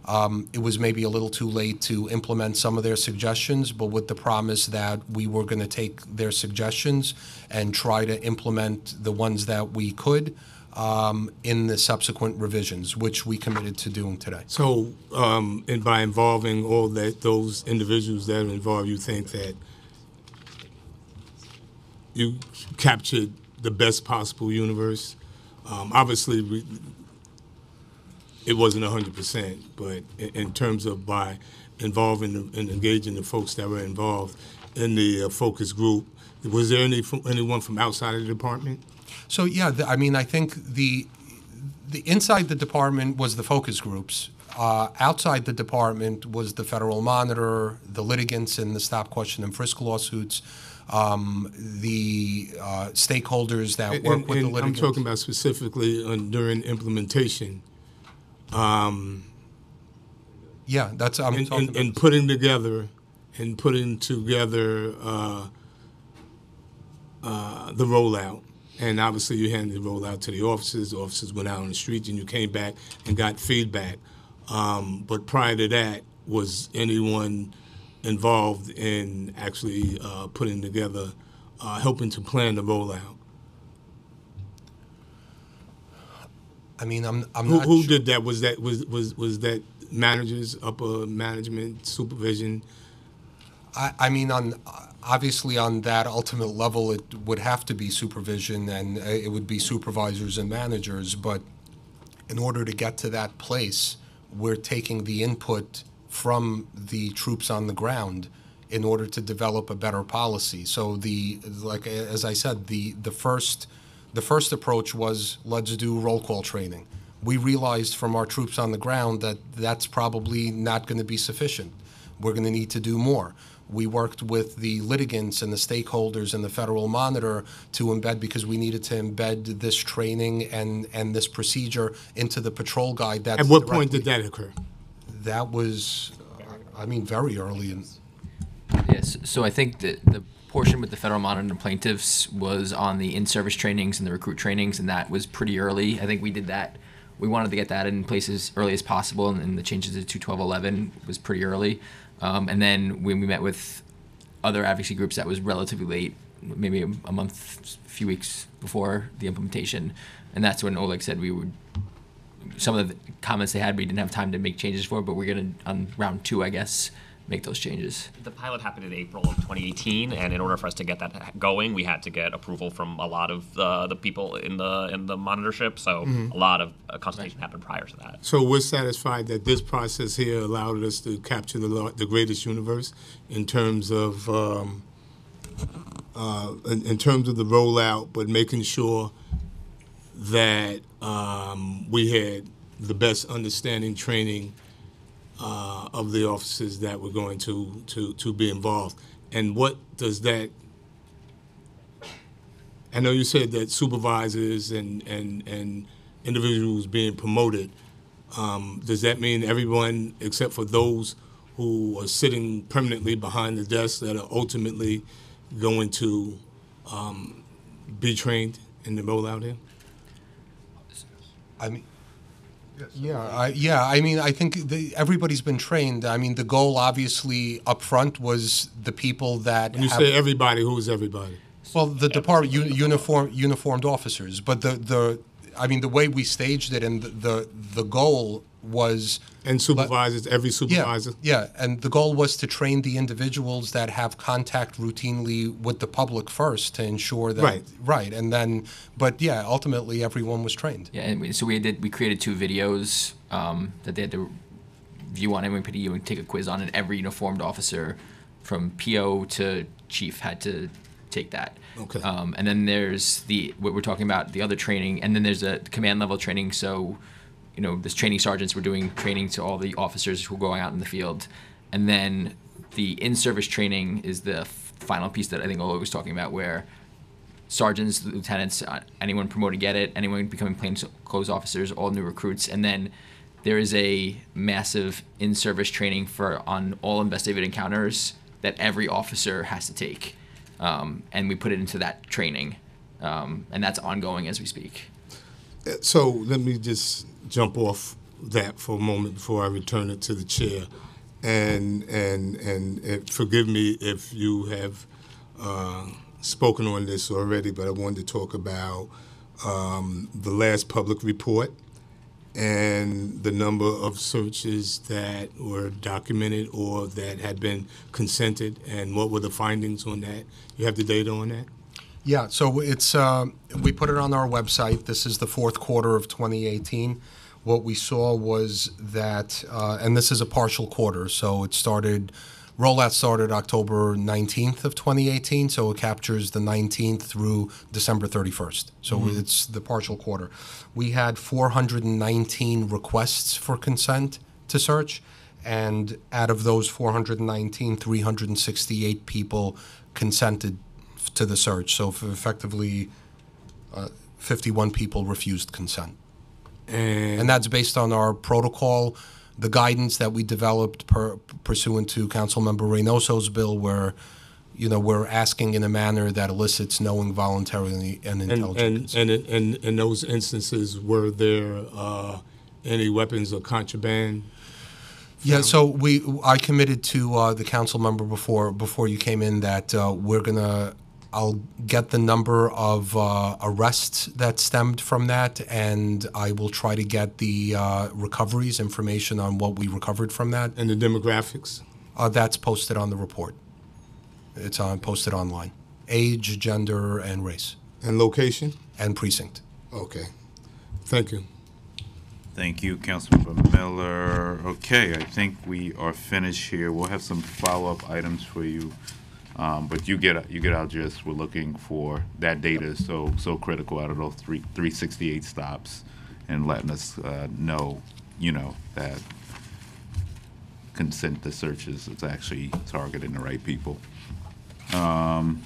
um, it was maybe a little too late to implement some of their suggestions, but with the promise that we were going to take their suggestions and try to implement the ones that we could um, in the subsequent revisions, which we committed to doing today. So, um, and by involving all that, those individuals that are involved, you think that you captured the best possible universe? Um, obviously, we, it wasn't hundred percent, but in, in terms of by involving and engaging the folks that were involved in the uh, focus group, was there any anyone from outside of the department? So yeah, the, I mean, I think the the inside the department was the focus groups. Uh, outside the department was the federal monitor, the litigants in the stop, question, and frisk lawsuits, um, the uh, stakeholders that And- work and- with the litigants. I'm talking about specifically on, during implementation. Um, yeah, that's I'm and, talking and, and putting together and putting together uh, uh, the rollout. And obviously, you handed the rollout to the officers. The officers went out on the streets, and you came back and got feedback. Um, but prior to that, was anyone involved in actually uh, putting together, uh, helping to plan the rollout? I mean, I'm I'm who, not who sure. did that? Was that was was was that managers, upper management, supervision? I, I mean, on obviously on that ultimate level, it would have to be supervision, and uh, it would be supervisors and managers. But in order to get to that place, we're taking the input from the troops on the ground in order to develop a better policy. So the like as I said, the the first the first approach was let's do roll call training. We realized from our troops on the ground that that's probably not going to be sufficient. We're going to need to do more. We worked with the litigants and the stakeholders and the federal monitor to embed because we needed to embed this training and, and this procedure into the patrol guide. That's At what point did that occur? That was, uh, I mean, very early in. Yes, so I think that the portion with the federal monitor and plaintiffs was on the in-service trainings and the recruit trainings, and that was pretty early. I think we did that. We wanted to get that in place as early as possible, and, and the changes to 21211 was pretty early. Um, and then when we met with other advocacy groups, that was relatively late, maybe a, a month, a few weeks before the implementation, and that's when Oleg said we would. Some of the comments they had, we didn't have time to make changes for, but we're gonna on round two, I guess, make those changes. The pilot happened in April of 2018, and in order for us to get that going, we had to get approval from a lot of the, the people in the in the monitorship. So Mhm. a lot of uh, consultation happened prior to that. So we're satisfied that this process here allowed us to capture the the greatest universe in terms of um, uh, in, in terms of the rollout, but making sure that um, we had the best understanding training uh, of the officers that were going to, to, to be involved. And what does that I know you said that supervisors and, and, and individuals being promoted. Um, does that mean everyone except for those who are sitting permanently behind the desk that are ultimately going to um, be trained in the rollout here? I mean, yeah, I, yeah. I mean, I think the, everybody's been trained. I mean, the goal obviously up front was the people that. When you have- say everybody, who's everybody? Well, the department uni- uniform uniformed officers, but the the I mean the way we staged it and the the, the goal was and supervisors every supervisor yeah, yeah and the goal was to train the individuals that have contact routinely with the public first to ensure that Right. right and then but yeah ultimately everyone was trained Yeah, and we, so we did. We created two videos um, that they had to view on NYPD and take a quiz on, and every uniformed officer, from PO to chief, had to take that. Okay. Um, and then there's the what we're talking about the other training, and then there's a command level training. So, you know, this training sergeants we're doing training to all the officers who are going out in the field, and then the in-service training is the final piece that I think Oleg was talking about, where sergeants, lieutenants, uh, anyone promoted get it, anyone becoming plainclothes officers, all new recruits, and then there is a massive in-service training for on all investigative encounters that every officer has to take, um, and we put it into that training, um, and that's ongoing as we speak. So let me just jump off that for a moment before I return it to the chair, and and and, and forgive me if you have uh, spoken on this already, but I wanted to talk about um, the last public report and the number of searches that were documented or that had been consented, and what were the findings on that? You have the data on that? Yeah, so it's, uh, we put it on our website. This is the fourth quarter of 2018. What we saw was that, uh, and this is a partial quarter, so it started, rollout started October 19th of 2018, so it captures the 19th through December 31st. So Mhm. it's the partial quarter. We had 419 requests for consent to search, and out of those 419, 368 people consented to the search. So effectively, uh, 51 people refused consent. And, And that's based on our protocol, the guidance that we developed per, pursuant to Councilmember Reynoso's bill, where, you know, we're asking in a manner that elicits knowing, voluntarily, and And, intelligent. and, and in- in, in those instances, were there uh, any weapons or contraband? Yeah, so we, I committed to uh, the council member before, before you came in that uh, we're gonna, I'll get the number of uh, arrests that stemmed from that, and I will try to get the uh, recoveries, information on what we recovered from that. And the demographics? Uh, That's posted on the report. It's on, posted online. Age, gender, and race. And location? And precinct. Okay. Thank you. Thank you, Councilmember Miller. Okay, I think we are finished here. We'll have some follow-up items for you. Um, but you get, you get our gist. We're looking for, that data is so, so critical out of those three, three sixty-eight stops and letting us, uh, know, you know, that consent to searches is actually targeting the right people. Um,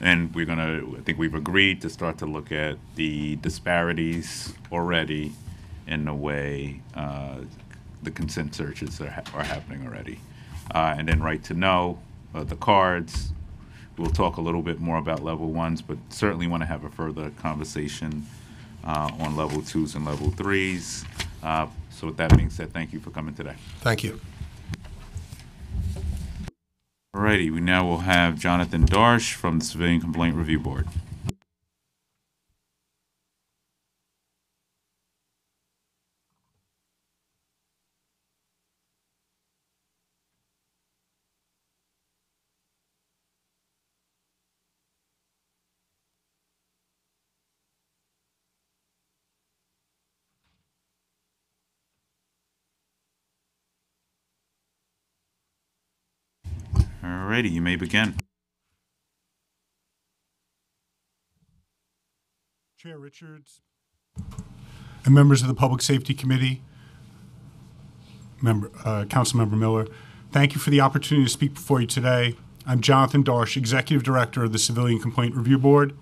and we're gonna, I think we've agreed to start to look at the disparities already in the way uh, the consent searches are, ha- are happening already. Uh, and then right to know, uh, the cards, we'll talk a little bit more about level ones, but certainly want to have a further conversation uh, on level twos and level threes. Uh, So with that being said, thank you for coming today. Thank you. Alrighty, we now will have Jonathan Darche from the Civilian Complaint Review Board. Alrighty, you may begin. Chair Richards and members of the Public Safety Committee, member, uh, Councilmember Miller, thank you for the opportunity to speak before you today. I'm Jonathan Darche, Executive Director of the Civilian Complaint Review Board.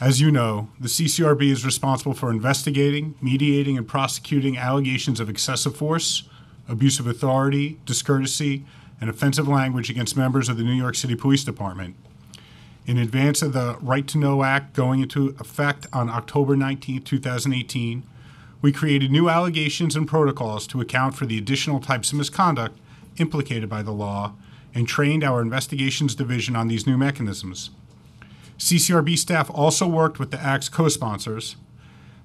As you know, the CCRB is responsible for investigating, mediating, and prosecuting allegations of excessive force, abuse of authority, discourtesy, and offensive language against members of the New York City Police Department. In advance of the Right to Know Act going into effect on October 19, 2018, we created new allegations and protocols to account for the additional types of misconduct implicated by the law and trained our investigations division on these new mechanisms. CCRB staff also worked with the Act's co sponsors,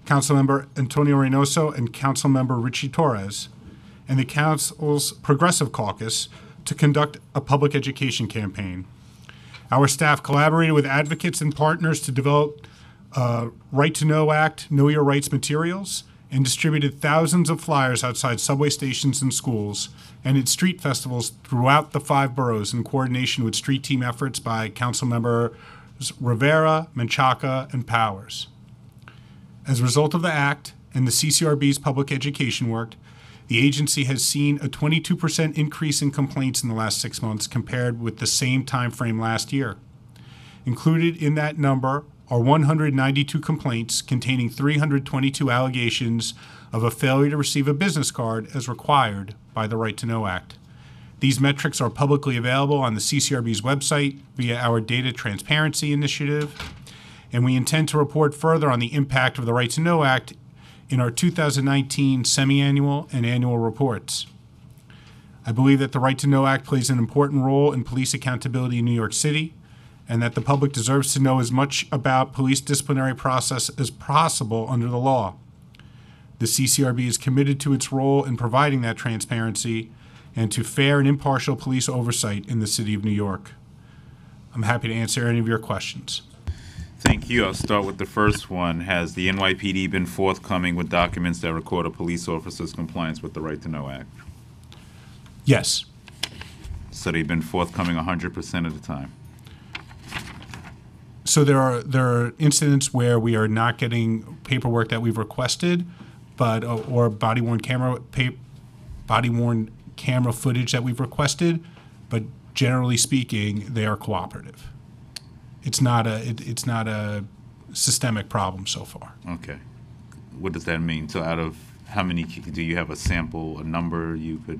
Councilmember Antonio Reynoso and Councilmember Richie Torres, and the Council's Progressive Caucus to conduct a public education campaign. Our staff collaborated with advocates and partners to develop uh, Right to Know Act, Know Your Rights materials, and distributed thousands of flyers outside subway stations and schools and at street festivals throughout the five boroughs in coordination with street team efforts by council members Rivera, Menchaca, and Powers. As a result of the act and the CCRB's public education work, the agency has seen a 22% increase in complaints in the last six months compared with the same time frame last year. Included in that number are 192 complaints containing 322 allegations of a failure to receive a business card as required by the Right to Know Act. These metrics are publicly available on the CCRB's website via our Data Transparency Initiative, and we intend to report further on the impact of the Right to Know Act in our 2019 semi-annual and annual reports. I believe that the Right to Know Act plays an important role in police accountability in New York City, and that the public deserves to know as much about police disciplinary process as possible under the law. The CCRB is committed to its role in providing that transparency and to fair and impartial police oversight in the city of New York. I'm happy to answer any of your questions. Thank you. I'll start with the first one. Has the NYPD been forthcoming with documents that record a police officer's compliance with the Right to Know Act? Yes. So they've been forthcoming 100% of the time. So there are there are incidents where we are not getting paperwork that we've requested, but uh, or body worn camera pa- body worn camera footage that we've requested, but generally speaking, they are cooperative. It's not a it, it's not a systemic problem so far. Okay. What does that mean? So out of how many, do you have a sample, a number you could,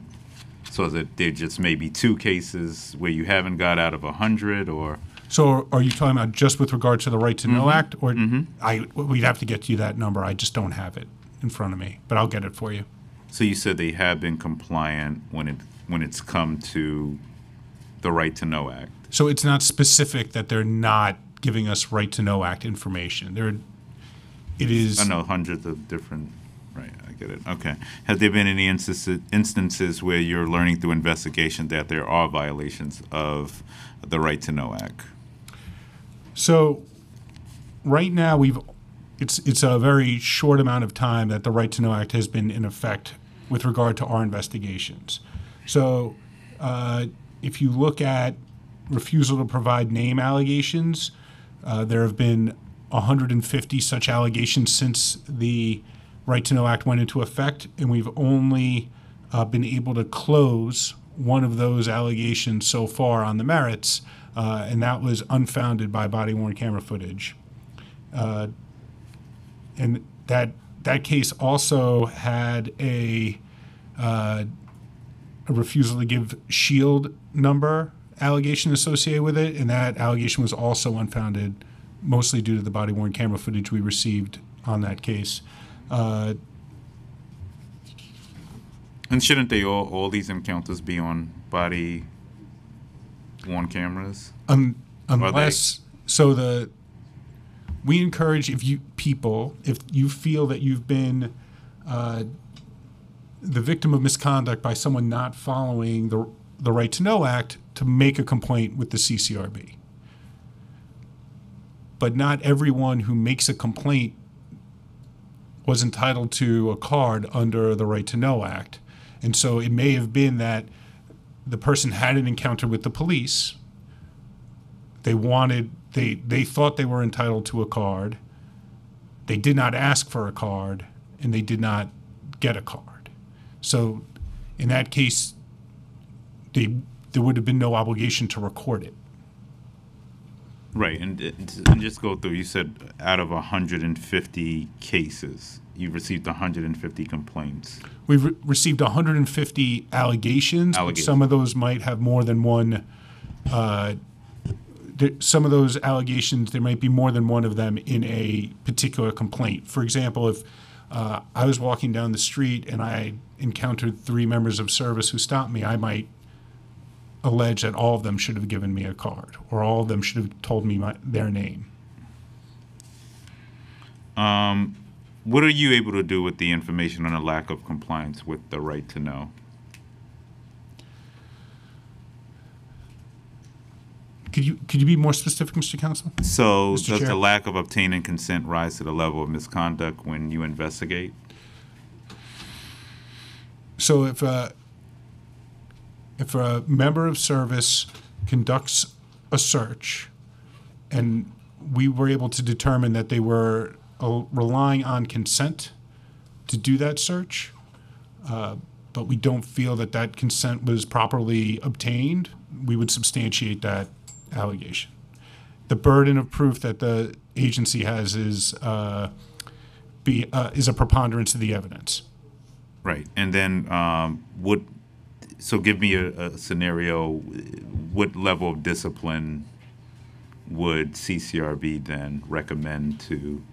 so that there just maybe two cases where you haven't got out of a 100 or? So are you talking about just with regard to the Right to Know Mhm. Act, or I we'd have to get you that number. I just don't have it in front of me, but I'll get it for you. So you said they have been compliant when it, when it's come to the Right to Know Act? So it's not specific that they're not giving us Right to Know Act information. There, it is. I know hundreds of different, right, I get it, okay. Have there been any instances, instances where you're learning through investigation that there are violations of the Right to Know Act? So, right now we've it's it's a very short amount of time that the Right to Know Act has been in effect with regard to our investigations. So, uh, if you look at refusal to provide name allegations, uh, there have been 150 such allegations since the Right to Know Act went into effect, and we've only uh, been able to close one of those allegations so far on the merits, uh, and that was unfounded by body worn camera footage. Uh, and that that case also had a uh, a refusal to give shield number allegation associated with it, and that allegation was also unfounded, mostly due to the body worn camera footage we received on that case. Uh, And shouldn't they all, all these encounters be on body worn cameras? They- unless so the we encourage if you people if you feel that you've been uh, the victim of misconduct by someone not following the the right to know act to make a complaint with the CCRB but not everyone who makes a complaint was entitled to a card under the right to know act. And so it may have been that the person had an encounter with the police. They wanted they they thought they were entitled to a card. They did not ask for a card and they did not get a card. So in that case they there would have been no obligation to record it Right, and, and just go through, you said out of 150 cases, you've received 150 complaints. we've re- received 150 allegations, Allegations. some of those might have more than one uh, there, some of those allegations, there might be more than one of them in a particular complaint. For example, if uh, I was walking down the street and I encountered three members of service who stopped me, I might allege that all of them should have given me a card or all of them should have told me my, their name. Um, what are you able to do with the information on a lack of compliance with the right to know? Could you could you be more specific, Mr. Counsel? So Mr. does Chair. the lack of obtaining consent rise to the level of misconduct when you investigate? So if a if a member of service conducts a search, and we were able to determine that they were uh, relying on consent to do that search, uh, but we don't feel that that consent was properly obtained, we would substantiate that allegation. The burden of proof that the agency has is uh, be uh, is a preponderance of the evidence. Right, and then um, what? So give me a, a scenario. What level of discipline would CCRB then recommend to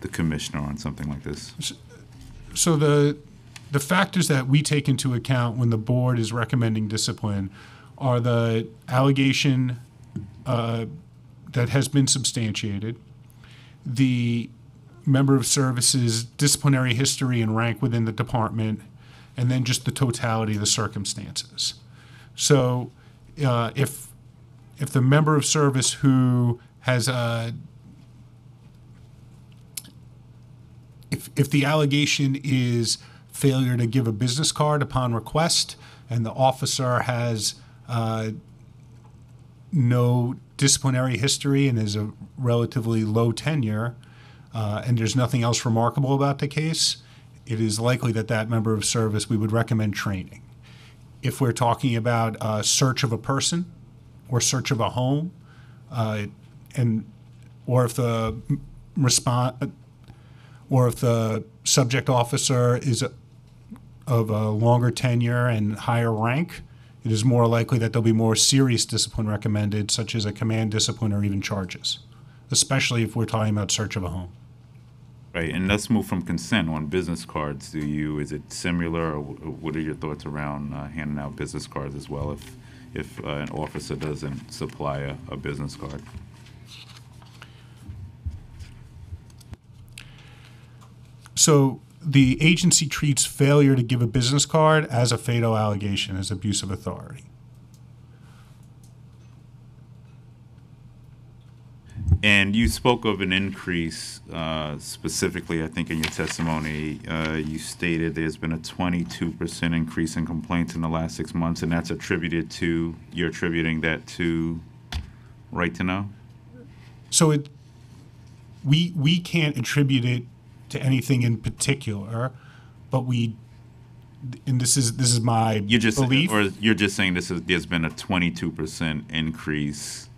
the commissioner on something like this? So the the factors that we take into account when the board is recommending discipline are the allegation uh, that has been substantiated, the member of services disciplinary history and rank within the department, and then just the totality of the circumstances. So uh, if if the member of service who has a if if the allegation is failure to give a business card upon request, and the officer has uh, no disciplinary history and is a relatively low tenure, uh, and there's nothing else remarkable about the case, it is likely that that member of service we would recommend training. If we're talking about a search of a person or search of a home, uh, and or if the respond or if the subject officer is a, of a longer tenure and higher rank, it is more likely that there'll be more serious discipline recommended, such as a command discipline or even charges, especially if we're talking about search of a home. Right, and let's move from consent on business cards. Do you is it similar, or what are your thoughts around uh, handing out business cards as well if if uh, an officer doesn't supply a, a business card? So the agency treats failure to give a business card as a fatal allegation, as abuse of authority. And you spoke of an increase uh, specifically, I think, in your testimony. Uh, you stated there's been a 22% increase in complaints in the last six months, and that's attributed to, you're attributing that to Right to Know? So it, we we can't attribute it to anything in particular, but we, and this is this is my You just, belief. or you're just saying this is, there's been a 22% increase.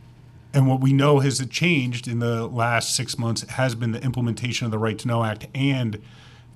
And what we know has changed in the last six months has been the implementation of the Right to Know Act and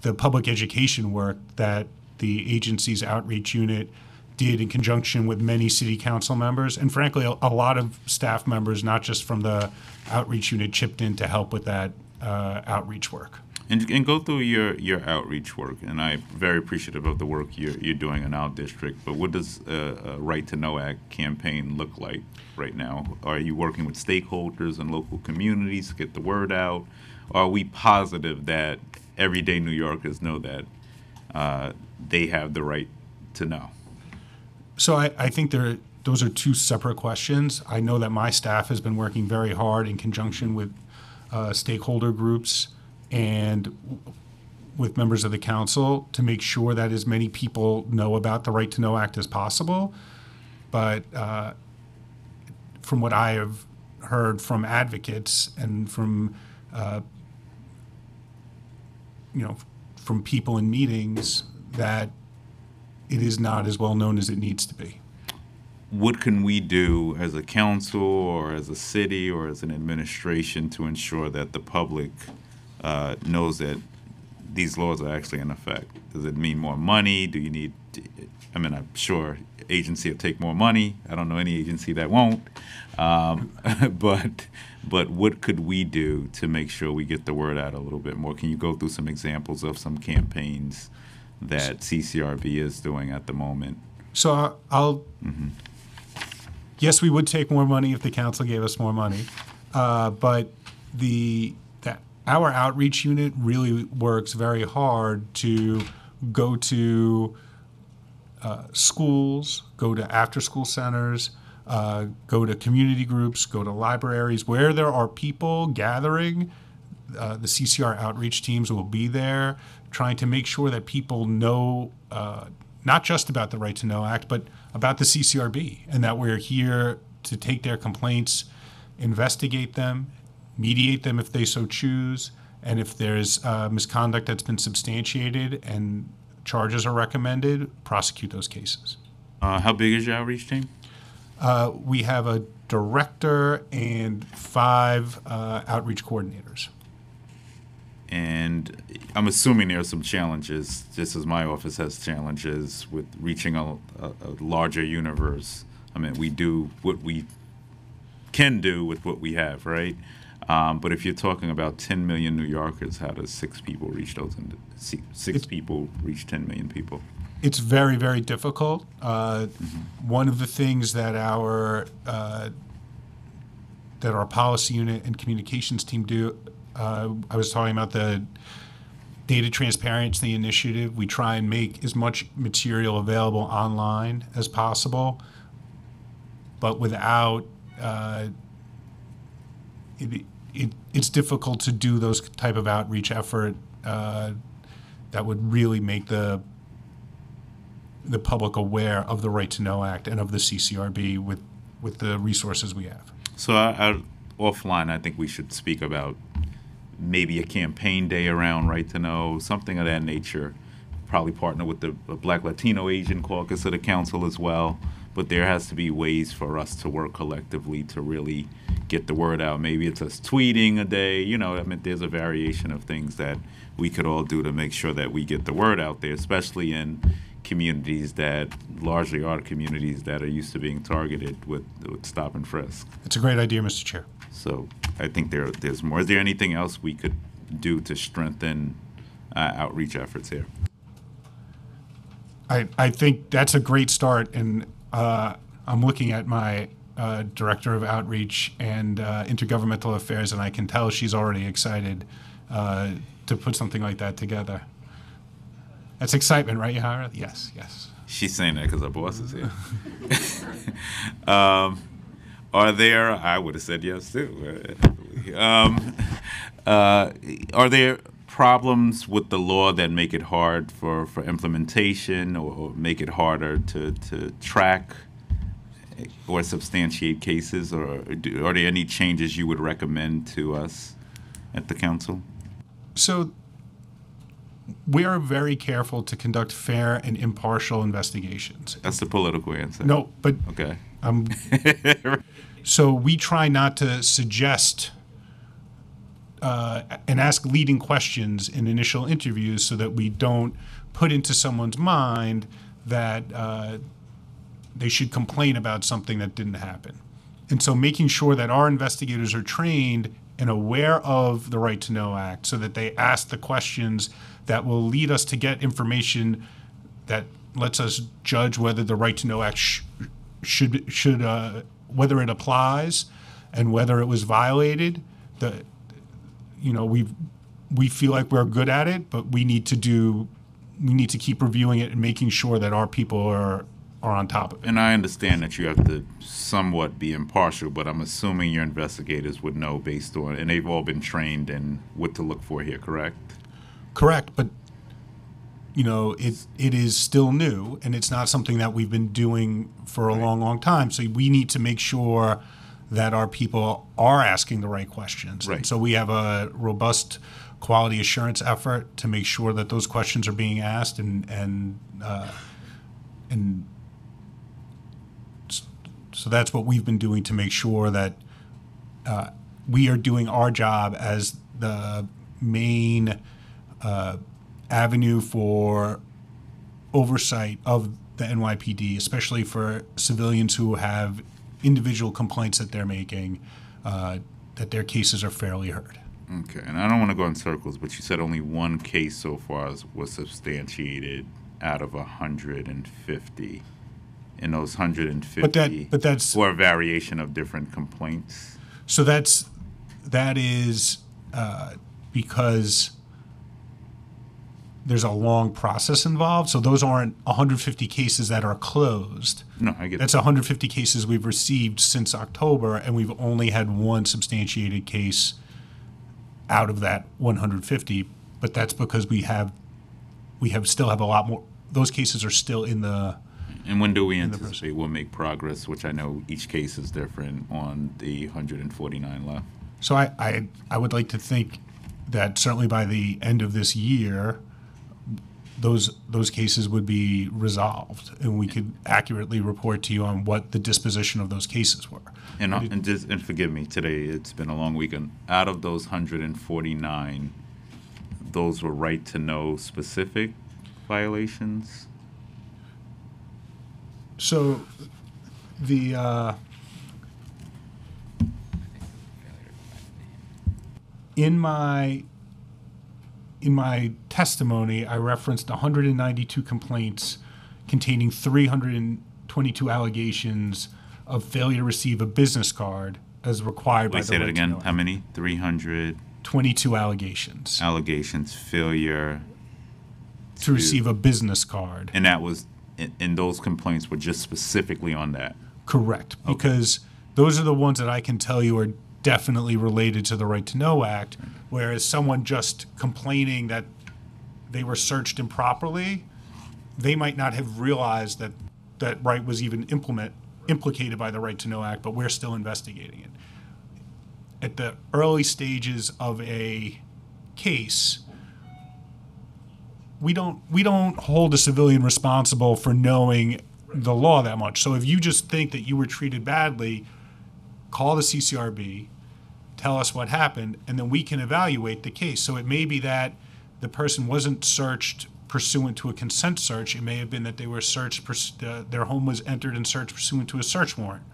the public education work that the agency's outreach unit did in conjunction with many city council members and frankly a, lot of staff members, not just from the outreach unit, chipped in to help with that uh, outreach work. And, and go through your, your outreach work, and I'm very appreciative of the work you're, you're doing in our district. But what does a, a Right to Know Act campaign look like right now? Are you working with stakeholders and local communities to get the word out? Are we positive that everyday New Yorkers know that uh, they have the right to know? So I, I think there those are two separate questions. I know that my staff has been working very hard in conjunction with uh, stakeholder groups and with members of the council to make sure that as many people know about the Right to Know Act as possible. But uh, from what I have heard from advocates and from uh, you know from people in meetings that it is not as well known as it needs to be. What can we do as a council or as a city or as an administration to ensure that the public uh, knows that these laws are actually in effect? Does it mean more money? Do you need? I mean, I'm sure agency will take more money. I don't know any agency that won't. Um, but but what could we do to make sure we get the word out a little bit more? Can you go through some examples of some campaigns that CCRB is doing at the moment? So I'll. I'll. Yes, we would take more money if the council gave us more money, uh, but the our outreach unit really works very hard to go to uh, schools, go to after-school centers, uh, go to community groups, go to libraries where there are people gathering. Uh, the CCR outreach teams will be there, trying to make sure that people know uh, not just about the Right to Know Act, but about the CCRB, and that we're here to take their complaints, investigate them, mediate them if they so choose, and if there's uh, misconduct that's been substantiated and charges are recommended, prosecute those cases. Uh, how big is your outreach team? Uh, we have a director and five uh, outreach coordinators. And I'm assuming there are some challenges, just as my office has challenges with reaching a, a, a larger universe. I mean, we do what we can do with what we have, right? Um, but if you're talking about 10 million New Yorkers, how does six people reach those? Six people reach 10 million people. It's very, very difficult. Uh, One of the things that our uh, that our policy unit and communications team do, uh, I was talking about the data transparency initiative. We try and make as much material available online as possible, but without uh, it, it, it's difficult to do those type of outreach effort uh, that would really make the the public aware of the Right to Know Act and of the CCRB with with the resources we have. So I, I, offline, I think we should speak about maybe a campaign day around Right to Know, something of that nature. Probably partner with the Black Latino Asian Caucus of the council as well. But there has to be ways for us to work collectively to really get the word out. Maybe it's us tweeting a day. You know, I mean, there's a variation of things that we could all do to make sure that we get the word out there, especially in communities that largely are communities that are used to being targeted with, with stop and frisk. It's a great idea, Mr. Chair. So I think there there's more. Is there anything else we could do to strengthen uh, outreach efforts here? I, I think that's a great start, and uh, I'm looking at my uh, director of outreach and uh, intergovernmental affairs, and I can tell she's already excited uh, to put something like that together. That's excitement, right, Yahara? Yes, yes. She's saying that because her boss is here. um, are there? I would have said yes too. uh, Um, uh, are there problems with the law that make it hard for, for implementation or, or make it harder to, to track or substantiate cases? Or do, are there any changes you would recommend to us at the council? So we are very careful to conduct fair and impartial investigations. That's the political answer. No, but Okay. um, so we try not to suggest uh, and ask leading questions in initial interviews so that we don't put into someone's mind that uh, they should complain about something that didn't happen. And so making sure that our investigators are trained and aware of the Right to Know Act so that they ask the questions that will lead us to get information that lets us judge whether the Right to Know Act sh- should should uh, whether it applies and whether it was violated. The you know we we feel like we're good at it, but we need to do we need to keep reviewing it and making sure that our people are are on top of it. And I understand that you have to somewhat be impartial, but I'm assuming your investigators would know based on, and they've all been trained in what to look for here, correct? Correct, but you know it it is still new and it's not something that we've been doing for a long, long time. So we need to make sure that our people are asking the right questions. Right. And so we have a robust quality assurance effort to make sure that those questions are being asked and and uh, and so that's what we've been doing to make sure that uh, we are doing our job as the main uh, avenue for oversight of the NYPD, especially for civilians who have individual complaints that they're making, uh, that their cases are fairly heard. Okay, and I don't want to go in circles, but you said only one case so far was substantiated out of 150. And those 150 But that- but that's- were a variation of different complaints. So that's that is uh, because there's a long process involved. So those aren't 150 cases that are closed. No, I get That's that. 150 cases we've received since October, and we've only had one substantiated case out of that 150. But that's because we have we have still have a lot more those cases are still in the. And when do we anticipate we'll make progress, which I know each case is different, on the 149 left? So I, I, I would like to think that certainly by the end of this year, those those cases would be resolved, and we could accurately report to you on what the disposition of those cases were. And, it- and just and forgive me, today it's been a long weekend. Out of those 149, those were right to know specific violations. So, the, uh, in my, in my testimony, I referenced 192 complaints containing 322 allegations of failure to receive a business card as required by Wait, the say that again. How many? 300 22 allegations allegations, failure. to receive a business card. And that was, and, and those complaints were just specifically on that. Correct, because those are the ones that I can tell you are definitely related to the Right to Know Act, whereas someone just complaining that they were searched improperly, they might not have realized that that right was even implement implicated by the Right to Know Act, but we're still investigating it. At the early stages of a case, we don't we don't hold a civilian responsible for knowing the law that much. So if you just think that you were treated badly, call the CCRB, tell us what happened, and then we can evaluate the case. So it may be that the person wasn't searched pursuant to a consent search. It may have been that they were searched, purs- uh, their home was entered and searched pursuant to a search warrant,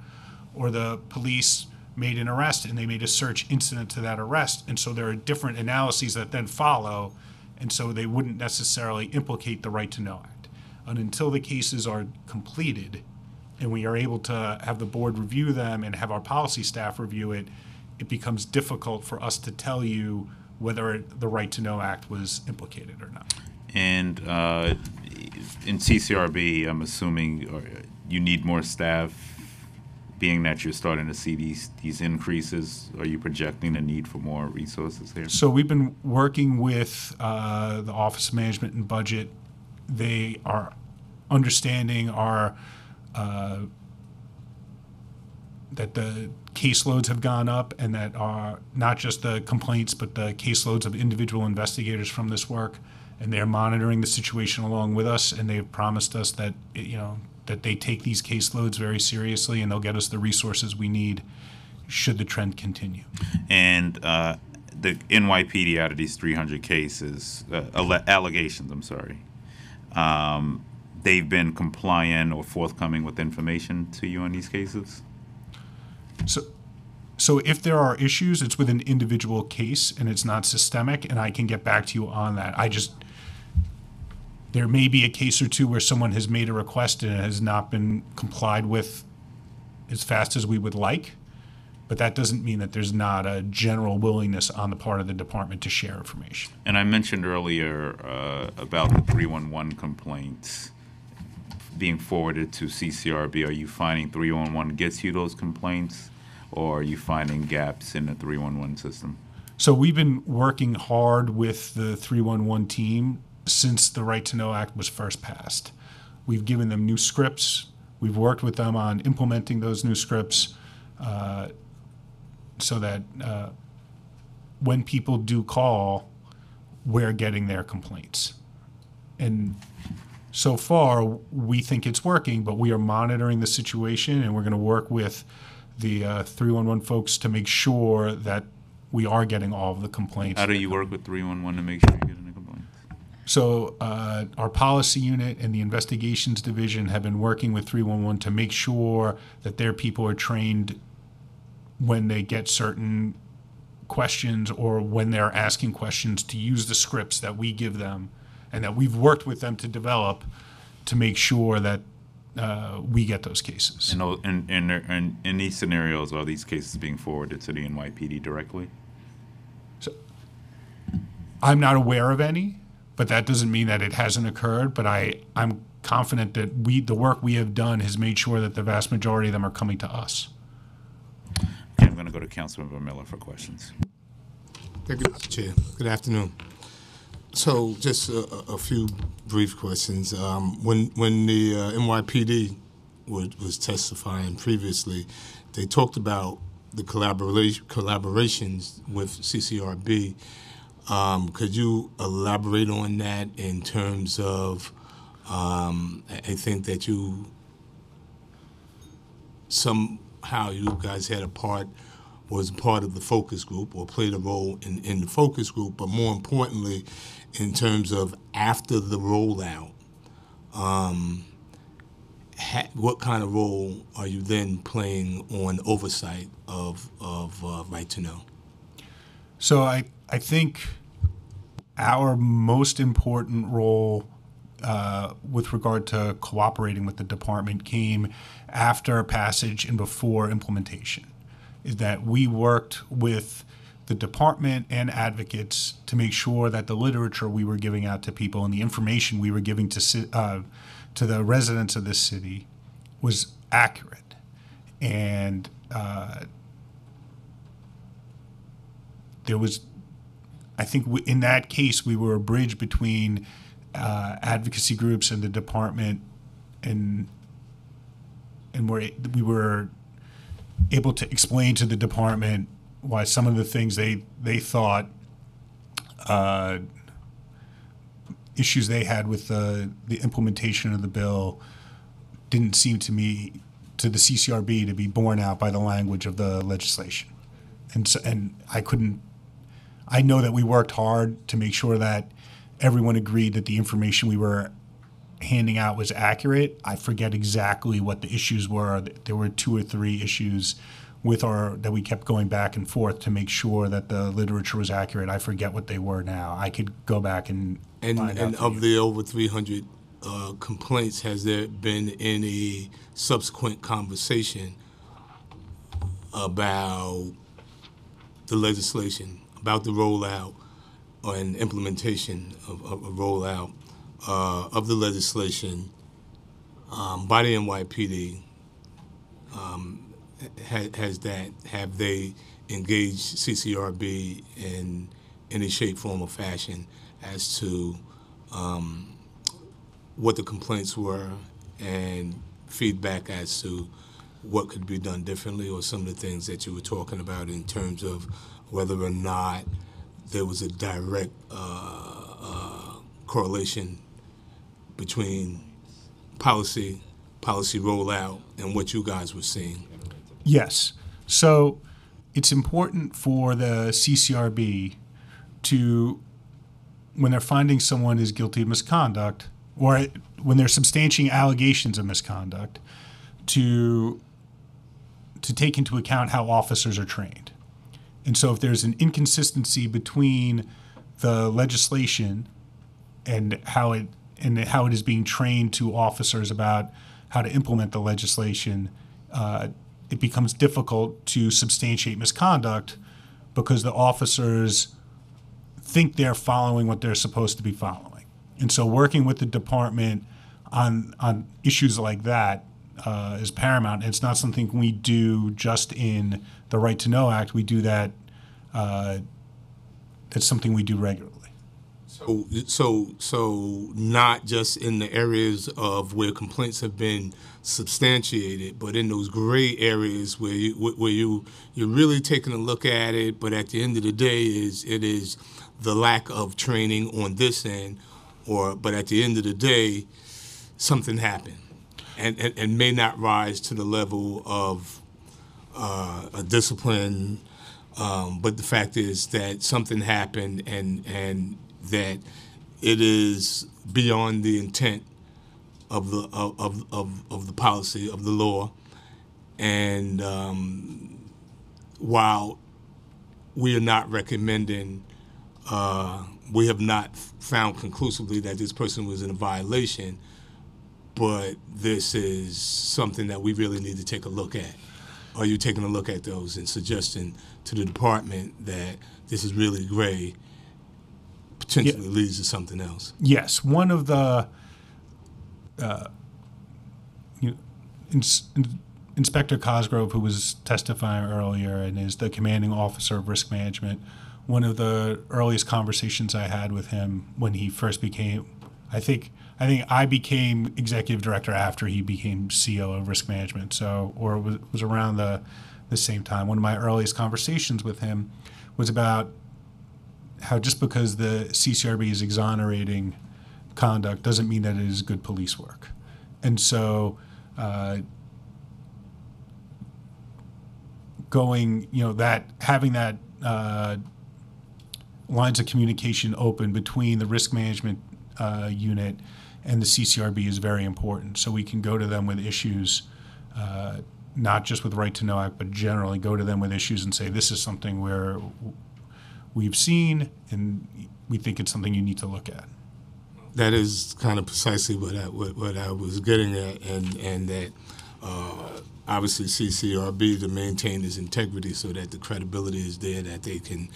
or the police made an arrest and they made a search incident to that arrest. And so there are different analyses that then follow, and so they wouldn't necessarily implicate the Right to Know Act. And until the cases are completed, and we are able to have the board review them and have our policy staff review it, it becomes difficult for us to tell you whether the Right to Know Act was implicated or not. And uh, in CCRB, I'm assuming uh, you need more staff, being that you're starting to see these these increases. Are you projecting a need for more resources here? So we've been working with uh, the Office of Management and Budget. They are understanding our uh, that the caseloads have gone up and that are not just the complaints but the caseloads of individual investigators from this work and they're monitoring the situation along with us and they've promised us that you know that they take these caseloads very seriously and they'll get us the resources we need should the trend continue. And uh, the NYPD out of these 300 cases, uh, alle- allegations, I'm sorry, um, they've been compliant or forthcoming with information to you on these cases? So, so if there are issues, it's with an individual case and it's not systemic, and I can get back to you on that. I just, there may be a case or two where someone has made a request and it has not been complied with as fast as we would like, but that doesn't mean that there's not a general willingness on the part of the department to share information. And I mentioned earlier uh, about the 311 complaints being forwarded to CCRB. Are you finding 311 gets you those complaints, or are you finding gaps in the 311 system? So we've been working hard with the 311 team since the Right to Know Act was first passed. We've given them new scripts. We've worked with them on implementing those new scripts uh, so that uh, when people do call, we're getting their complaints. And so far, we think it's working, but we are monitoring the situation and we're going to work with the uh, 311 folks to make sure that we are getting all of the complaints. How do you work with 311 to make sure the complaints? So uh, our policy unit and the investigations division have been working with 311 to make sure that their people are trained when they get certain questions or when they're asking questions to use the scripts that we give them and that we've worked with them to develop to make sure that uh, we get those cases. In, those- in, in, in, in these scenarios, are these cases being forwarded to the NYPD directly? So, I'm not aware of any, but that doesn't mean that it hasn't occurred. But I, I'm confident that we, the work we have done has made sure that the vast majority of them are coming to us. Okay, I'm going to go to Councilmember Miller for questions. Thank you, Mr. Chair. Good afternoon. So, just a, a- a few brief questions. Um, when when the uh, NYPD was, was testifying previously, they talked about the collaboration collaborations with CCRB. Um, could you elaborate on that in terms of? Um, I think that you somehow you guys had a part was part of the focus group or played a role in, in the focus group, but more importantly, in terms of after the rollout, um, ha- what kind of role are you then playing on oversight of, of uh, Right to Know? So I I think our most important role uh, with regard to cooperating with the department came after passage and before implementation. Is that we worked with the department and advocates to make sure that the literature we were giving out to people and the information we were giving to uh, to the residents of this city was accurate and uh, there was I think we, in that case we were a bridge between uh, advocacy groups and the department, and and we're, we were able to explain to the department why some of the things they they thought uh, issues they had with the the implementation of the bill didn't seem to me to the CCRB to be borne out by the language of the legislation, and so, and I couldn't I know that we worked hard to make sure that everyone agreed that the information we were handing out was accurate. I forget exactly what the issues were. There were two or three issues with our that we kept going back and forth to make sure that the literature was accurate. I forget what they were now. I could go back and And, and of the over 300 uh, complaints, has there been any subsequent conversation about the legislation, about the rollout and implementation of, rollout uh, of the legislation um, by the NYPD? Um, ha- has that have they engaged CCRB in any shape, form, or fashion as to um, what the complaints were and feedback as to what could be done differently or some of the things that you were talking about in terms of whether or not there was a direct uh, uh, correlation between policy, policy rollout, and what you guys were seeing. Yes. So it's important for the CCRB to, when they're finding someone is guilty of misconduct, or when they're substantiating allegations of misconduct, to to take into account how officers are trained. And so if there's an inconsistency between the legislation and how it and how it is being trained to officers about how to implement the legislation, uh, it becomes difficult to substantiate misconduct because the officers think they're following what they're supposed to be following. And so working with the department on on issues like that uh, is paramount. It's not something we do just in the Right to Know Act. We do that. Uh, that's something we do regularly. So, so, so not just in the areas of where complaints have been substantiated, but in those gray areas where you where you you're really taking a look at it, but at the end of the day, is it is the lack of training on this end, or but at the end of the day, something happened, and and, and may not rise to the level of uh, a discipline. Um, but the fact is that something happened, and and that it is beyond the intent of the of, of, of, the policy of the law, and um, while we are not recommending, uh, we have not found conclusively that this person was in a violation, but this is something that we really need to take a look at. Are you taking a look at those and suggesting to the department that this is really gray, potentially leads to something else? Yes, one of the uh, you know, ins- in- Inspector Cosgrove, who was testifying earlier and is the commanding officer of risk management, one of the earliest conversations I had with him when he first became, I think, I think I became executive director after he became CEO of risk management. So, or it was, was around the, the same time. One of my earliest conversations with him was about how just because the CCRB is exonerating conduct doesn't mean that it is good police work. And so, uh, going, you know, that having that uh, lines of communication open between the risk management uh, unit and the CCRB is very important. So we can go to them with issues, uh, not just with Right to Know Act, but generally go to them with issues and say, this is something where we've seen and we think it's something you need to look at. That is kind of precisely what I, what, what I was getting at, and, and that uh, obviously CCRB to maintain its integrity so that the credibility is there, that they can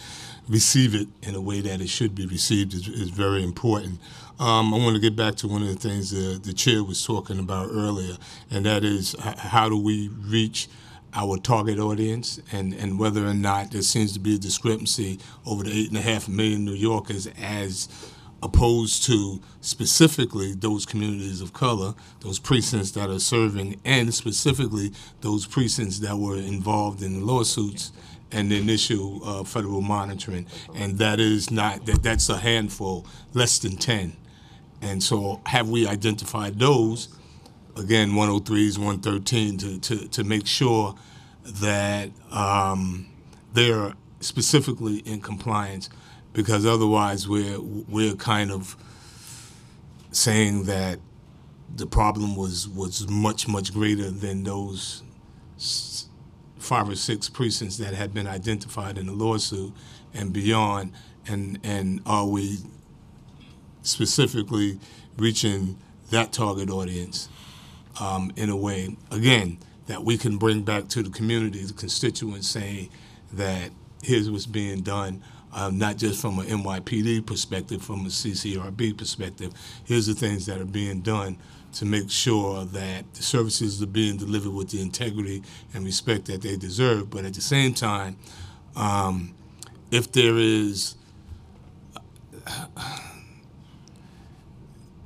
receive it in a way that it should be received is, is very important. Um, I want to get back to one of the things the, the chair was talking about earlier, and that is how do we reach our target audience and, and whether or not there seems to be a discrepancy over the eight and a half million New Yorkers as opposed to specifically those communities of color, those precincts that are serving, and specifically those precincts that were involved in the lawsuits and the initial uh, federal monitoring. And that is not that that's a handful, less than ten. And so, have we identified those? Again, 103s, 113 to, to, to make sure that um, they're specifically in compliance because otherwise we're we're kind of saying that the problem was was much much greater than those five or six precincts that had been identified in the lawsuit and beyond and and are we specifically reaching that target audience um, in a way again that we can bring back to the community the constituents saying that here's what's being done um, not just from an NYPD perspective, from a CCRB perspective. Here's the things that are being done to make sure that the services are being delivered with the integrity and respect that they deserve. But at the same time, um, if there is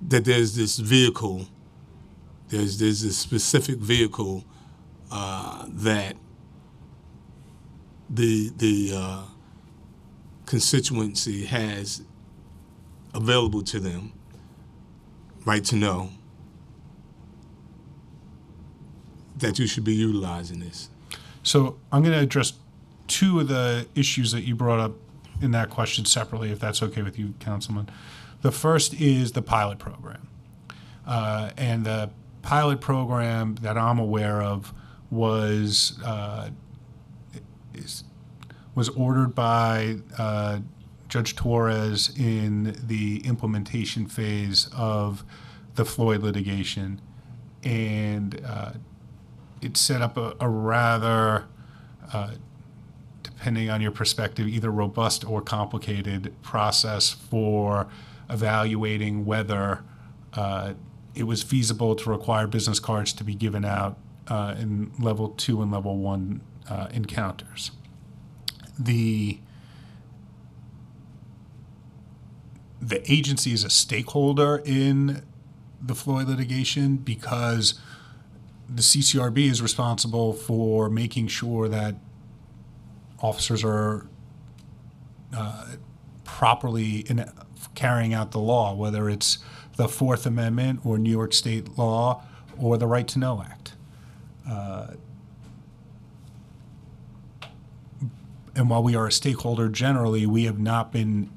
that there's this vehicle, there's there's this specific vehicle uh, that the the uh, constituency has available to them, right to know that you should be utilizing this. So I'm going to address two of the issues that you brought up in that question separately, if that's okay with you, Councilman. The first is the pilot program. Uh, and the pilot program that I'm aware of was uh, is, was ordered by uh, Judge Torres in the implementation phase of the Floyd litigation, and uh, it set up a, a rather, uh, depending on your perspective, either robust or complicated process for evaluating whether uh, it was feasible to require business cards to be given out uh, in level two and level one uh, encounters. The the agency is a stakeholder in the Floyd litigation because the CCRB is responsible for making sure that officers are uh, properly in carrying out the law, whether it's the Fourth Amendment or New York State law or the Right to Know Act. Uh, and while we are a stakeholder generally, we have not been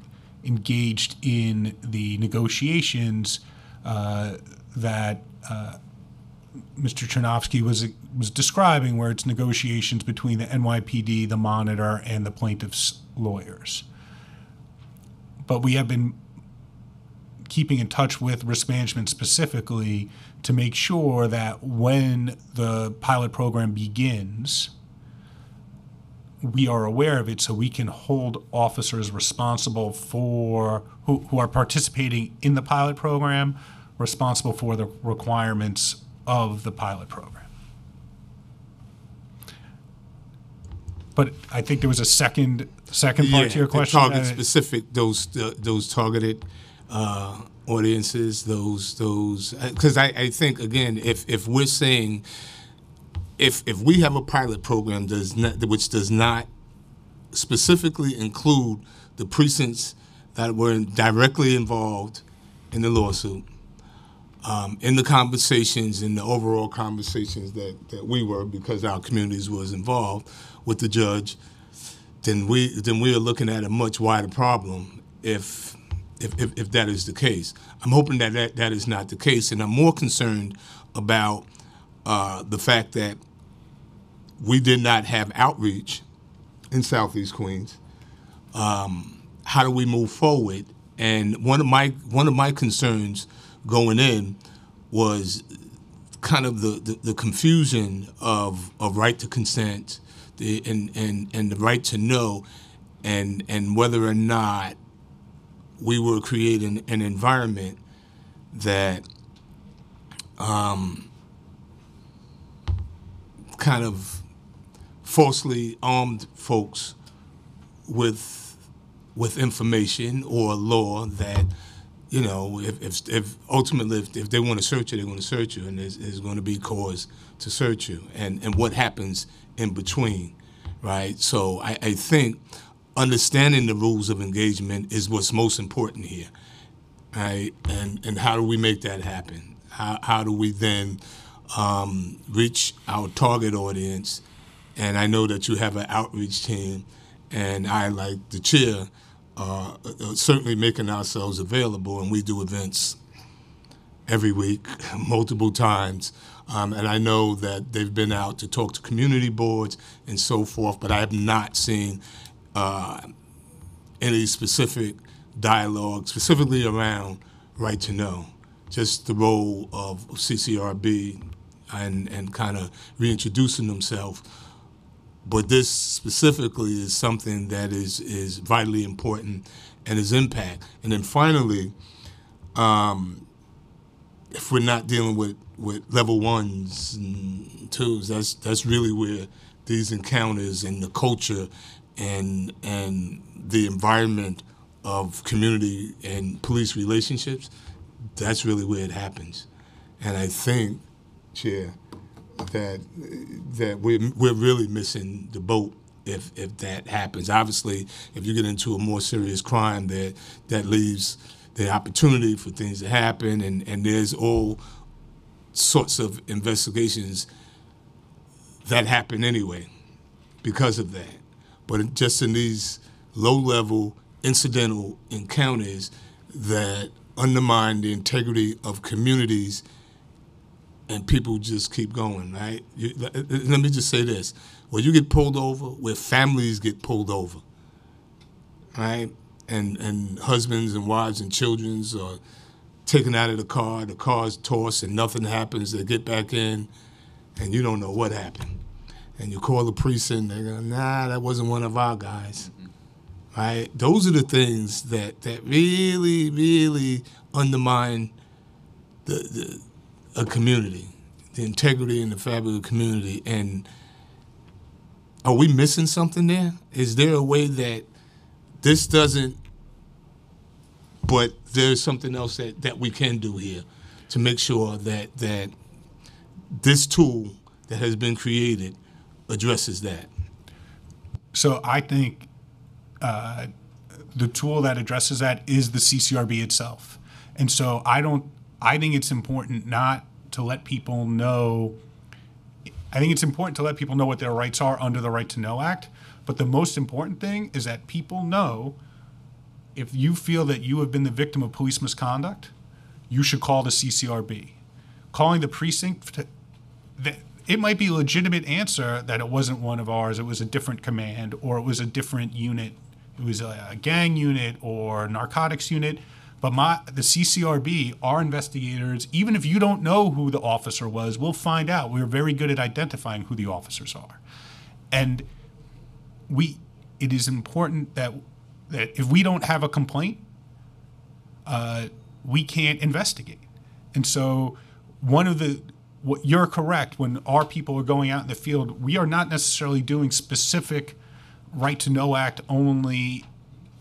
engaged in the negotiations uh, that uh, Mr. Chernyavsky was was describing, where it's negotiations between the NYPD, the monitor, and the plaintiff's lawyers. But we have been keeping in touch with risk management specifically to make sure that when the pilot program begins, we are aware of it so we can hold officers responsible for who, who are participating in the pilot program responsible for the requirements of the pilot program. but I think there was a second second part to your question. Target specific those uh, those targeted uh, audiences, those those because I, I think again if if we're saying if if we have a pilot program does not which does not specifically include the precincts that were directly involved in the lawsuit, um, in the conversations, in the overall conversations that, that we were, because our communities was involved with the judge, then we then we are looking at a much wider problem if if, if, if that is the case. I'm hoping that, that that is not the case, and I'm more concerned about uh, the fact that we did not have outreach in Southeast Queens. Um, how do we move forward? And one of my one of my concerns going in was kind of the, the, the confusion of, of right to consent the, and, and, and the right to know and, and whether or not we were creating an environment that um, kind of falsely armed folks with with information or law that you know if if, if ultimately if, if they want to search you they're going to search you and there's, there's going to be cause to search you and and what happens in between right? So I, I think understanding the rules of engagement is what's most important here right? And and how do we make that happen? How, how do we then um, reach our target audience? And I know that you have an outreach team, and I, like the chair, uh, uh, certainly making ourselves available, and we do events every week, multiple times. Um, and I know that they've been out to talk to community boards and so forth, but I have not seen uh, any specific dialogue, specifically around right to know, just the role of CCRB and, and kind of reintroducing themselves but this specifically is something that is is vitally important and is impact. And then finally, um, if we're not dealing with, with level ones and twos, that's that's really where these encounters and the culture and and the environment of community and police relationships, that's really where it happens. And I think, Chair, that that we're we're really missing the boat if if that happens. Obviously, if you get into a more serious crime, that that leaves the opportunity for things to happen, and and there's all sorts of investigations that happen anyway because of that. But just in these low-level incidental encounters that undermine the integrity of communities and people just keep going, right? You, let me just say this: when you get pulled over, where families get pulled over, right, and and husbands and wives and childrens are taken out of the car, the car's tossed, and nothing happens. They get back in, and you don't know what happened, and you call the precinct. They go, "Nah, that wasn't one of our guys." Right? Those are the things that that really, really undermine the, the a community, the integrity and the fabric of the community. And are we missing something there? Is there a way that this doesn't, but there's something else that, that we can do here to make sure that that this tool that has been created addresses that? So I think uh, the tool that addresses that is the CCRB itself. And so I don't. I think it's important not to let people know. I think it's important to let people know what their rights are under the Right to Know Act. But the most important thing is that people know if you feel that you have been the victim of police misconduct, you should call the CCRB. Calling the precinct, to, it might be a legitimate answer that it wasn't one of ours, it was a different command, or it was a different unit. It was a, a gang unit or narcotics unit. But my the CCRB, our investigators, even if you don't know who the officer was, we'll find out. We're very good at identifying who the officers are. And we it is important that that if we don't have a complaint, uh, we can't investigate. And so one of the what you're correct when our people are going out in the field, we are not necessarily doing specific right to know act only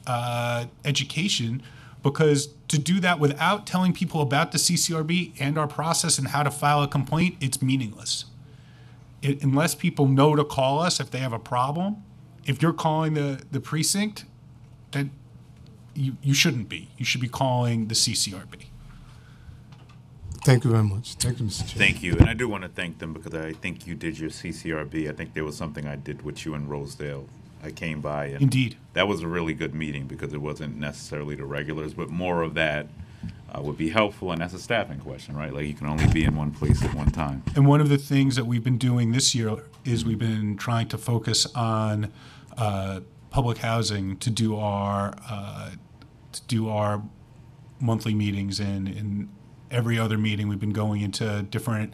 uh, education because to do that without telling people about the CCRB and our process and how to file a complaint, it's meaningless. It, unless people know to call us if they have a problem, if you're calling the, the precinct, then you, you shouldn't be. You should be calling the CCRB. Thank you very much. Thank you, Mr. Chair. Thank you, and I do want to thank them because I think you did your CCRB. I think there was something I did with you in Rosedale. I came by and Indeed. that was a really good meeting because it wasn't necessarily the regulars, but more of that uh, would be helpful, and that's a staffing question, right? Like you can only be in one place at one time. And one of the things that we've been doing this year is we've been trying to focus on uh, public housing to do our uh, to do our monthly meetings and in every other meeting we've been going into different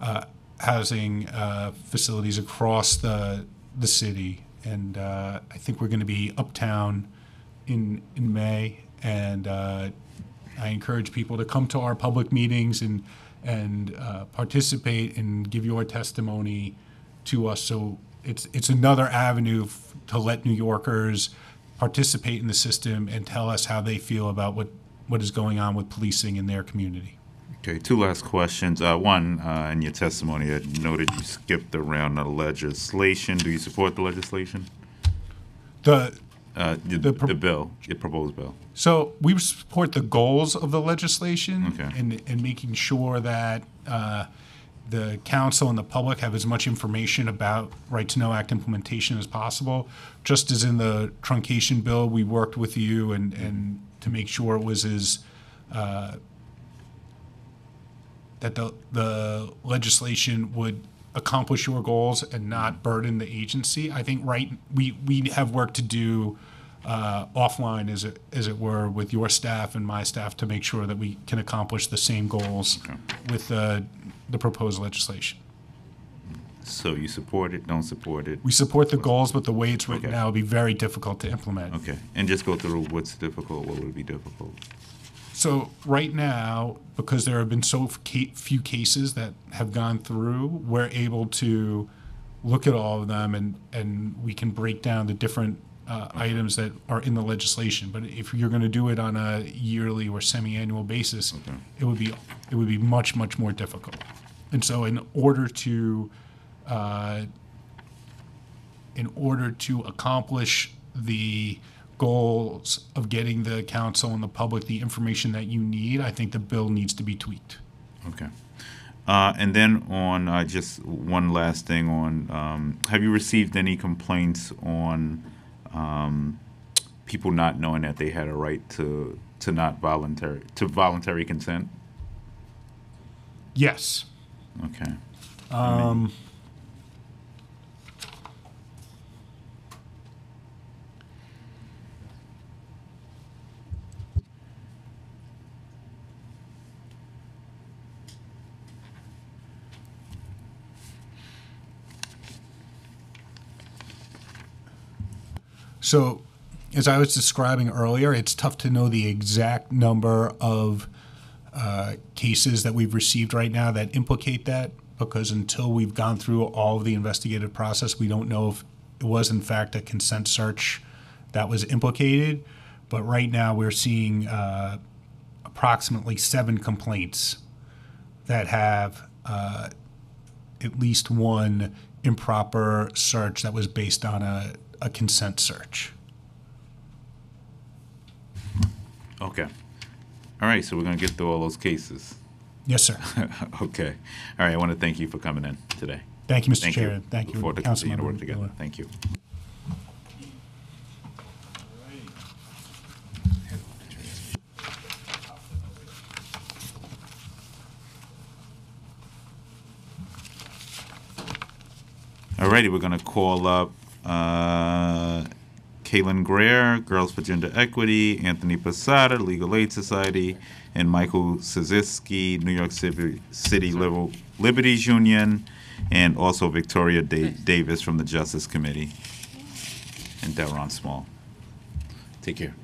uh, housing uh, facilities across the the city and uh, I think we're going to be uptown in in May and uh, I encourage people to come to our public meetings and and uh, participate and give your testimony to us. So it's it's another avenue f- to let New Yorkers participate in the system and tell us how they feel about what what is going on with policing in their community. Okay, two last questions. Uh, one, uh, in your testimony, I noted you skipped around the legislation. Do you support the legislation? The Uh, the, The the, bill, your proposed bill. So we support the goals of the legislation Okay. and, and making sure that uh, the council and the public have as much information about Right to Know Act implementation as possible. Just as in the truncation bill, we worked with you and, and to make sure it was as uh, that the, the legislation would accomplish your goals and not burden the agency. I think right we we have work to do uh, offline, as it as it were, with your staff and my staff to make sure that we can accomplish the same goals with the the proposed legislation. So you support it, don't support it? We support the goals, but the way it's written Okay. now would be very difficult to implement. Okay, and just go through what's difficult, what would be difficult? So right now, because there have been so f- ca- few cases that have gone through, we're able to look at all of them and, and we can break down the different uh, items that are in the legislation. But if you're going to do it on a yearly or semi-annual basis, it would be it would be much much more difficult. And so, in order to uh, in order to accomplish the goals of getting the council and the public the information that you need, I think the bill needs to be tweaked. Okay. Uh, and then on, uh, just one last thing on, um, have you received any complaints on, um, people not knowing that they had a right to, to not voluntary, to voluntary consent? Yes. Okay. Um, So, as I was describing earlier, it's tough to know the exact number of uh, cases that we've received right now that implicate that because until we've gone through all of the investigative process, we don't know if it was in fact a consent search that was implicated. But right now, we're seeing uh, approximately seven complaints that have uh, at least one improper search that was based on a, a consent search. Okay. All right, so we're gonna get through all those cases. Yes, sir. Okay. All right, I want to thank you for coming in today. Thank you, Mr. Chair. Thank Look you, forward to continue to work together. Miller. Thank you. All righty, we're gonna call up uh, Greer, Girls for Gender Equity, Anthony Posada, Legal Aid Society, and Michael Sisitzky, New York City, City Liber- Liberties Union, and also Victoria Da- Davis from the Justice Committee, and Delron Small. Take care.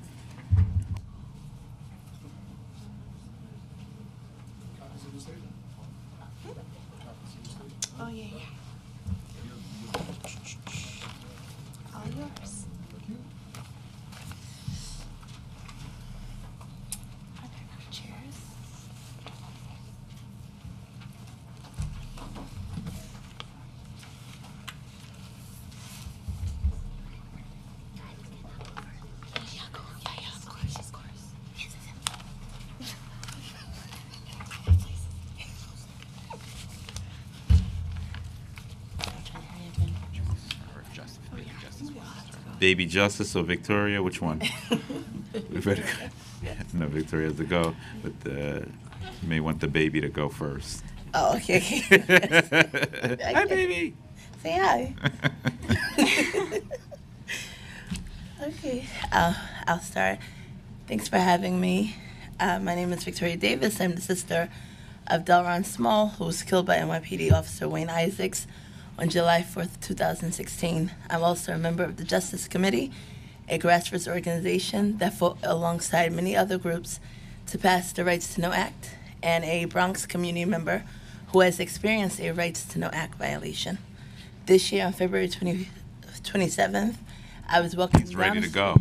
Oh, yeah, yeah. All yours. Baby Justice or Victoria? Which one? we better. No, Victoria has to go, but uh, you may want the baby to go first. Oh, okay. Hi, baby. Say hi. okay, uh, I'll start. Thanks for having me. Uh, my name is Victoria Davis. I'm the sister of Delron Small, who was killed by NYPD officer Wayne Isaacs on July 4th, 2016. I'm also a member of the Justice Committee, a grassroots organization that fought alongside many other groups to pass the Rights to Know Act, and a Bronx community member who has experienced a Rights to Know Act violation. This year, on February 20, 27th, I was welcomed He's ready to go.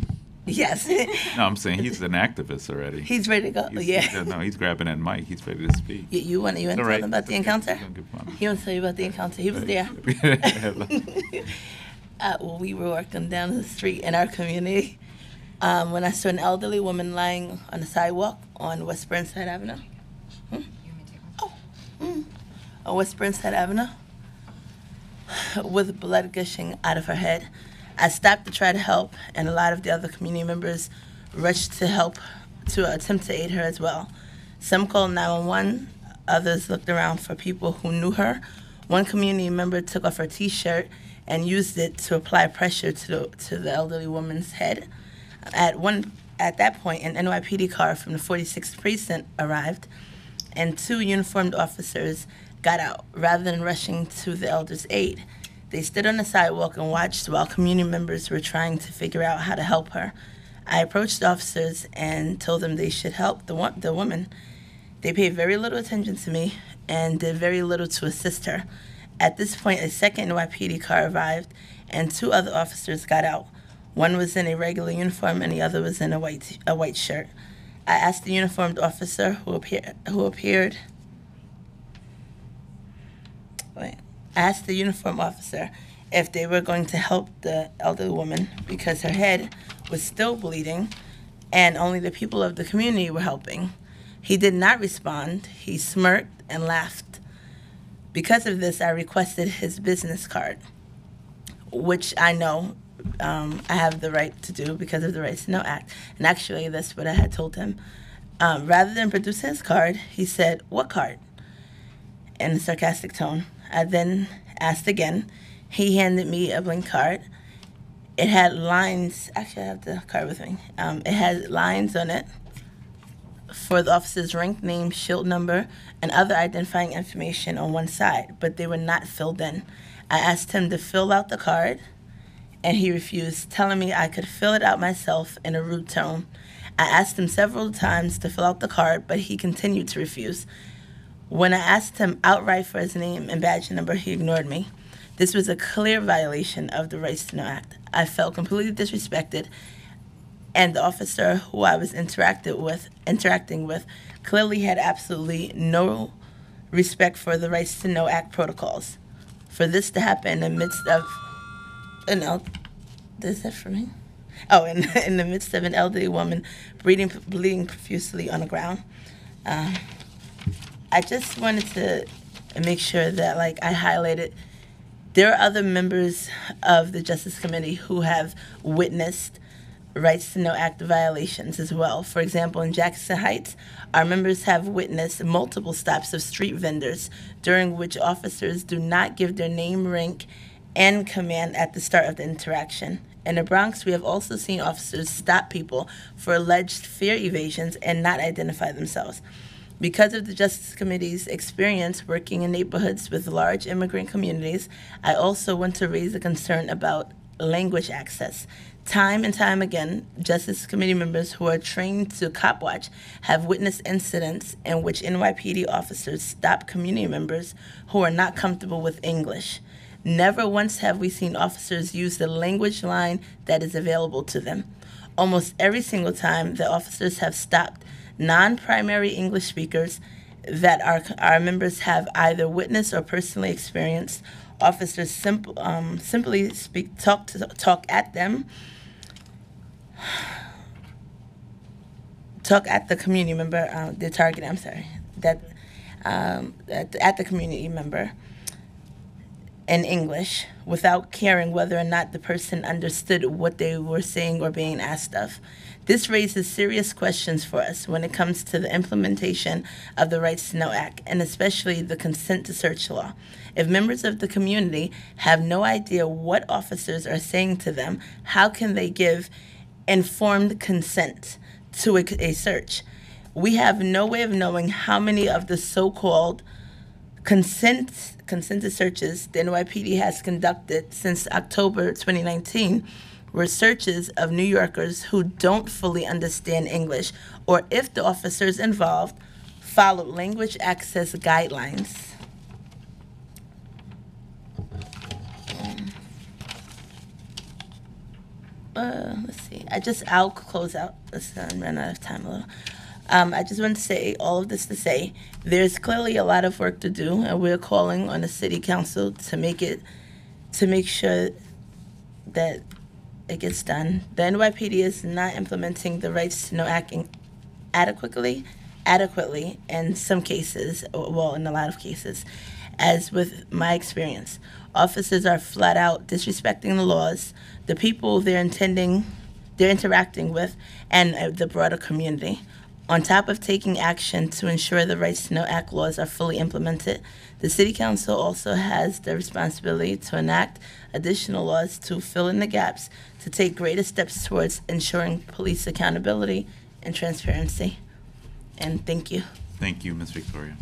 Yes. No, I'm saying he's an activist already. He's ready to go. He's- yeah. he's- No, he's grabbing that mic. He's ready to speak. You, you want you want to All tell right. them about the encounter? He wants to tell you about the encounter. He was there. uh, well, we were walking down the street in our community um, when I saw an elderly woman lying on the sidewalk on West Burnside Avenue. Hmm? Oh, hmm. on West Burnside Avenue with blood gushing out of her head. I stopped to try to help, and a lot of the other community members rushed to help to attempt to aid her as well. Some called 911, others looked around for people who knew her. One community member took off her t shirt and used it to apply pressure to the, to the elderly woman's head. At, one, at that point, an NYPD car from the 46th precinct arrived, and two uniformed officers got out rather than rushing to the elder's aid. They stood on the sidewalk and watched while community members were trying to figure out how to help her. I approached officers and told them they should help the, wo- the woman. They paid very little attention to me and did very little to assist her. At this point, a second NYPD car arrived and two other officers got out. One was in a regular uniform and the other was in a white, a white shirt. I asked the uniformed officer who, appear, who appeared Wait. I asked the uniform officer if they were going to help the elderly woman because her head was still bleeding and only the people of the community were helping. He did not respond. He smirked and laughed. Because of this, I requested his business card, which I know um, I have the right to do because of the Rights to Know Act. And actually, that's what I had told him. Um, rather than producing his card, he said, What card? in a sarcastic tone. I then asked again. He handed me a blank card. It had lines. Actually, I have the card with me. Um, it had lines on it for the officer's rank, name, shield number, and other identifying information on one side, but they were not filled in. I asked him to fill out the card, and he refused, telling me I could fill it out myself in a rude tone. I asked him several times to fill out the card, but he continued to refuse. When I asked him outright for his name and badge number, he ignored me. This was a clear violation of the Rights to Know Act. I felt completely disrespected, and the officer who I was interacted with, interacting with, clearly had absolutely no respect for the Rights to Know Act protocols. For this to happen in the midst of an is that for me? Oh, in, in the midst of an elderly woman bleeding, bleeding profusely on the ground. Uh, I just wanted to make sure that, like, I highlighted there are other members of the Justice Committee who have witnessed Rights to Know Act violations as well. For example, in Jackson Heights, our members have witnessed multiple stops of street vendors during which officers do not give their name, rank, and command at the start of the interaction. In the Bronx, we have also seen officers stop people for alleged fear evasions and not identify themselves. Because of the Justice Committee's experience working in neighborhoods with large immigrant communities, I also want to raise a concern about language access. Time and time again, Justice Committee members who are trained to cop watch have witnessed incidents in which NYPD officers stop community members who are not comfortable with English. Never once have we seen officers use the language line that is available to them. Almost every single time, the officers have stopped non-primary English speakers that our, our members have either witnessed or personally experienced. Officers simp, um, simply speak, talk to talk at them, talk at the community member, uh, the target. I'm sorry, that um, at, at the community member. in English without caring whether or not the person understood what they were saying or being asked of. This raises serious questions for us when it comes to the implementation of the Rights to Know Act, and especially the consent to search law. If members of the community have no idea what officers are saying to them, how can they give informed consent to a, a search? We have no way of knowing how many of the so called consent consented searches the NYPD has conducted since October 2019 were searches of New Yorkers who don't fully understand English or if the officers involved followed language access guidelines. Uh, let's see. I just I'll close out. Let's uh, out of time a little. Um, I just want to say all of this to say there's clearly a lot of work to do, and we're calling on the city council to make it to make sure that it gets done. The NYPD is not implementing the rights to know acting adequately, adequately in some cases, well, in a lot of cases, as with my experience. Officers are flat out disrespecting the laws, the people they're intending, they're interacting with, and uh, the broader community. On top of taking action to ensure the Rights to Know Act laws are fully implemented, the City Council also has the responsibility to enact additional laws to fill in the gaps to take greater steps towards ensuring police accountability and transparency. And thank you. Thank you, Ms. Victoria.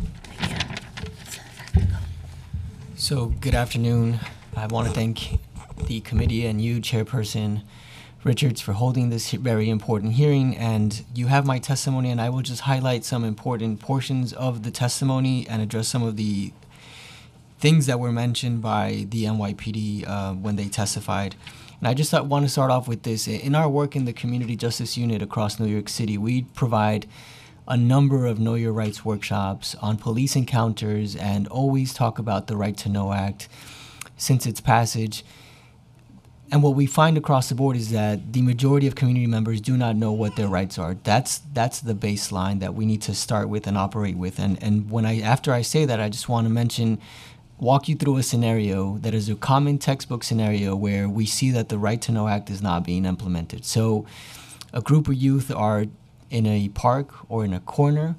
So, good afternoon. I want to thank the committee and you, Chairperson Richards, for holding this very important hearing. And you have my testimony, and I will just highlight some important portions of the testimony and address some of the things that were mentioned by the NYPD uh, when they testified. And I just thought, want to start off with this. In our work in the Community Justice Unit across New York City, we provide a number of Know Your Rights workshops on police encounters and always talk about the Right to Know Act since its passage. And what we find across the board is that the majority of community members do not know what their rights are. That's that's the baseline that we need to start with and operate with. And and when I after I say that, I just want to mention walk you through a scenario that is a common textbook scenario where we see that the Right to Know Act is not being implemented. So a group of youth are in a park or in a corner.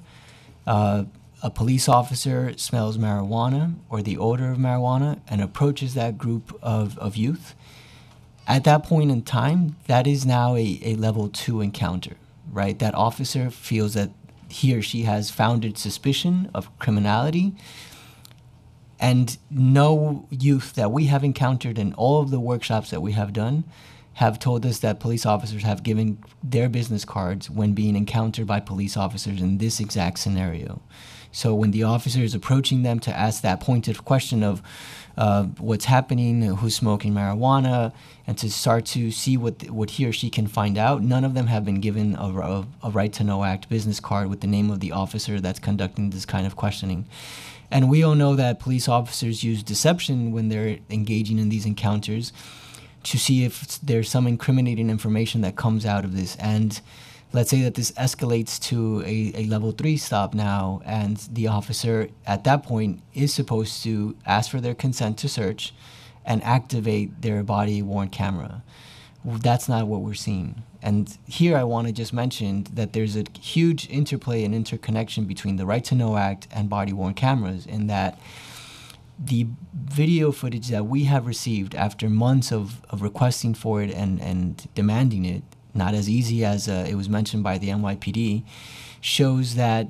Uh, a police officer smells marijuana or the odor of marijuana and approaches that group of, of youth. At that point in time, that is now a, a level two encounter, right? That officer feels that he or she has founded suspicion of criminality. And no youth that we have encountered in all of the workshops that we have done have told us that police officers have given their business cards when being encountered by police officers in this exact scenario. So when the officer is approaching them to ask that pointed question of what's happening, who's smoking marijuana, and to start to see what what he or she can find out, none of them have been given a, a, a right to know act business card with the name of the officer that's conducting this kind of questioning. And we all know that police officers use deception when they're engaging in these encounters to see if there's some incriminating information that comes out of this. And let's say that this escalates to a, a level three stop now, and the officer at that point is supposed to ask for their consent to search and activate their body worn camera. That's not what we're seeing. And here I want to just mention that there's a huge interplay and interconnection between the Right to Know Act and body worn cameras, in that the video footage that we have received after months of, of requesting for it and, and demanding it, not as easy as uh, it was mentioned by the NYPD, shows that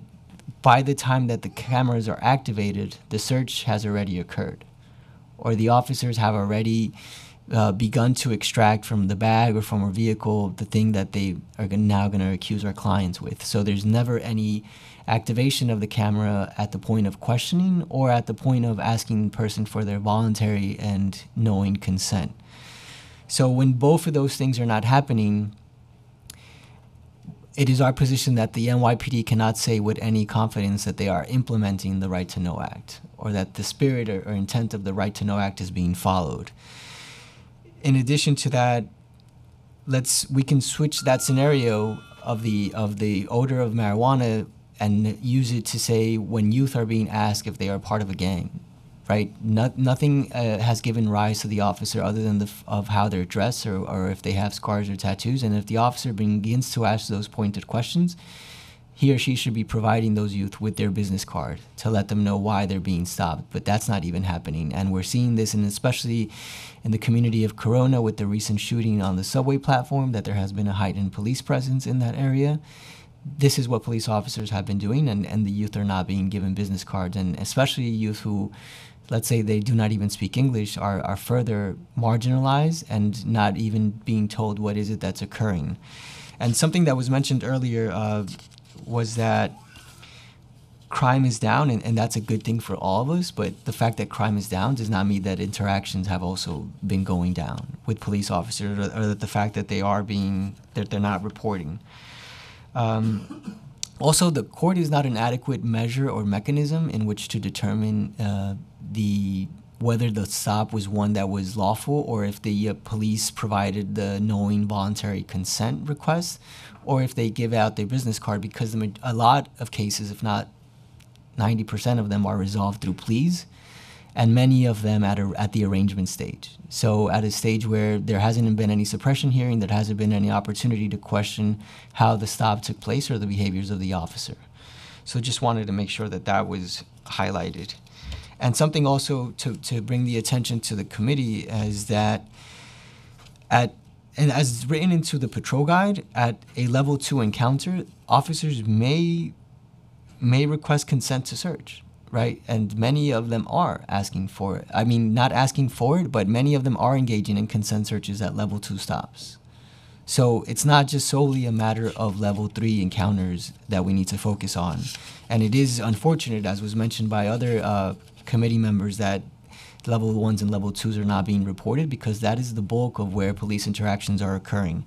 by the time that the cameras are activated, the search has already occurred, or the officers have already uh, begun to extract from the bag or from a vehicle the thing that they are now going to accuse our clients with. So there's never any activation of the camera at the point of questioning or at the point of asking the person for their voluntary and knowing consent. So when both of those things are not happening, it is our position that the NYPD cannot say with any confidence that they are implementing the Right to Know Act or that the spirit or, or intent of the Right to Know Act is being followed. In addition to that, let's we can switch that scenario of the of the odor of marijuana and use it to say when youth are being asked if they are part of a gang, right? No, nothing uh, has given rise to the officer other than the f- of how they're dressed or, or if they have scars or tattoos. And if the officer begins to ask those pointed questions, he or she should be providing those youth with their business card to let them know why they're being stopped. But that's not even happening. And we're seeing this, and especially in the community of Corona with the recent shooting on the subway platform, that there has been a heightened police presence in that area. This is what police officers have been doing, and, and the youth are not being given business cards, and especially youth who, let's say, they do not even speak English, are, are further marginalized and not even being told what is it that's occurring. And something that was mentioned earlier uh, was that crime is down, and, and that's a good thing for all of us. But the fact that crime is down does not mean that interactions have also been going down with police officers, or, or that the fact that they are being that they're not reporting. Um, also, the court is not an adequate measure or mechanism in which to determine uh, the whether the stop was one that was lawful or if the uh, police provided the knowing voluntary consent request or if they give out their business card because a lot of cases if not 90% of them are resolved through pleas and many of them at, a, at the arraignment stage. So at a stage where there hasn't been any suppression hearing there hasn't been any opportunity to question how the stop took place or the behaviors of the officer. So just wanted to make sure that that was highlighted and something also to, to bring the attention to the committee is that at and as written into the patrol guide, at a level two encounter, officers may may request consent to search, right? And many of them are asking for it. I mean, not asking for it, but many of them are engaging in consent searches at level two stops. So it's not just solely a matter of level three encounters that we need to focus on. And it is unfortunate, as was mentioned by other uh, committee members, that level ones and level twos are not being reported because that is the bulk of where police interactions are occurring.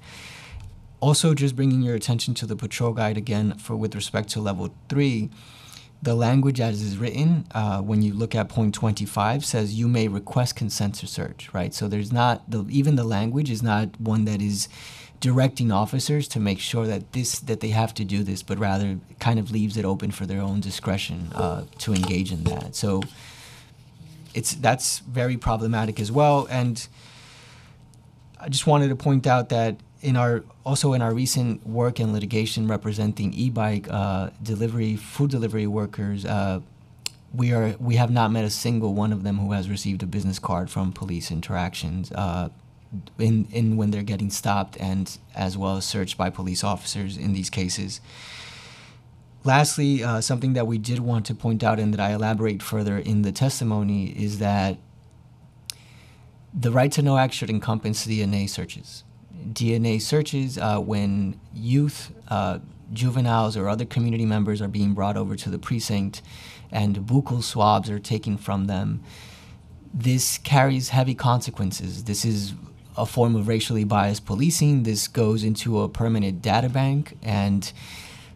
Also, just bringing your attention to the patrol guide again for with respect to level three, the language as is written uh, when you look at point 25 says you may request consent to search right so there's not the even the language is not one that is directing officers to make sure that this that they have to do this but rather kind of leaves it open for their own discretion uh, to engage in that so it's that's very problematic as well and i just wanted to point out that in our also in our recent work and litigation representing e-bike uh, delivery food delivery workers uh, we are we have not met a single one of them who has received a business card from police interactions uh, in in when they're getting stopped and as well as searched by police officers in these cases. Lastly, uh, something that we did want to point out and that I elaborate further in the testimony is that the right to know act should encompass DNA searches. DNA searches uh, when youth, uh, juveniles, or other community members are being brought over to the precinct and buccal swabs are taken from them. This carries heavy consequences. This is a form of racially biased policing. This goes into a permanent data bank, and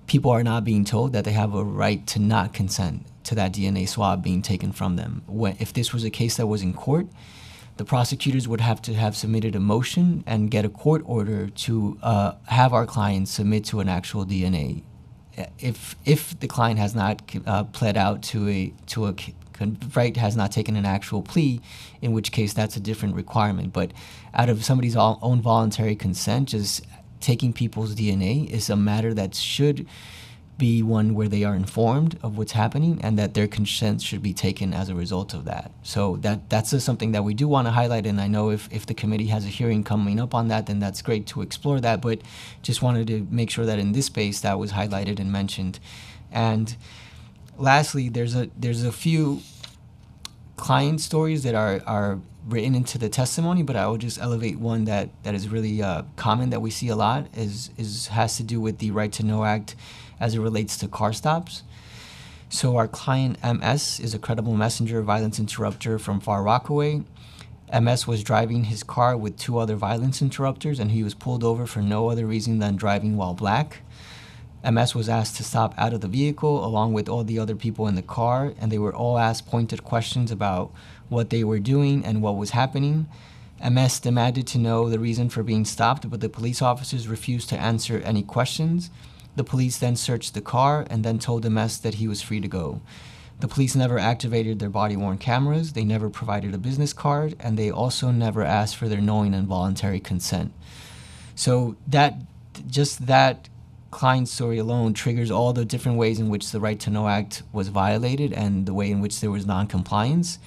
people are not being told that they have a right to not consent to that DNA swab being taken from them. When, if this was a case that was in court, the prosecutors would have to have submitted a motion and get a court order to uh, have our client submit to an actual DNA. If if the client has not uh, pled out to a to a right has not taken an actual plea, in which case that's a different requirement. But out of somebody's own voluntary consent, just taking people's DNA is a matter that should be one where they are informed of what's happening and that their consent should be taken as a result of that. So that that's something that we do want to highlight and I know if, if the committee has a hearing coming up on that then that's great to explore that but just wanted to make sure that in this space that was highlighted and mentioned. And lastly there's a there's a few client stories that are are written into the testimony, but I will just elevate one that, that is really uh, common that we see a lot is is has to do with the Right to Know Act as it relates to car stops. So our client MS is a credible messenger violence interrupter from Far Rockaway. MS was driving his car with two other violence interrupters, and he was pulled over for no other reason than driving while black. MS was asked to stop out of the vehicle along with all the other people in the car, and they were all asked pointed questions about what they were doing and what was happening. MS demanded to know the reason for being stopped, but the police officers refused to answer any questions. The police then searched the car and then told MS that he was free to go. The police never activated their body worn cameras, they never provided a business card, and they also never asked for their knowing and voluntary consent. So that just that client story alone triggers all the different ways in which the Right to Know Act was violated and the way in which there was non-compliance.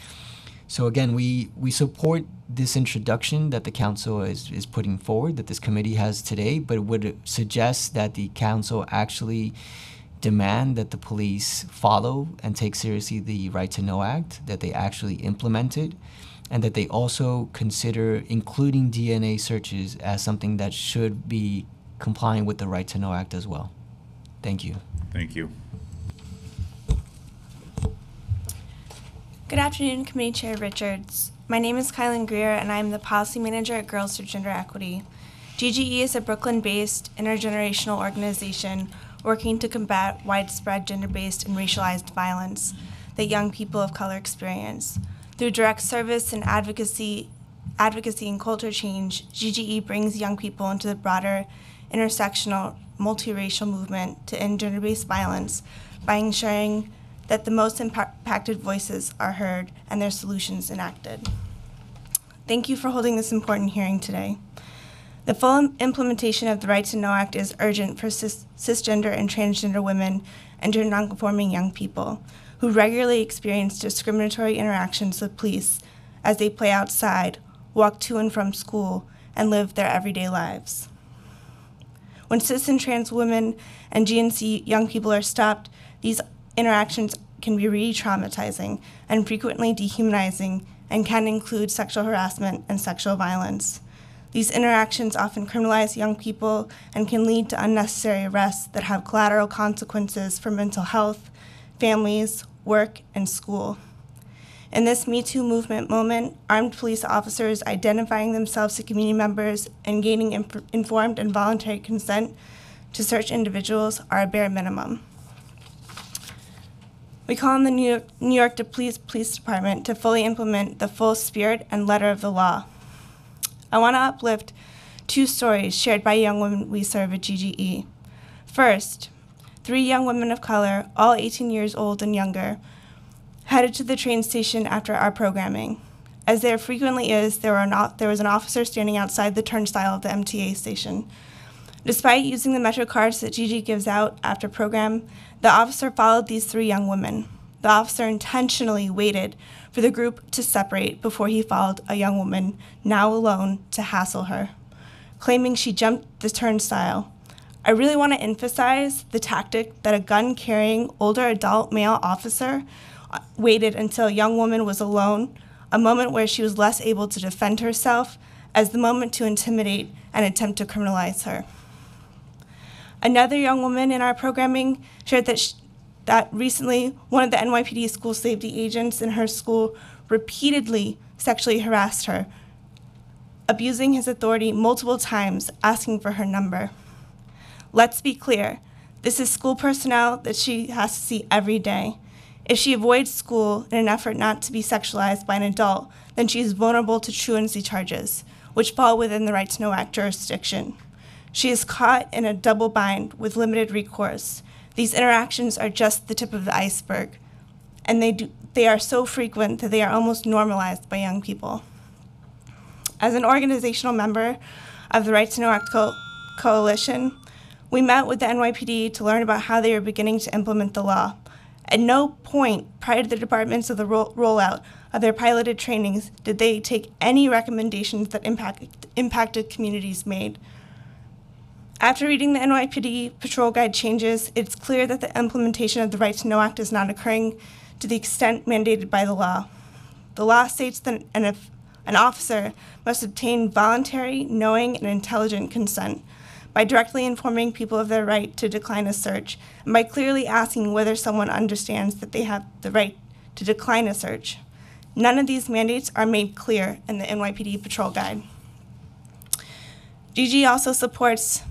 So again, we, we support this introduction that the council is, is putting forward, that this committee has today, but would suggest that the council actually demand that the police follow and take seriously the Right to Know Act, that they actually implement it, and that they also consider including DNA searches as something that should be complying with the Right to Know Act as well. Thank you. Thank you. Good afternoon, Committee Chair Richards. My name is Kylan Greer, and I am the Policy Manager at Girls for Gender Equity. GGE is a Brooklyn based intergenerational organization working to combat widespread gender based and racialized violence that young people of color experience. Through direct service and advocacy, advocacy and culture change, GGE brings young people into the broader intersectional multiracial movement to end gender based violence by ensuring that the most impacted voices are heard and their solutions enacted. Thank you for holding this important hearing today. The full implementation of the Right to Know Act is urgent for cis- cisgender and transgender women and gender nonconforming young people who regularly experience discriminatory interactions with police as they play outside, walk to and from school, and live their everyday lives. When cis and trans women and GNC young people are stopped, these interactions can be re traumatizing and frequently dehumanizing and can include sexual harassment and sexual violence. These interactions often criminalize young people and can lead to unnecessary arrests that have collateral consequences for mental health, families, work, and school. In this Me Too movement moment, armed police officers identifying themselves to community members and gaining inf- informed and voluntary consent to search individuals are a bare minimum. We call on the New York, New York Police, Police Department to fully implement the full spirit and letter of the law. I want to uplift two stories shared by young women we serve at GGE. First, three young women of color, all 18 years old and younger, headed to the train station after our programming. As there frequently is, there, not, there was an officer standing outside the turnstile of the MTA station. Despite using the Metro cards that GG gives out after program, the officer followed these three young women. The officer intentionally waited for the group to separate before he followed a young woman, now alone, to hassle her, claiming she jumped the turnstile. I really want to emphasize the tactic that a gun carrying older adult male officer uh, waited until a young woman was alone, a moment where she was less able to defend herself, as the moment to intimidate and attempt to criminalize her. Another young woman in our programming shared that, she, that recently one of the NYPD school safety agents in her school repeatedly sexually harassed her, abusing his authority multiple times, asking for her number. Let's be clear this is school personnel that she has to see every day. If she avoids school in an effort not to be sexualized by an adult, then she is vulnerable to truancy charges, which fall within the Right to Know Act jurisdiction. She is caught in a double bind with limited recourse. These interactions are just the tip of the iceberg, and they, do, they are so frequent that they are almost normalized by young people. As an organizational member of the Right to Know Act Co- Coalition, we met with the NYPD to learn about how they are beginning to implement the law. At no point prior to the departments of the ro- rollout of their piloted trainings did they take any recommendations that impact, impacted communities made. After reading the NYPD patrol guide changes, it's clear that the implementation of the Right to Know Act is not occurring to the extent mandated by the law. The law states that an, an officer must obtain voluntary, knowing, and intelligent consent by directly informing people of their right to decline a search and by clearly asking whether someone understands that they have the right to decline a search. None of these mandates are made clear in the NYPD patrol guide. GG also supports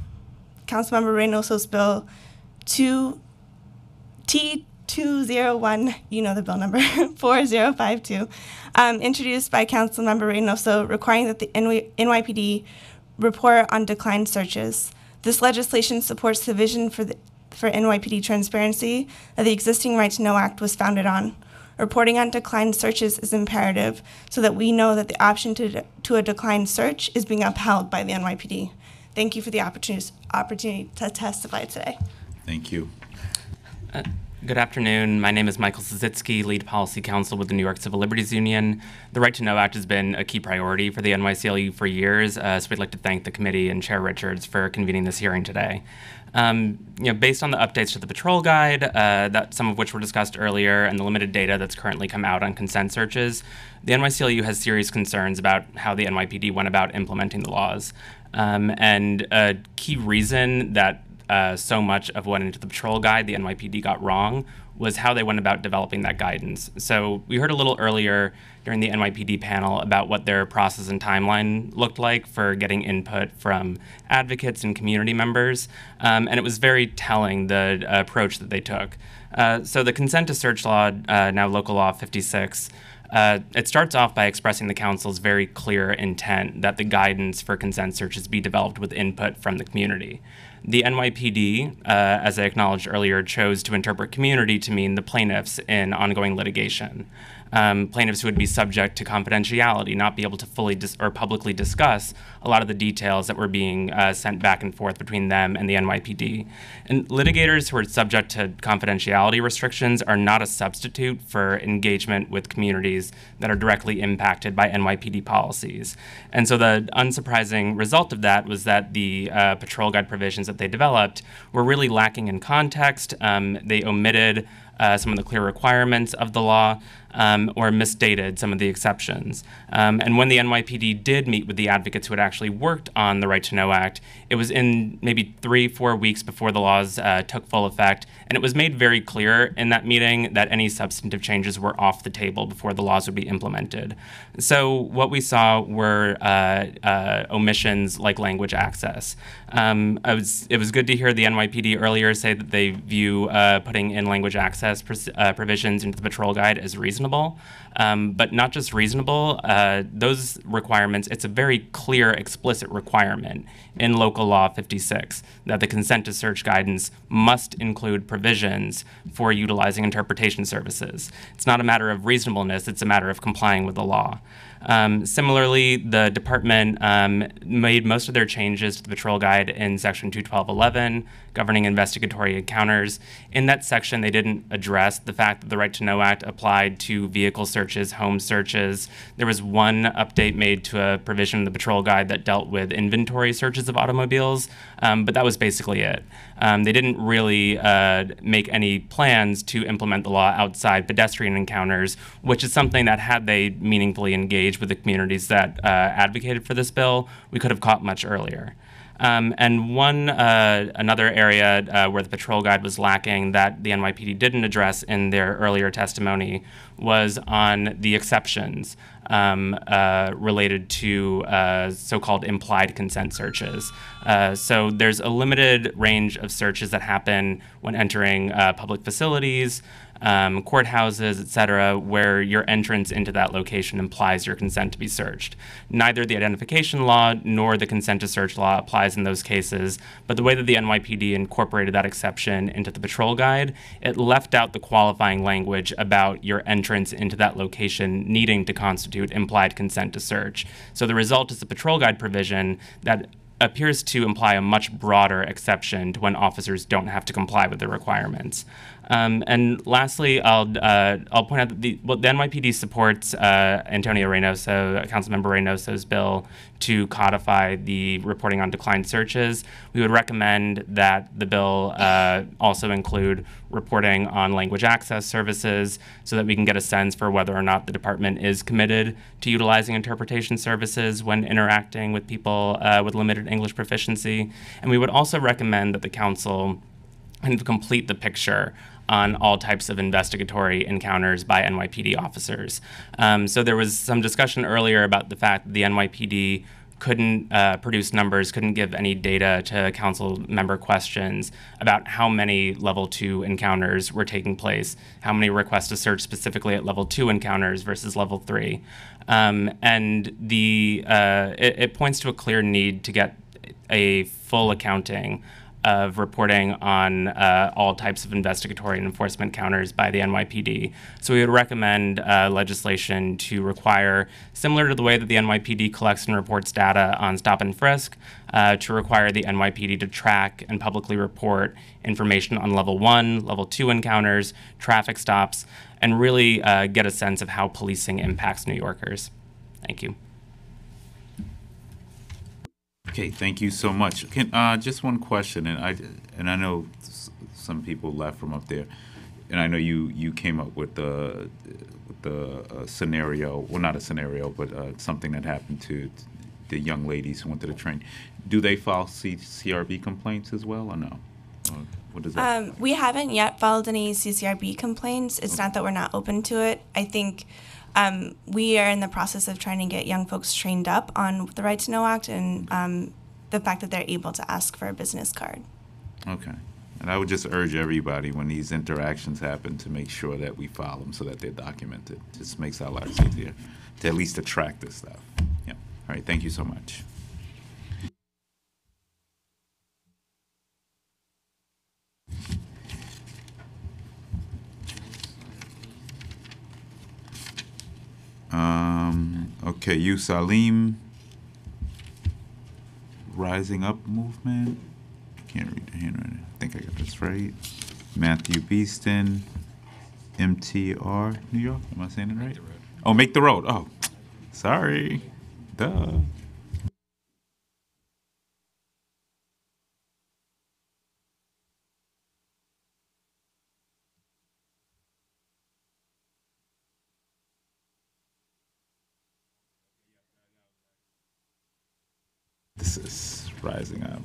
Councilmember Reynoso's bill 2 T201, you know the bill number, 4052, um, introduced by Councilmember Reynoso, requiring that the NYPD report on declined searches. This legislation supports the vision for the for NYPD transparency that the existing Right to Know Act was founded on. Reporting on declined searches is imperative so that we know that the option to, to a declined search is being upheld by the NYPD. Thank you for the opportunity, opportunity to testify today. Thank you. Uh, Good afternoon. My name is Michael Sisitzky, Lead Policy Counsel with the New York Civil Liberties Union. The Right to Know Act has been a key priority for the NYCLU for years, uh, so we'd like to thank the committee and Chair Richards for convening this hearing today. Um, you know, based on the updates to the patrol guide, uh, that some of which were discussed earlier, and the limited data that's currently come out on consent searches, the NYCLU has serious concerns about how the NYPD went about implementing the laws. Um, and a key reason that uh, so much of what into the patrol guide the NYPD got wrong was how they went about developing that guidance. So we heard a little earlier during the NYPD panel about what their process and timeline looked like for getting input from advocates and community members, um, and it was very telling the uh, approach that they took. Uh, so the consent to search law, uh, now local law 56. Uh, it starts off by expressing the council's very clear intent that the guidance for consent searches be developed with input from the community. The NYPD, uh, as I acknowledged earlier, chose to interpret community to mean the plaintiffs in ongoing litigation. Um, plaintiffs who would be subject to confidentiality, not be able to fully dis- or publicly discuss a lot of the details that were being uh, sent back and forth between them and the NYPD. And litigators who are subject to confidentiality restrictions are not a substitute for engagement with communities that are directly impacted by NYPD policies. And so the unsurprising result of that was that the uh, patrol guide provisions that they developed were really lacking in context. Um, they omitted uh, some of the clear requirements of the law um, or misstated some of the exceptions. Um, and when the NYPD did meet with the advocates who had actually worked on the Right to Know Act, it was in maybe three, four weeks before the laws uh, took full effect. And it was made very clear in that meeting that any substantive changes were off the table before the laws would be implemented. So what we saw were uh, uh, omissions like language access. Um, was, it was good to hear the NYPD earlier say that they view uh, putting in language access uh, provisions into the patrol guide as reasonable, um, but not just reasonable. Uh, those requirements, it's a very clear, explicit requirement in Local Law 56 that the consent to search guidance must include provisions for utilizing interpretation services. It's not a matter of reasonableness, it's a matter of complying with the law. Um, similarly, the department um, made most of their changes to the patrol guide in Section 212.11, governing investigatory encounters. In that section, they didn't address the fact that the Right to Know Act applied to vehicle searches, home searches. There was one update made to a provision in the patrol guide that dealt with inventory searches of automobiles, um, but that was basically it. Um, they didn't really uh, make any plans to implement the law outside pedestrian encounters, which is something that, had they meaningfully engaged with the communities that uh, advocated for this bill, we could have caught much earlier. Um, and one uh, another area uh, where the patrol guide was lacking that the NYPD didn't address in their earlier testimony was on the exceptions um, uh, related to uh, so-called implied consent searches. Uh, so there's a limited range of searches that happen when entering uh, public facilities um, courthouses, et cetera, where your entrance into that location implies your consent to be searched. Neither the identification law nor the consent to search law applies in those cases, but the way that the NYPD incorporated that exception into the patrol guide, it left out the qualifying language about your entrance into that location needing to constitute implied consent to search. So the result is a patrol guide provision that appears to imply a much broader exception to when officers don't have to comply with the requirements. Um, and lastly, I'll uh, I'll point out that the, well, the NYPD supports uh, Antonio Reynoso, Councilmember Reynoso's bill to codify the reporting on declined searches. We would recommend that the bill uh, also include reporting on language access services so that we can get a sense for whether or not the department is committed to utilizing interpretation services when interacting with people uh, with limited English proficiency. And we would also recommend that the council of complete the picture on all types of investigatory encounters by NYPD officers. Um, so there was some discussion earlier about the fact that the NYPD couldn't uh, produce numbers, couldn't give any data to council member questions about how many level two encounters were taking place, how many requests to search specifically at level two encounters versus level three. Um, and the uh, it, it points to a clear need to get a full accounting of reporting on uh, all types of investigatory and enforcement counters by the NYPD. So we would recommend uh, legislation to require, similar to the way that the NYPD collects and reports data on stop and frisk, uh, to require the NYPD to track and publicly report information on level one, level two encounters, traffic stops, and really uh, get a sense of how policing impacts New Yorkers. Thank you. Okay, thank you so much. Can, uh, just one question, and I, and I know s- some people left from up there, and I know you, you came up with the, with the uh, scenario, well, not a scenario, but uh, something that happened to the young ladies who went to the train. Do they file C- CRB complaints as well, or no? Or What does that? Um, we haven't yet filed any CCRB complaints. It's not that we're not open to it. I think um, we are in the process of trying to get young folks trained up on the Right to Know Act and um, the fact that they're able to ask for a business card. Okay. And I would just urge everybody when these interactions happen to make sure that we file them so that they're documented. It just makes our lives easier to at least to track this stuff. Yeah. All right. Thank you so much. Um, okay, Yul-san Liem Rising Up Movement. I Can't read the handwriting. I think I got this right. Matthew Beeston, MTR, New York. Am I saying it right? Oh, Make the Road. Oh, sorry. Duh. This is Rising Up.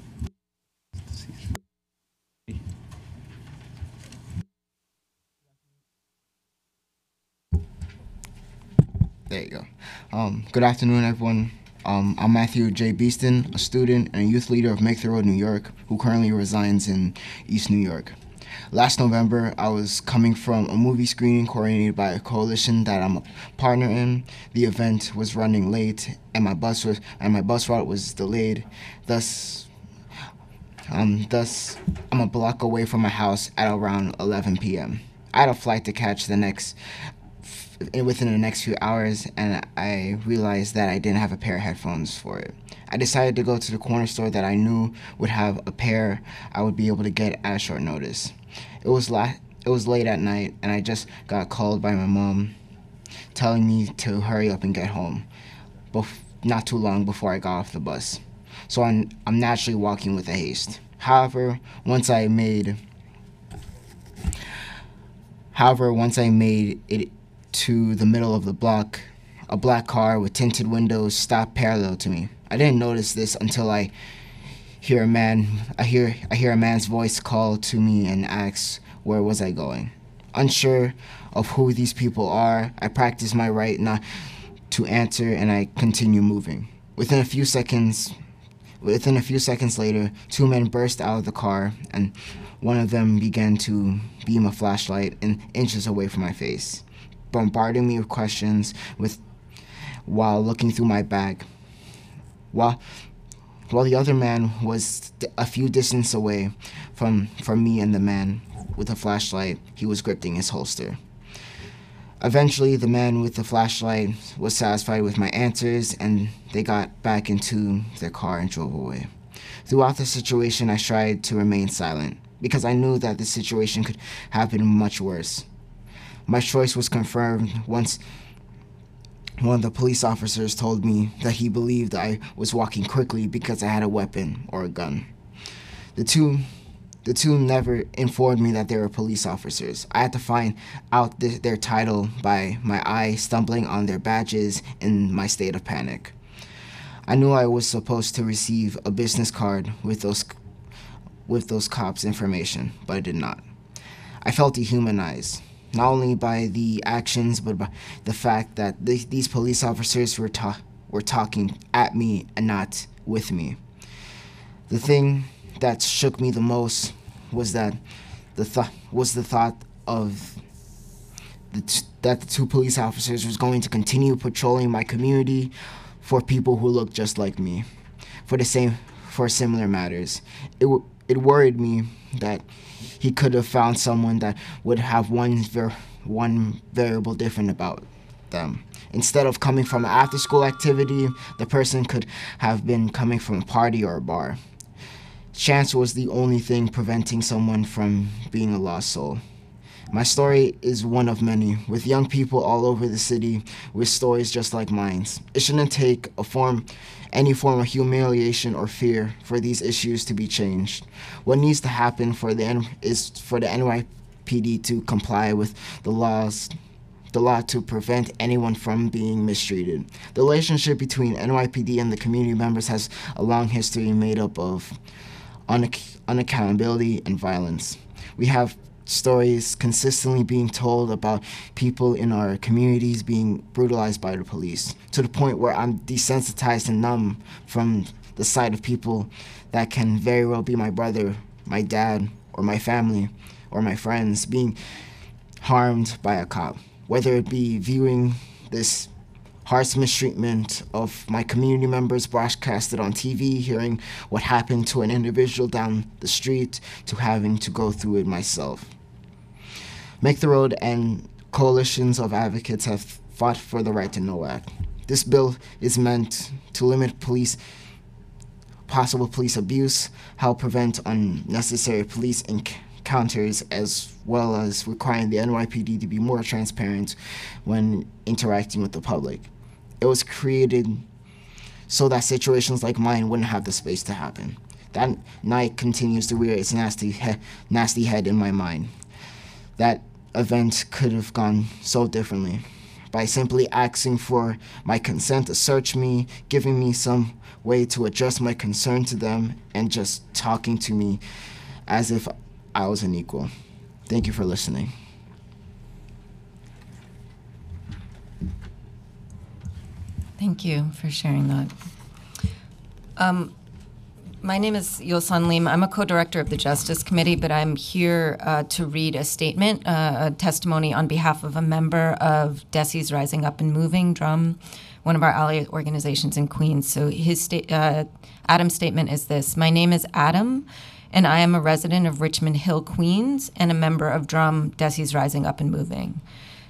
There you go. Um, good afternoon, everyone. Um, I'm Matthew J. Beeston, a student and a youth leader of Make the Road, New York, who currently resides in East New York. Last November, I was coming from a movie screening coordinated by a coalition that I'm a partner in. The event was running late, and my bus was and my bus route was delayed. Thus, um, thus, I'm a block away from my house at around 11 p.m. I had a flight to catch the next within the next few hours, and I realized that I didn't have a pair of headphones for it. I decided to go to the corner store that I knew would have a pair I would be able to get at a short notice. It was la- it was late at night, and I just got called by my mom, telling me to hurry up and get home. Bef- not too long before I got off the bus, so I'm I'm naturally walking with a haste. However, once I made However, once I made it to the middle of the block, a black car with tinted windows stopped parallel to me. I didn't notice this until I hear a man I hear I hear a man's voice call to me and asks where was I going. Unsure of who these people are, I practice my right not to answer and I continue moving. Within a few seconds within a few seconds later, two men burst out of the car and one of them began to beam a flashlight in inches away from my face, bombarding me with questions with while looking through my bag. While while the other man was a few distance away from from me and the man with the flashlight, he was gripping his holster. Eventually, the man with the flashlight was satisfied with my answers, and they got back into their car and drove away. Throughout the situation, I tried to remain silent because I knew that the situation could have been much worse. My choice was confirmed once one of the police officers told me that he believed I was walking quickly because I had a weapon or a gun. The two the two never informed me that they were police officers. I had to find out th- their title by my eye stumbling on their badges in my state of panic. I knew I was supposed to receive a business card with those with those cops' information, but I did not. I felt dehumanized, not only by the actions, but by the fact that th- these police officers were ta- were talking at me and not with me. The thing that shook me the most was that the thought was the thought of the t- that the two police officers was going to continue patrolling my community for people who look just like me, for the same for similar matters. It w- it worried me that he could have found someone that would have one ver- one variable different about them. Instead of coming from an after school activity, the person could have been coming from a party or a bar. Chance was the only thing preventing someone from being a lost soul. My story is one of many, with young people all over the city with stories just like mine. It shouldn't take a form, any form of humiliation or fear for these issues to be changed. What needs to happen for the is for the NYPD to comply with the laws the law to prevent anyone from being mistreated. The relationship between NYPD and the community members has a long history made up of unac- unaccountability and violence. We have stories consistently being told about people in our communities being brutalized by the police to the point where I'm desensitized and numb from the sight of people that can very well be my brother, my dad, or my family, or my friends being harmed by a cop. Whether it be viewing this harsh mistreatment of my community members broadcasted on TV, hearing what happened to an individual down the street, to having to go through it myself. Make the Road and coalitions of advocates have fought for the Right to Know Act. This bill is meant to limit police possible police abuse, help prevent unnecessary police encounters, as well as requiring the NYPD to be more transparent when interacting with the public. It was created so that situations like mine wouldn't have the space to happen. That night continues to rear its nasty, he- nasty head in my mind. That event could have gone so differently by simply asking for my consent to search me, giving me some way to address my concern to them, and just talking to me as if I was an equal. Thank you for listening. Thank you for sharing that. Um, my name is Yul-san Liem. I'm a co-director of the Justice Committee, but I'm here uh, to read a statement, uh, a testimony on behalf of a member of Desis Rising Up and Moving Drum, one of our ally organizations in Queens. So his sta- uh, Adam's statement is this: My name is Adam, and I am a resident of Richmond Hill, Queens, and a member of Drum Desis Rising Up and Moving.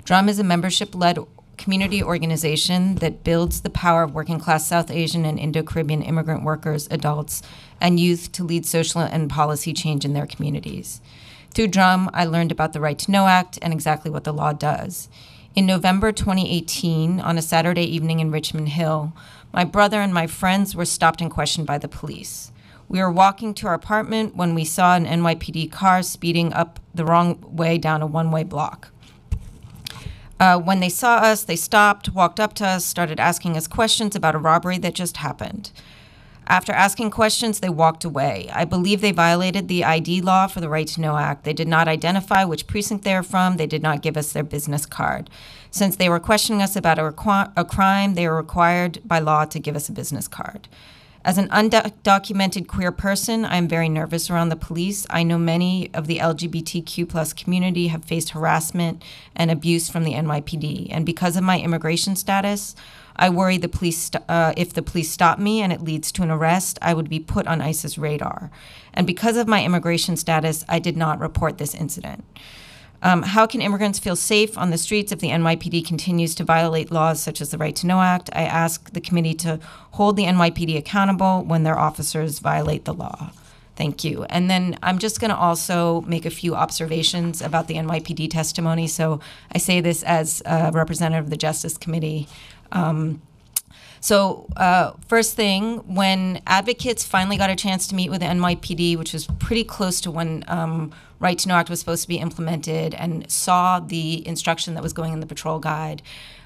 Drum is a membership-led community organization that builds the power of working class South Asian and Indo Caribbean immigrant workers, adults, and youth to lead social and policy change in their communities. Through Drum, I learned about the Right to Know Act and exactly what the law does. In November 2018, on a Saturday evening in Richmond Hill, my brother and my friends were stopped and questioned by the police. We were walking to our apartment when we saw an NYPD car speeding up the wrong way down a one way block. Uh, when they saw us, they stopped, walked up to us, started asking us questions about a robbery that just happened. After asking questions, they walked away. I believe they violated the ID law for the Right to Know Act. They did not identify which precinct they are from. They did not give us their business card. Since they were questioning us about a, a crime, they are required by law to give us a business card. As an undocumented queer person, I am very nervous around the police. I know many of the LGBTQ plus community have faced harassment and abuse from the NYPD, and because of my immigration status, I worry the police uh, if the police stop me and it leads to an arrest, I would be put on ICE's radar. And because of my immigration status, I did not report this incident. Um, how can immigrants feel safe on the streets if the NYPD continues to violate laws such as the Right to Know Act? I ask the committee to hold the NYPD accountable when their officers violate the law. Thank you. And then I'm just going to also make a few observations about the NYPD testimony. So I say this as a representative of the Justice Committee. Um, so, uh, first thing, when advocates finally got a chance to meet with the NYPD, which was pretty close to when um, Right to Know Act was supposed to be implemented, and saw the instruction that was going in the patrol guide,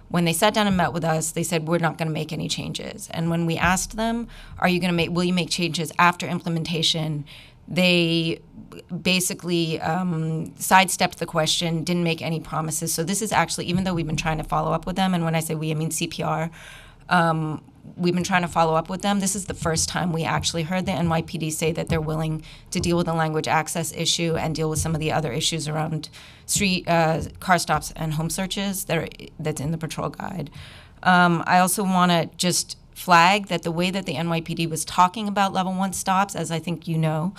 when they sat down and met with us, they said, We're not going to make any changes. And when we asked them, Are you going to make, will you make changes after implementation? They basically um, sidestepped the question, didn't make any promises. So, this is actually, even though we've been trying to follow up with them, and when I say we, I mean CPR, um, we've been trying to follow up with them. This is the first time we actually heard the NYPD say that they're willing to deal with the language access issue and deal with some of the other issues around street uh, car stops and home searches that are, that's in the patrol guide. Um, I also want to just flag that the way that the NYPD was talking about level one stops, as I think you know,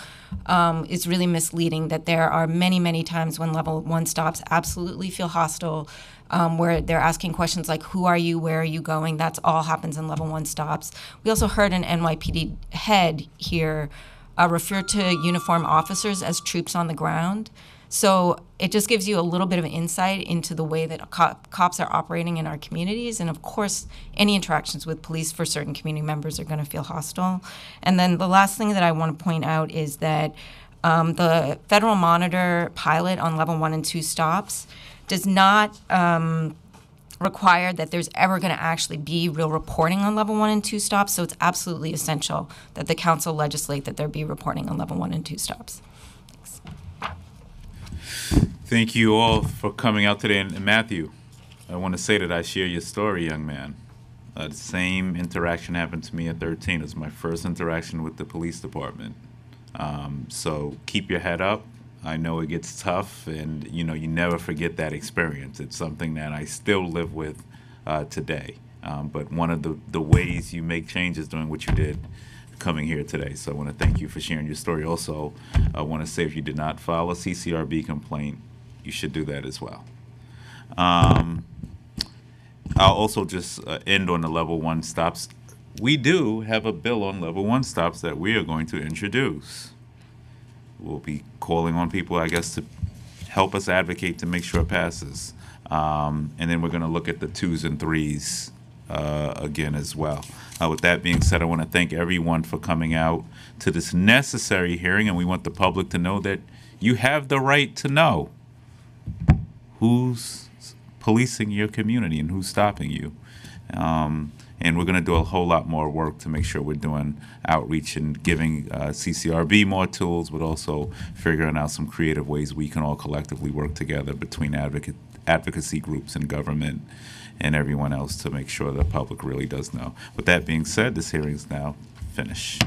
um, is really misleading. That there are many, many times when level one stops absolutely feel hostile, um, where they're asking questions like, Who are you? Where are you going? That's all happens in level one stops. We also heard an NYPD head here uh, refer to uniform officers as troops on the ground. So it just gives you a little bit of insight into the way that cop, cops are operating in our communities. And of course, any interactions with police for certain community members are going to feel hostile. And then the last thing that I want to point out is that um, the federal monitor pilot on level one and two stops does not. Um, require that there's ever going to actually be real reporting on level one and two stops. So it's absolutely essential that the council legislate that there be reporting on level one and two stops. Thanks. Thank you all for coming out today. And, and Matthew, I want to say that I share your story, young man. Uh, the same interaction happened to me at 13. It was my first interaction with the police department. Um, so keep your head up. I know it gets tough, and you know you never forget that experience. It's something that I still live with uh, today. Um, but one of the, the ways you make changes doing what you did coming here today. So I want to thank you for sharing your story. Also, I want to say if you did not file a CCRB complaint, you should do that as well. Um, I'll also just uh, end on the level one stops. We do have a bill on level one stops that we are going to introduce. We'll be calling on people, I guess, to help us advocate to make sure it passes. Um, and then we're going to look at the twos and threes uh, again as well. Uh, with that being said, I want to thank everyone for coming out to this necessary hearing, and we want the public to know that you have the right to know who's policing your community and who's stopping you. Um, and we're going to do a whole lot more work to make sure we're doing outreach and giving uh, CCRB more tools, but also figuring out some creative ways we can all collectively work together between advocate, advocacy groups and government and everyone else to make sure the public really does know. With that being said, this hearing is now finished.